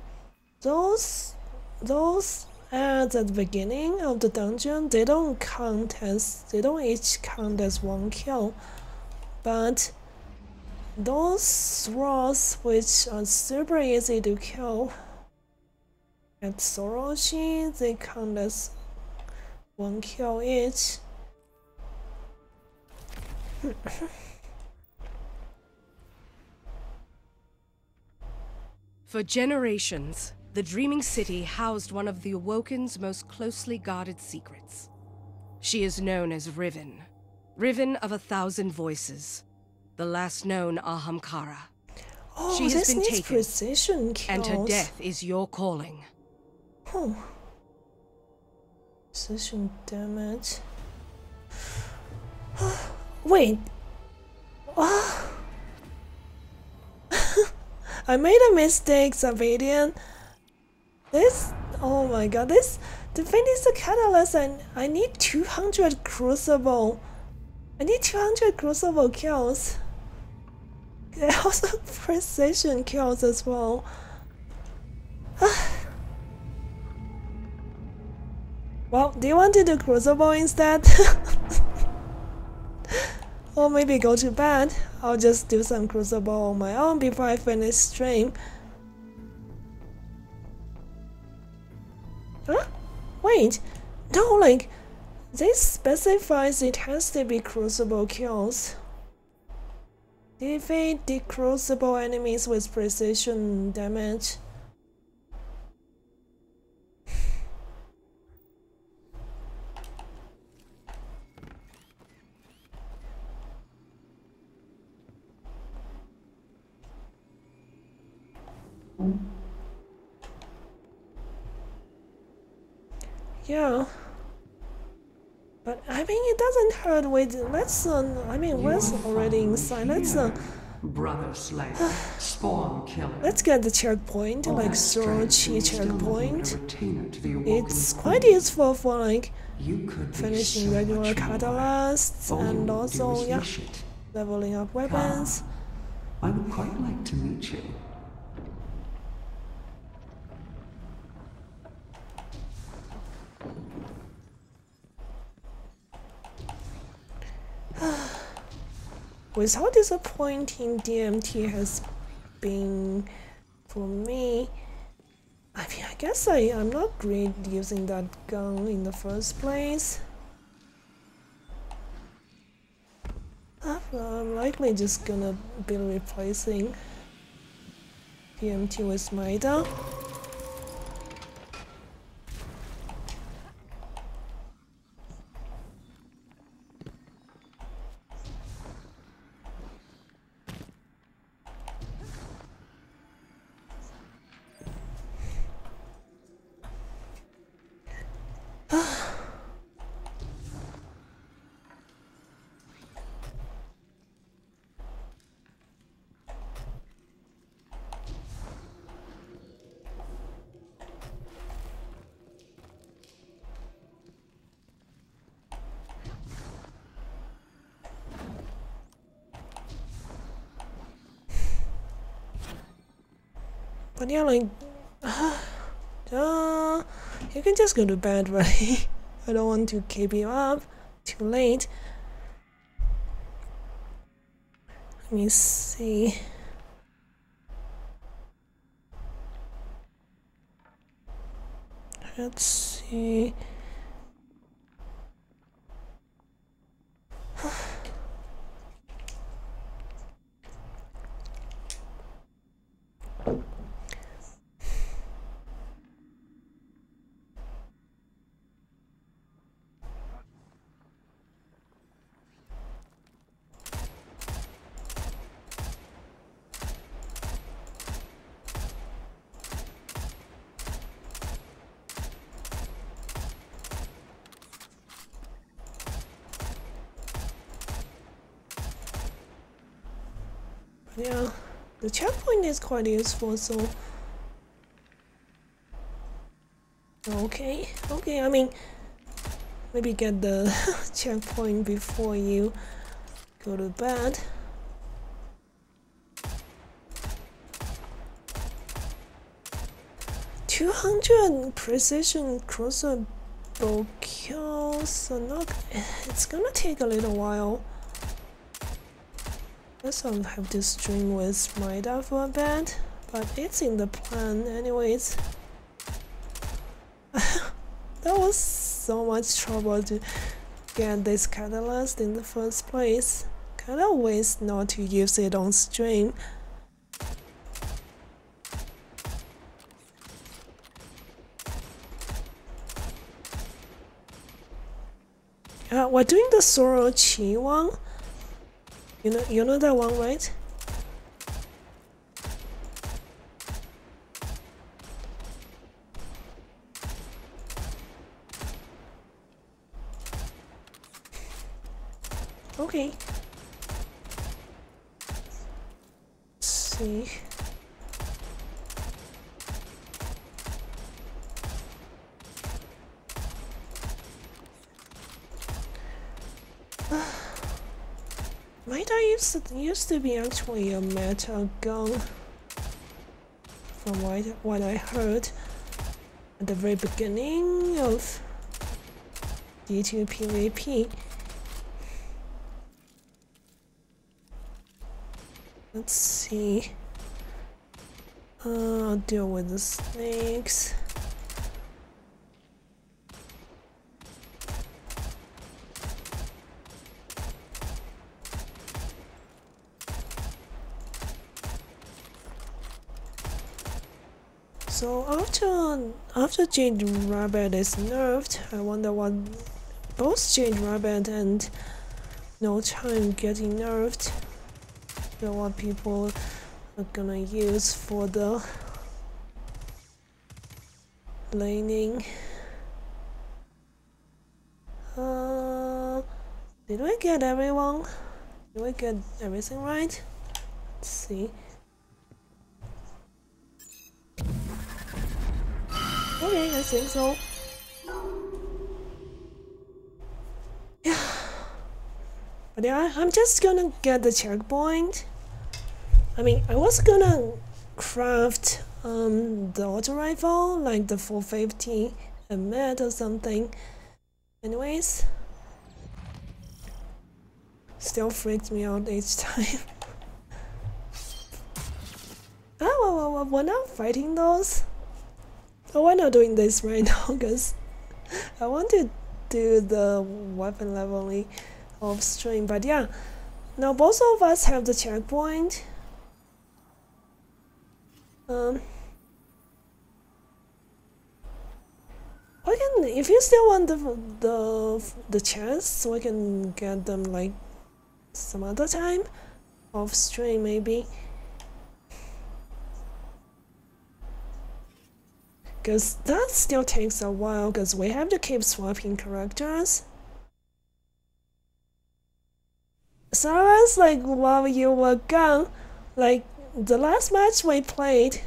those, those at the beginning of the dungeon, they don't count as, they don't each count as one kill. But those thralls which are super easy to kill at Shuro Chi, they count as one kill each. For generations, the Dreaming City housed one of the Awoken's most closely guarded secrets. She is known as Riven, Riven of a Thousand Voices, the last known Ahamkara. Oh, She has this been taken. And her death is your calling. Oh. Precision damage. Wait. Ah. I made a mistake, Sabadian. This. Oh my god, this. To finish the catalyst, I, I need 200 crucible. I need 200 crucible kills. And also precision kills as well. Well, do you want to do Crucible instead? or maybe go to bed. I'll just do some Crucible on my own before I finish stream. Huh? Wait, no, like, this specifies it has to be Crucible kills. Defeat the Crucible enemies with precision damage. Yeah. But I mean, it with. Let's. Uh, I mean, we're already inside. Let's. Uh, Brother Slayer, spawn killer. let's get the checkpoint, like that strength Shuro Chi and still nothing checkpoint. a retainer to the awoken It's quite useful for like You could finishing regular catalysts and also yeah, leveling up weapons. I would quite like to meet you. With how disappointing DMT has been for me, I mean, I guess I, I'm not great using that gun in the first place. Uh, I'm likely just gonna be replacing DMT with Mida. Yeah, like, uh, uh, you can just go to bed, right? I don't want to keep you up too late. Let me see. Let's see. Yeah, the checkpoint is quite useful, so... Okay, okay, I mean, maybe get the checkpoint before you go to bed. Two hundred precision crossbow kills are not. It's gonna take a little while. I'll have to stream with Mida for a bit, but it's in the plan anyways. that was so much trouble to get this catalyst in the first place. Kinda waste not to use it on stream. Uh, we're doing the Shuro Chi one. You know, you know that one, right? Okay. Let's see. Might I to, be actually a meta gun from what, what I heard at the very beginning of D2 PvP. Let's see. Uh, I'll deal with the snakes. So after after Jade Rabbit is nerfed, I wonder what both Jade Rabbit and No Time getting nerfed. You know what people are gonna use for the laning. Uh, did we get everyone? Did we get everything right? Let's see. Okay, I think so. Yeah. But yeah, I'm just gonna get the checkpoint. I mean, I was gonna craft um, the auto rifle, like the 450 a med or something. Anyways, still freaks me out each time. oh, well, well, we're not fighting those. Oh, why not doing this right now? Because I want to do the weapon leveling off stream. But yeah, now both of us have the checkpoint. Um, we can, if you still want the the the chance, we can get them like some other time, off stream maybe. Cause that still takes a while, cause we have to keep swapping characters. So I was like, while you were gone, like the last match we played,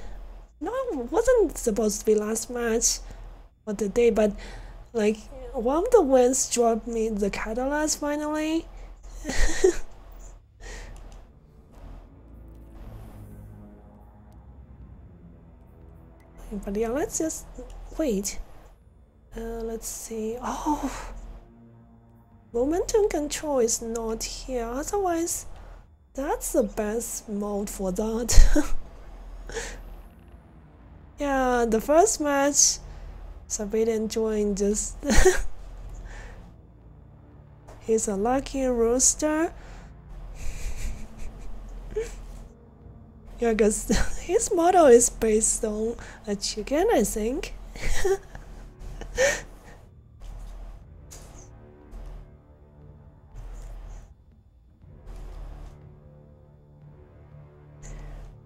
no, wasn't supposed to be last match of the day, but like one of the wins dropped me the catalyst finally. but yeah, let's just wait. Uh, let's see. Oh, momentum control is not here. Otherwise, that's the best mode for that. yeah, the first match, Sabine joined just. He's a lucky rooster. Yeah, because his model is based on a chicken, I think.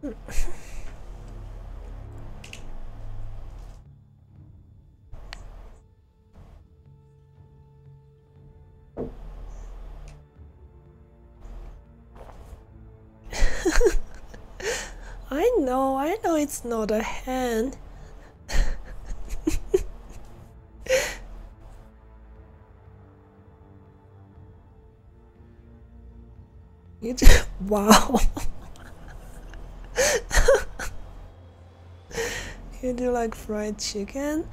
I know, I know it's not a hand. you just, wow. you do like fried chicken?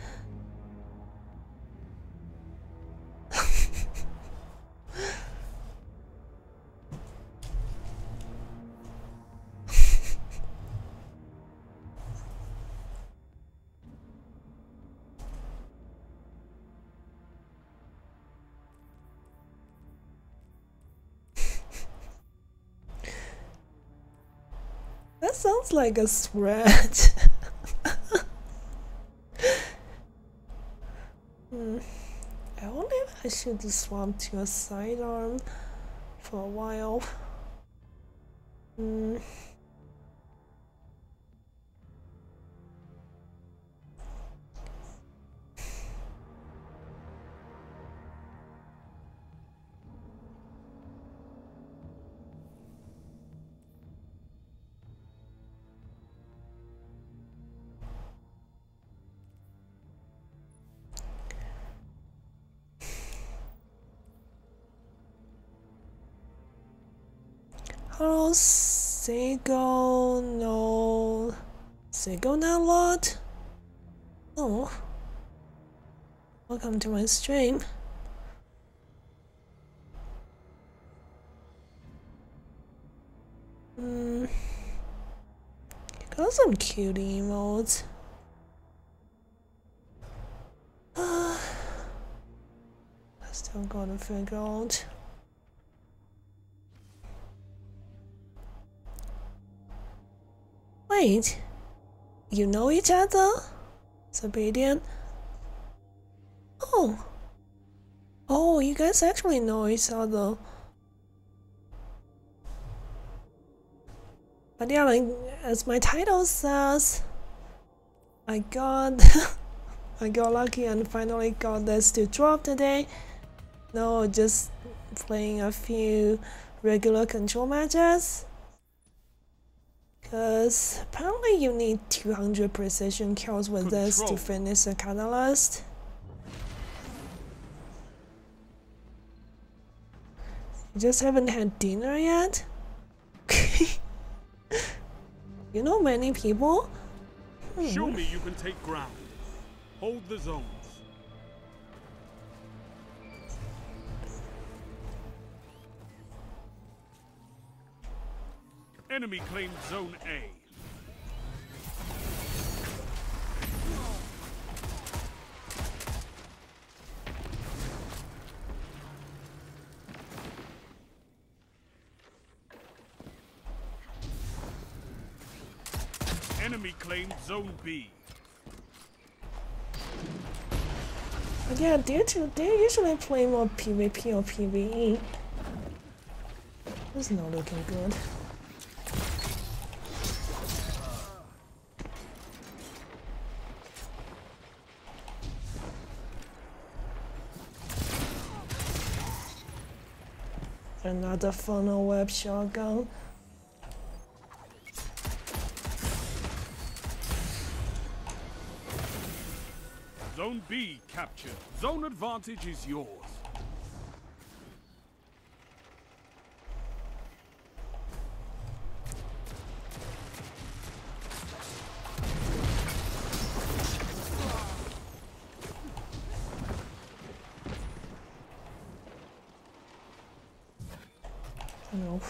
Like a threat. hmm. I wonder if I should swap to a sidearm for a while. Hmm. Hello, Sego. No. Sego not lot? Oh. Welcome to my stream. Hmm. Got some cute emotes. I still gotta figure out. Wait, you know each other? Sabadian? Oh. Oh, you guys actually know each other. But yeah, like, as my title says, I got, I got lucky and finally got this to drop today. No, just playing a few regular control matches. Because apparently you need 200 precision kills with this to finish a catalyst. You just haven't had dinner yet? you know many people? Show Hmm. me you can take ground. Hold the zones. Enemy claimed Zone A. Enemy claimed Zone B. Yeah, they're, too, they're usually playing more PvP or PvE. This is not looking good. Another funnel web shotgun. Zone B captured. Zone advantage is yours. No.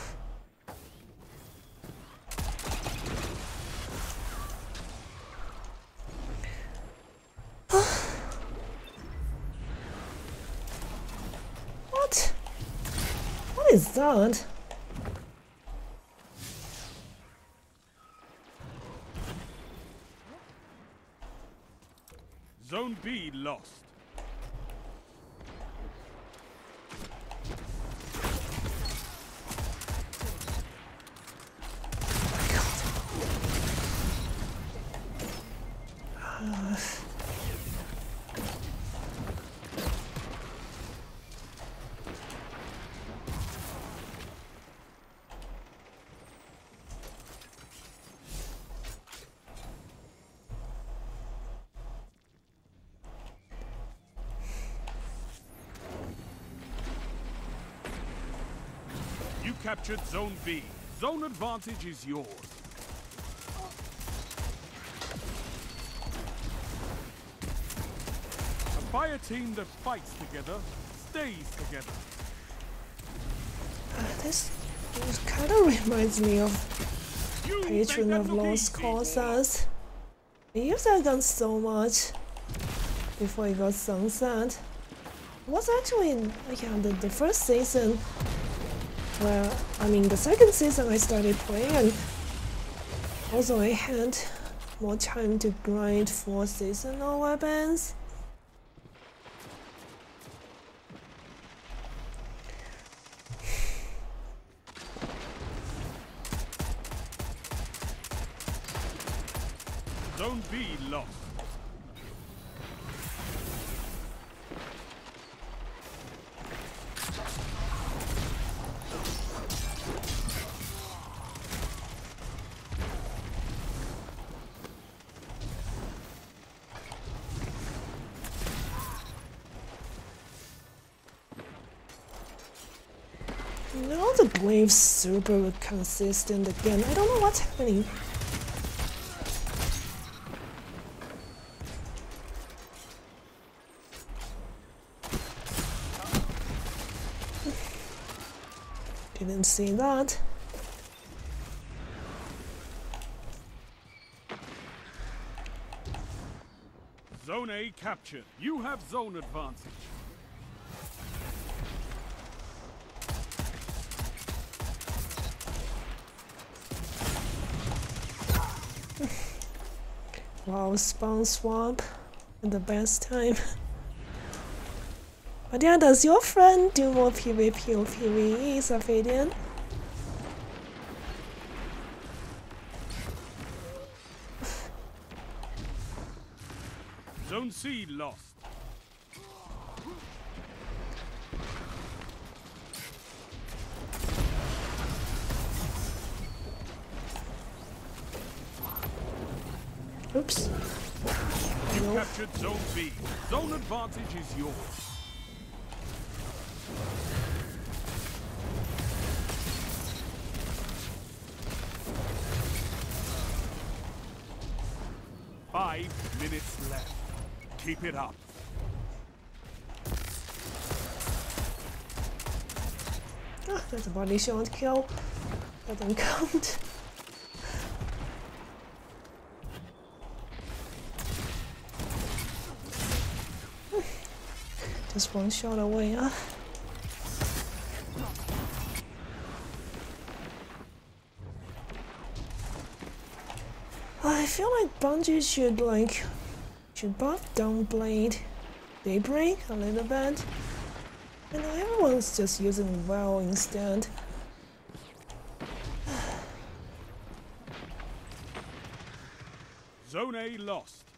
what? What is that? Zone B lost. You captured Zone B. Zone advantage is yours. A fire team that fights together stays together. Uh, this, this kind of reminds me of You Patron of Lost. Causes. I used that gun so much before it got sunset. It was actually in, yeah, the, the first season where, I mean, the second season I started playing, and also I had more time to grind for seasonal weapons. Super consistent again. I don't know what's happening. Didn't see that. Zone A captured. You have zone advantage. Wow, spawn swap at the best time. But yeah, does your friend do more PvP or PvE, Safadian? Zone C lost. Oops. You No. captured Zone B. Zone advantage is yours. Five minutes left. Keep it up. Ah, that's a body shot kill. Doesn't count. One shot away, ah. I feel like Bungie should like should buff Dawnblade Daybreak a little bit. And everyone's just using WoW instead. Zone A lost.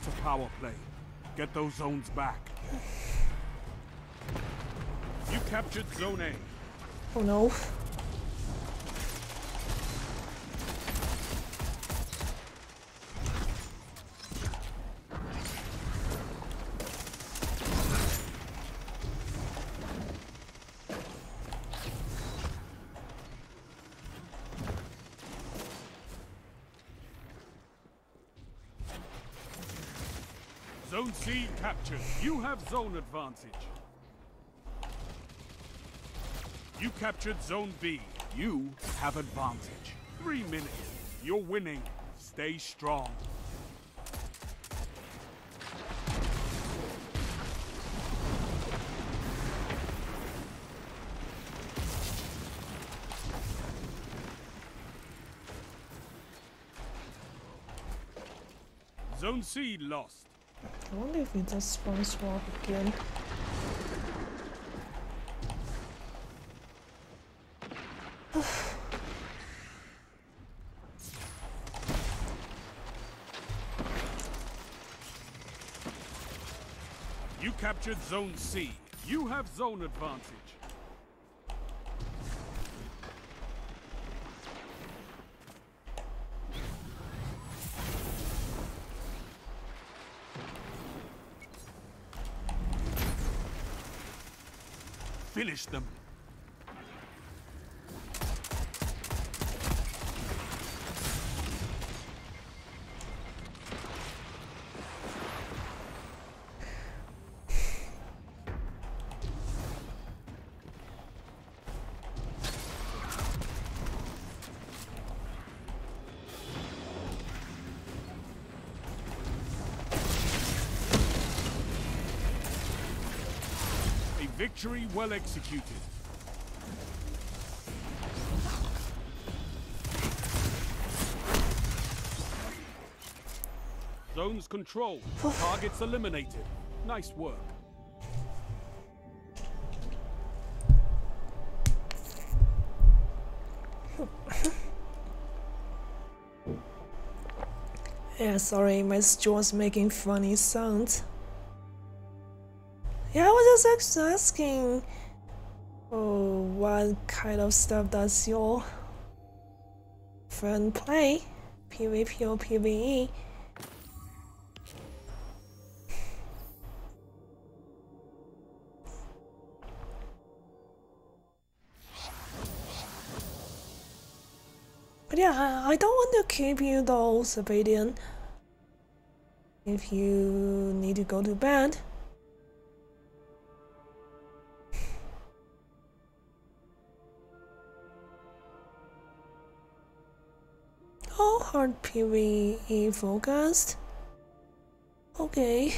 It's a power play. Get those zones back. You captured Zone A. Oh no. Zone C captured. You have zone advantage. You captured Zone B. You have advantage. Three minutes. You're winning. Stay strong. Zone C lost. I wonder if we just spawn swap again. You captured Zone C. You have zone advantage. Finish them. Well executed. Zones controlled. Targets eliminated. Nice work. Yeah, sorry, my straw's making funny sounds. Was just asking. Oh, what kind of stuff does your friend play? PvP or PvE? But yeah, I, I don't want to keep you though, civilian. If you need to go to bed. Hard PvE focused. Okay.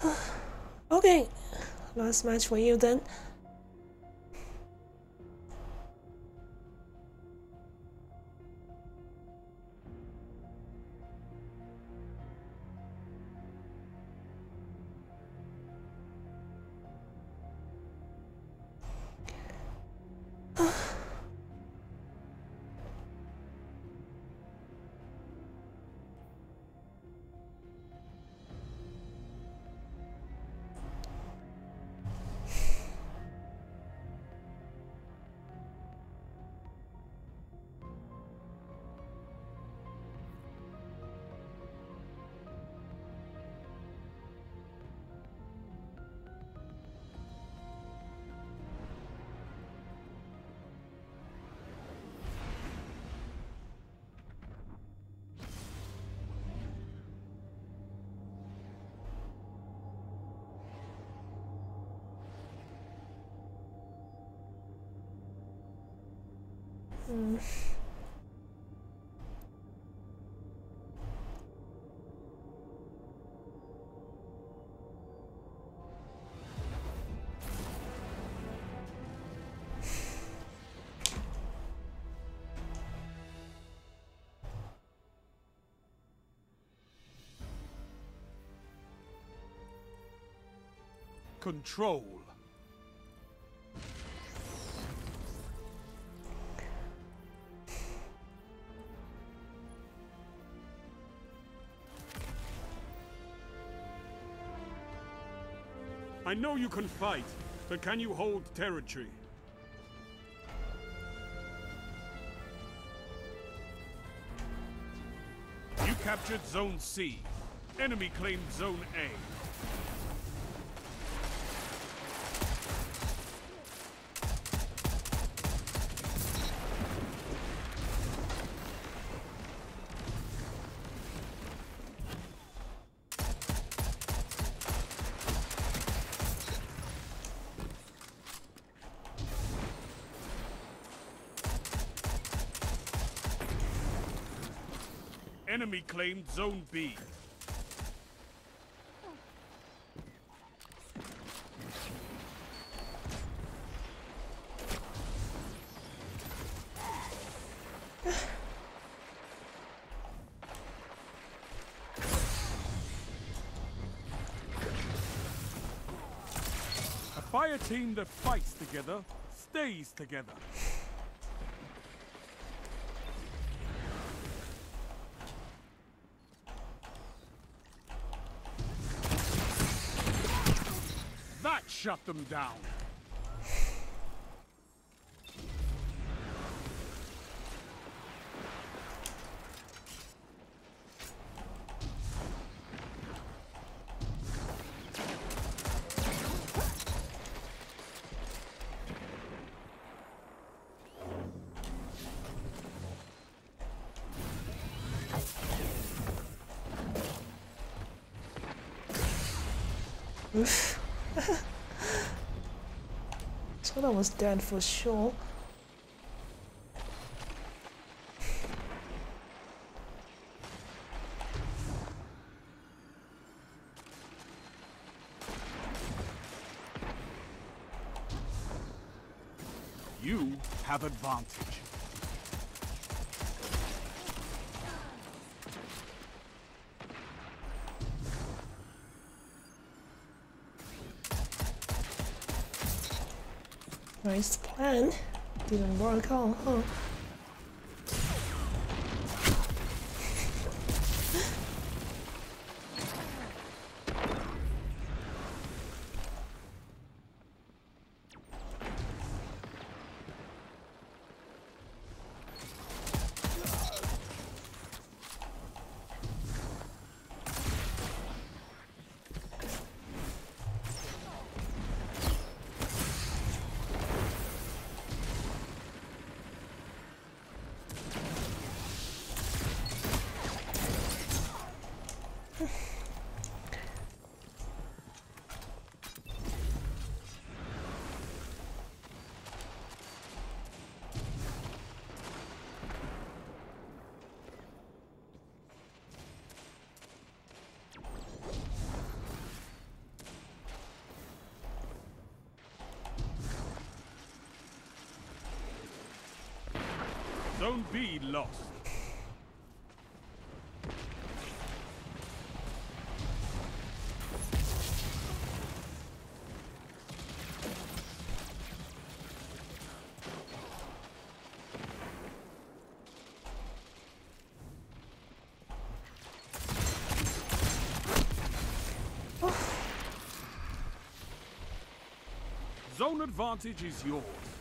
okay, last match for you then. Control. I know you can fight, but can you hold territory? You captured Zone C. Enemy claimed Zone A. Enemy claimed Zone B. A fire team that fights together stays together. That shut them down. Thought I was dead for sure. You have advantage. Nice plan. Didn't work out, huh? Zone lost. Zone advantage is yours.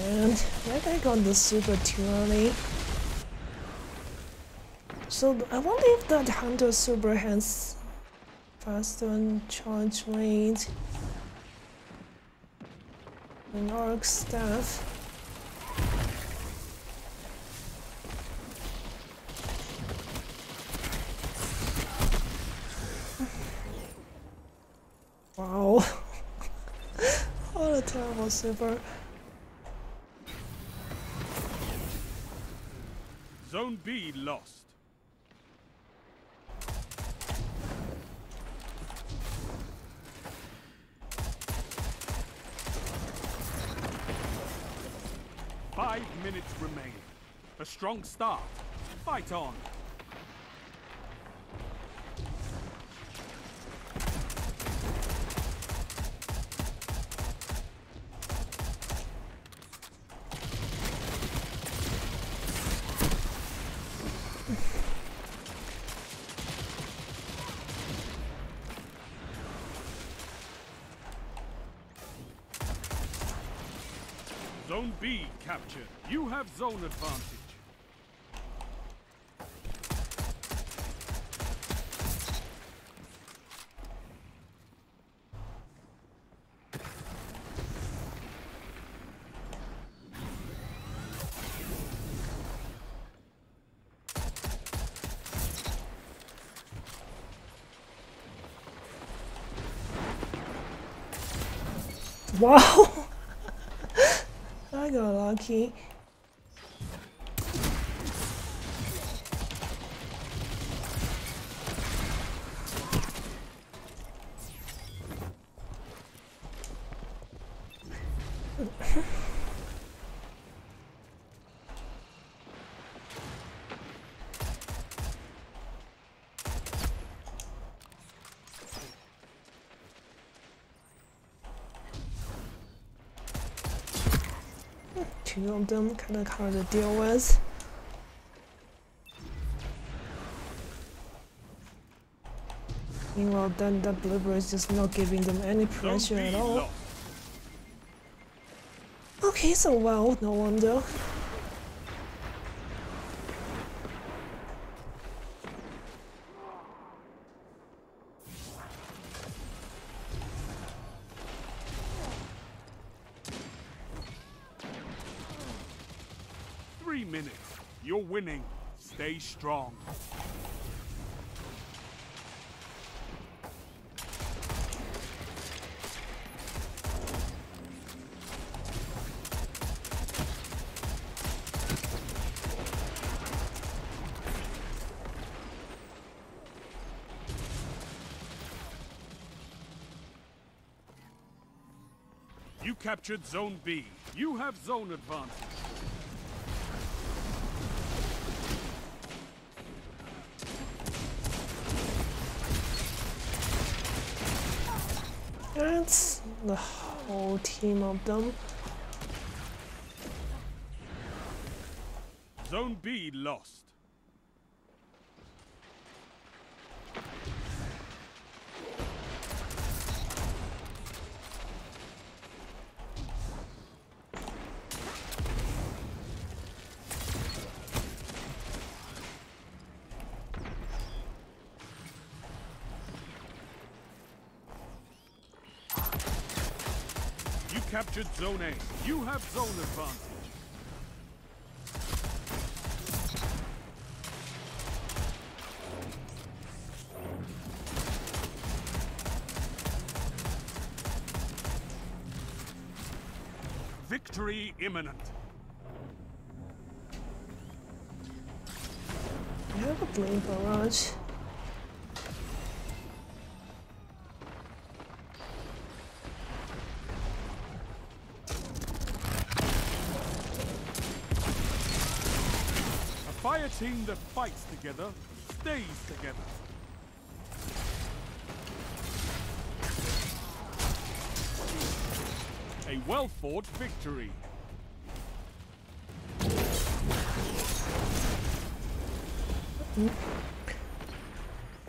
Man, that guy got the super too early. So I wonder if that hunter super has faster and charge rate than arc staff. Wow. what a terrible super. Zone B lost. Five minutes remain. A strong start. Fight on. Zone Captured. You have zone advantage. Wow! I Two of them kind of hard to deal with. Meanwhile, then that Blibber is just not giving them any pressure at all. Okay, so well, no wonder. Three minutes. You're winning. Stay strong. You captured Zone B. You have zone advantage. That's the team of them. Zone B lost. You captured Zone A. You have zone advantage. Victory imminent. I have a barrage. A fire team that fights together stays together. A well-fought victory.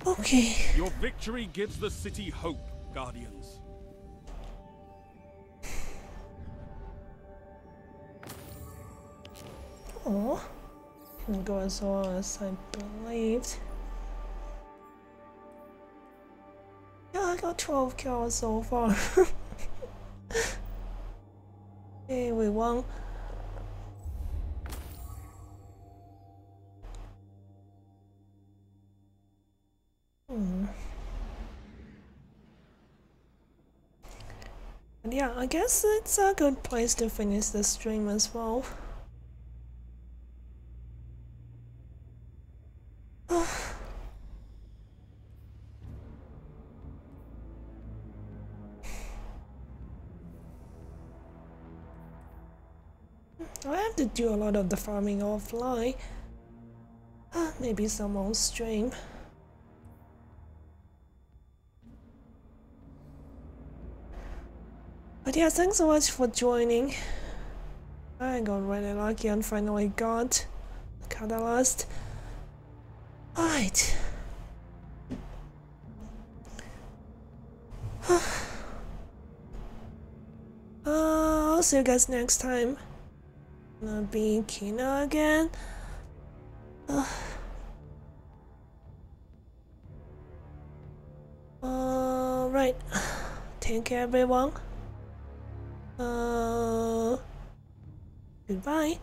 Okay. Your victory gives the city hope, Guardians. Didn't go as well as I believe. Yeah, I got 12 kills so far. hey, we won. Hmm. Yeah, I guess it's a good place to finish the stream as well. Of the farming offline. Ah, maybe some on stream. But yeah, thanks so much for joining. I got really lucky and finally got the catalyst. Alright. uh, I'll see you guys next time. Gonna be Kina again. Uh, Alright. Take care, everyone. Uh, goodbye.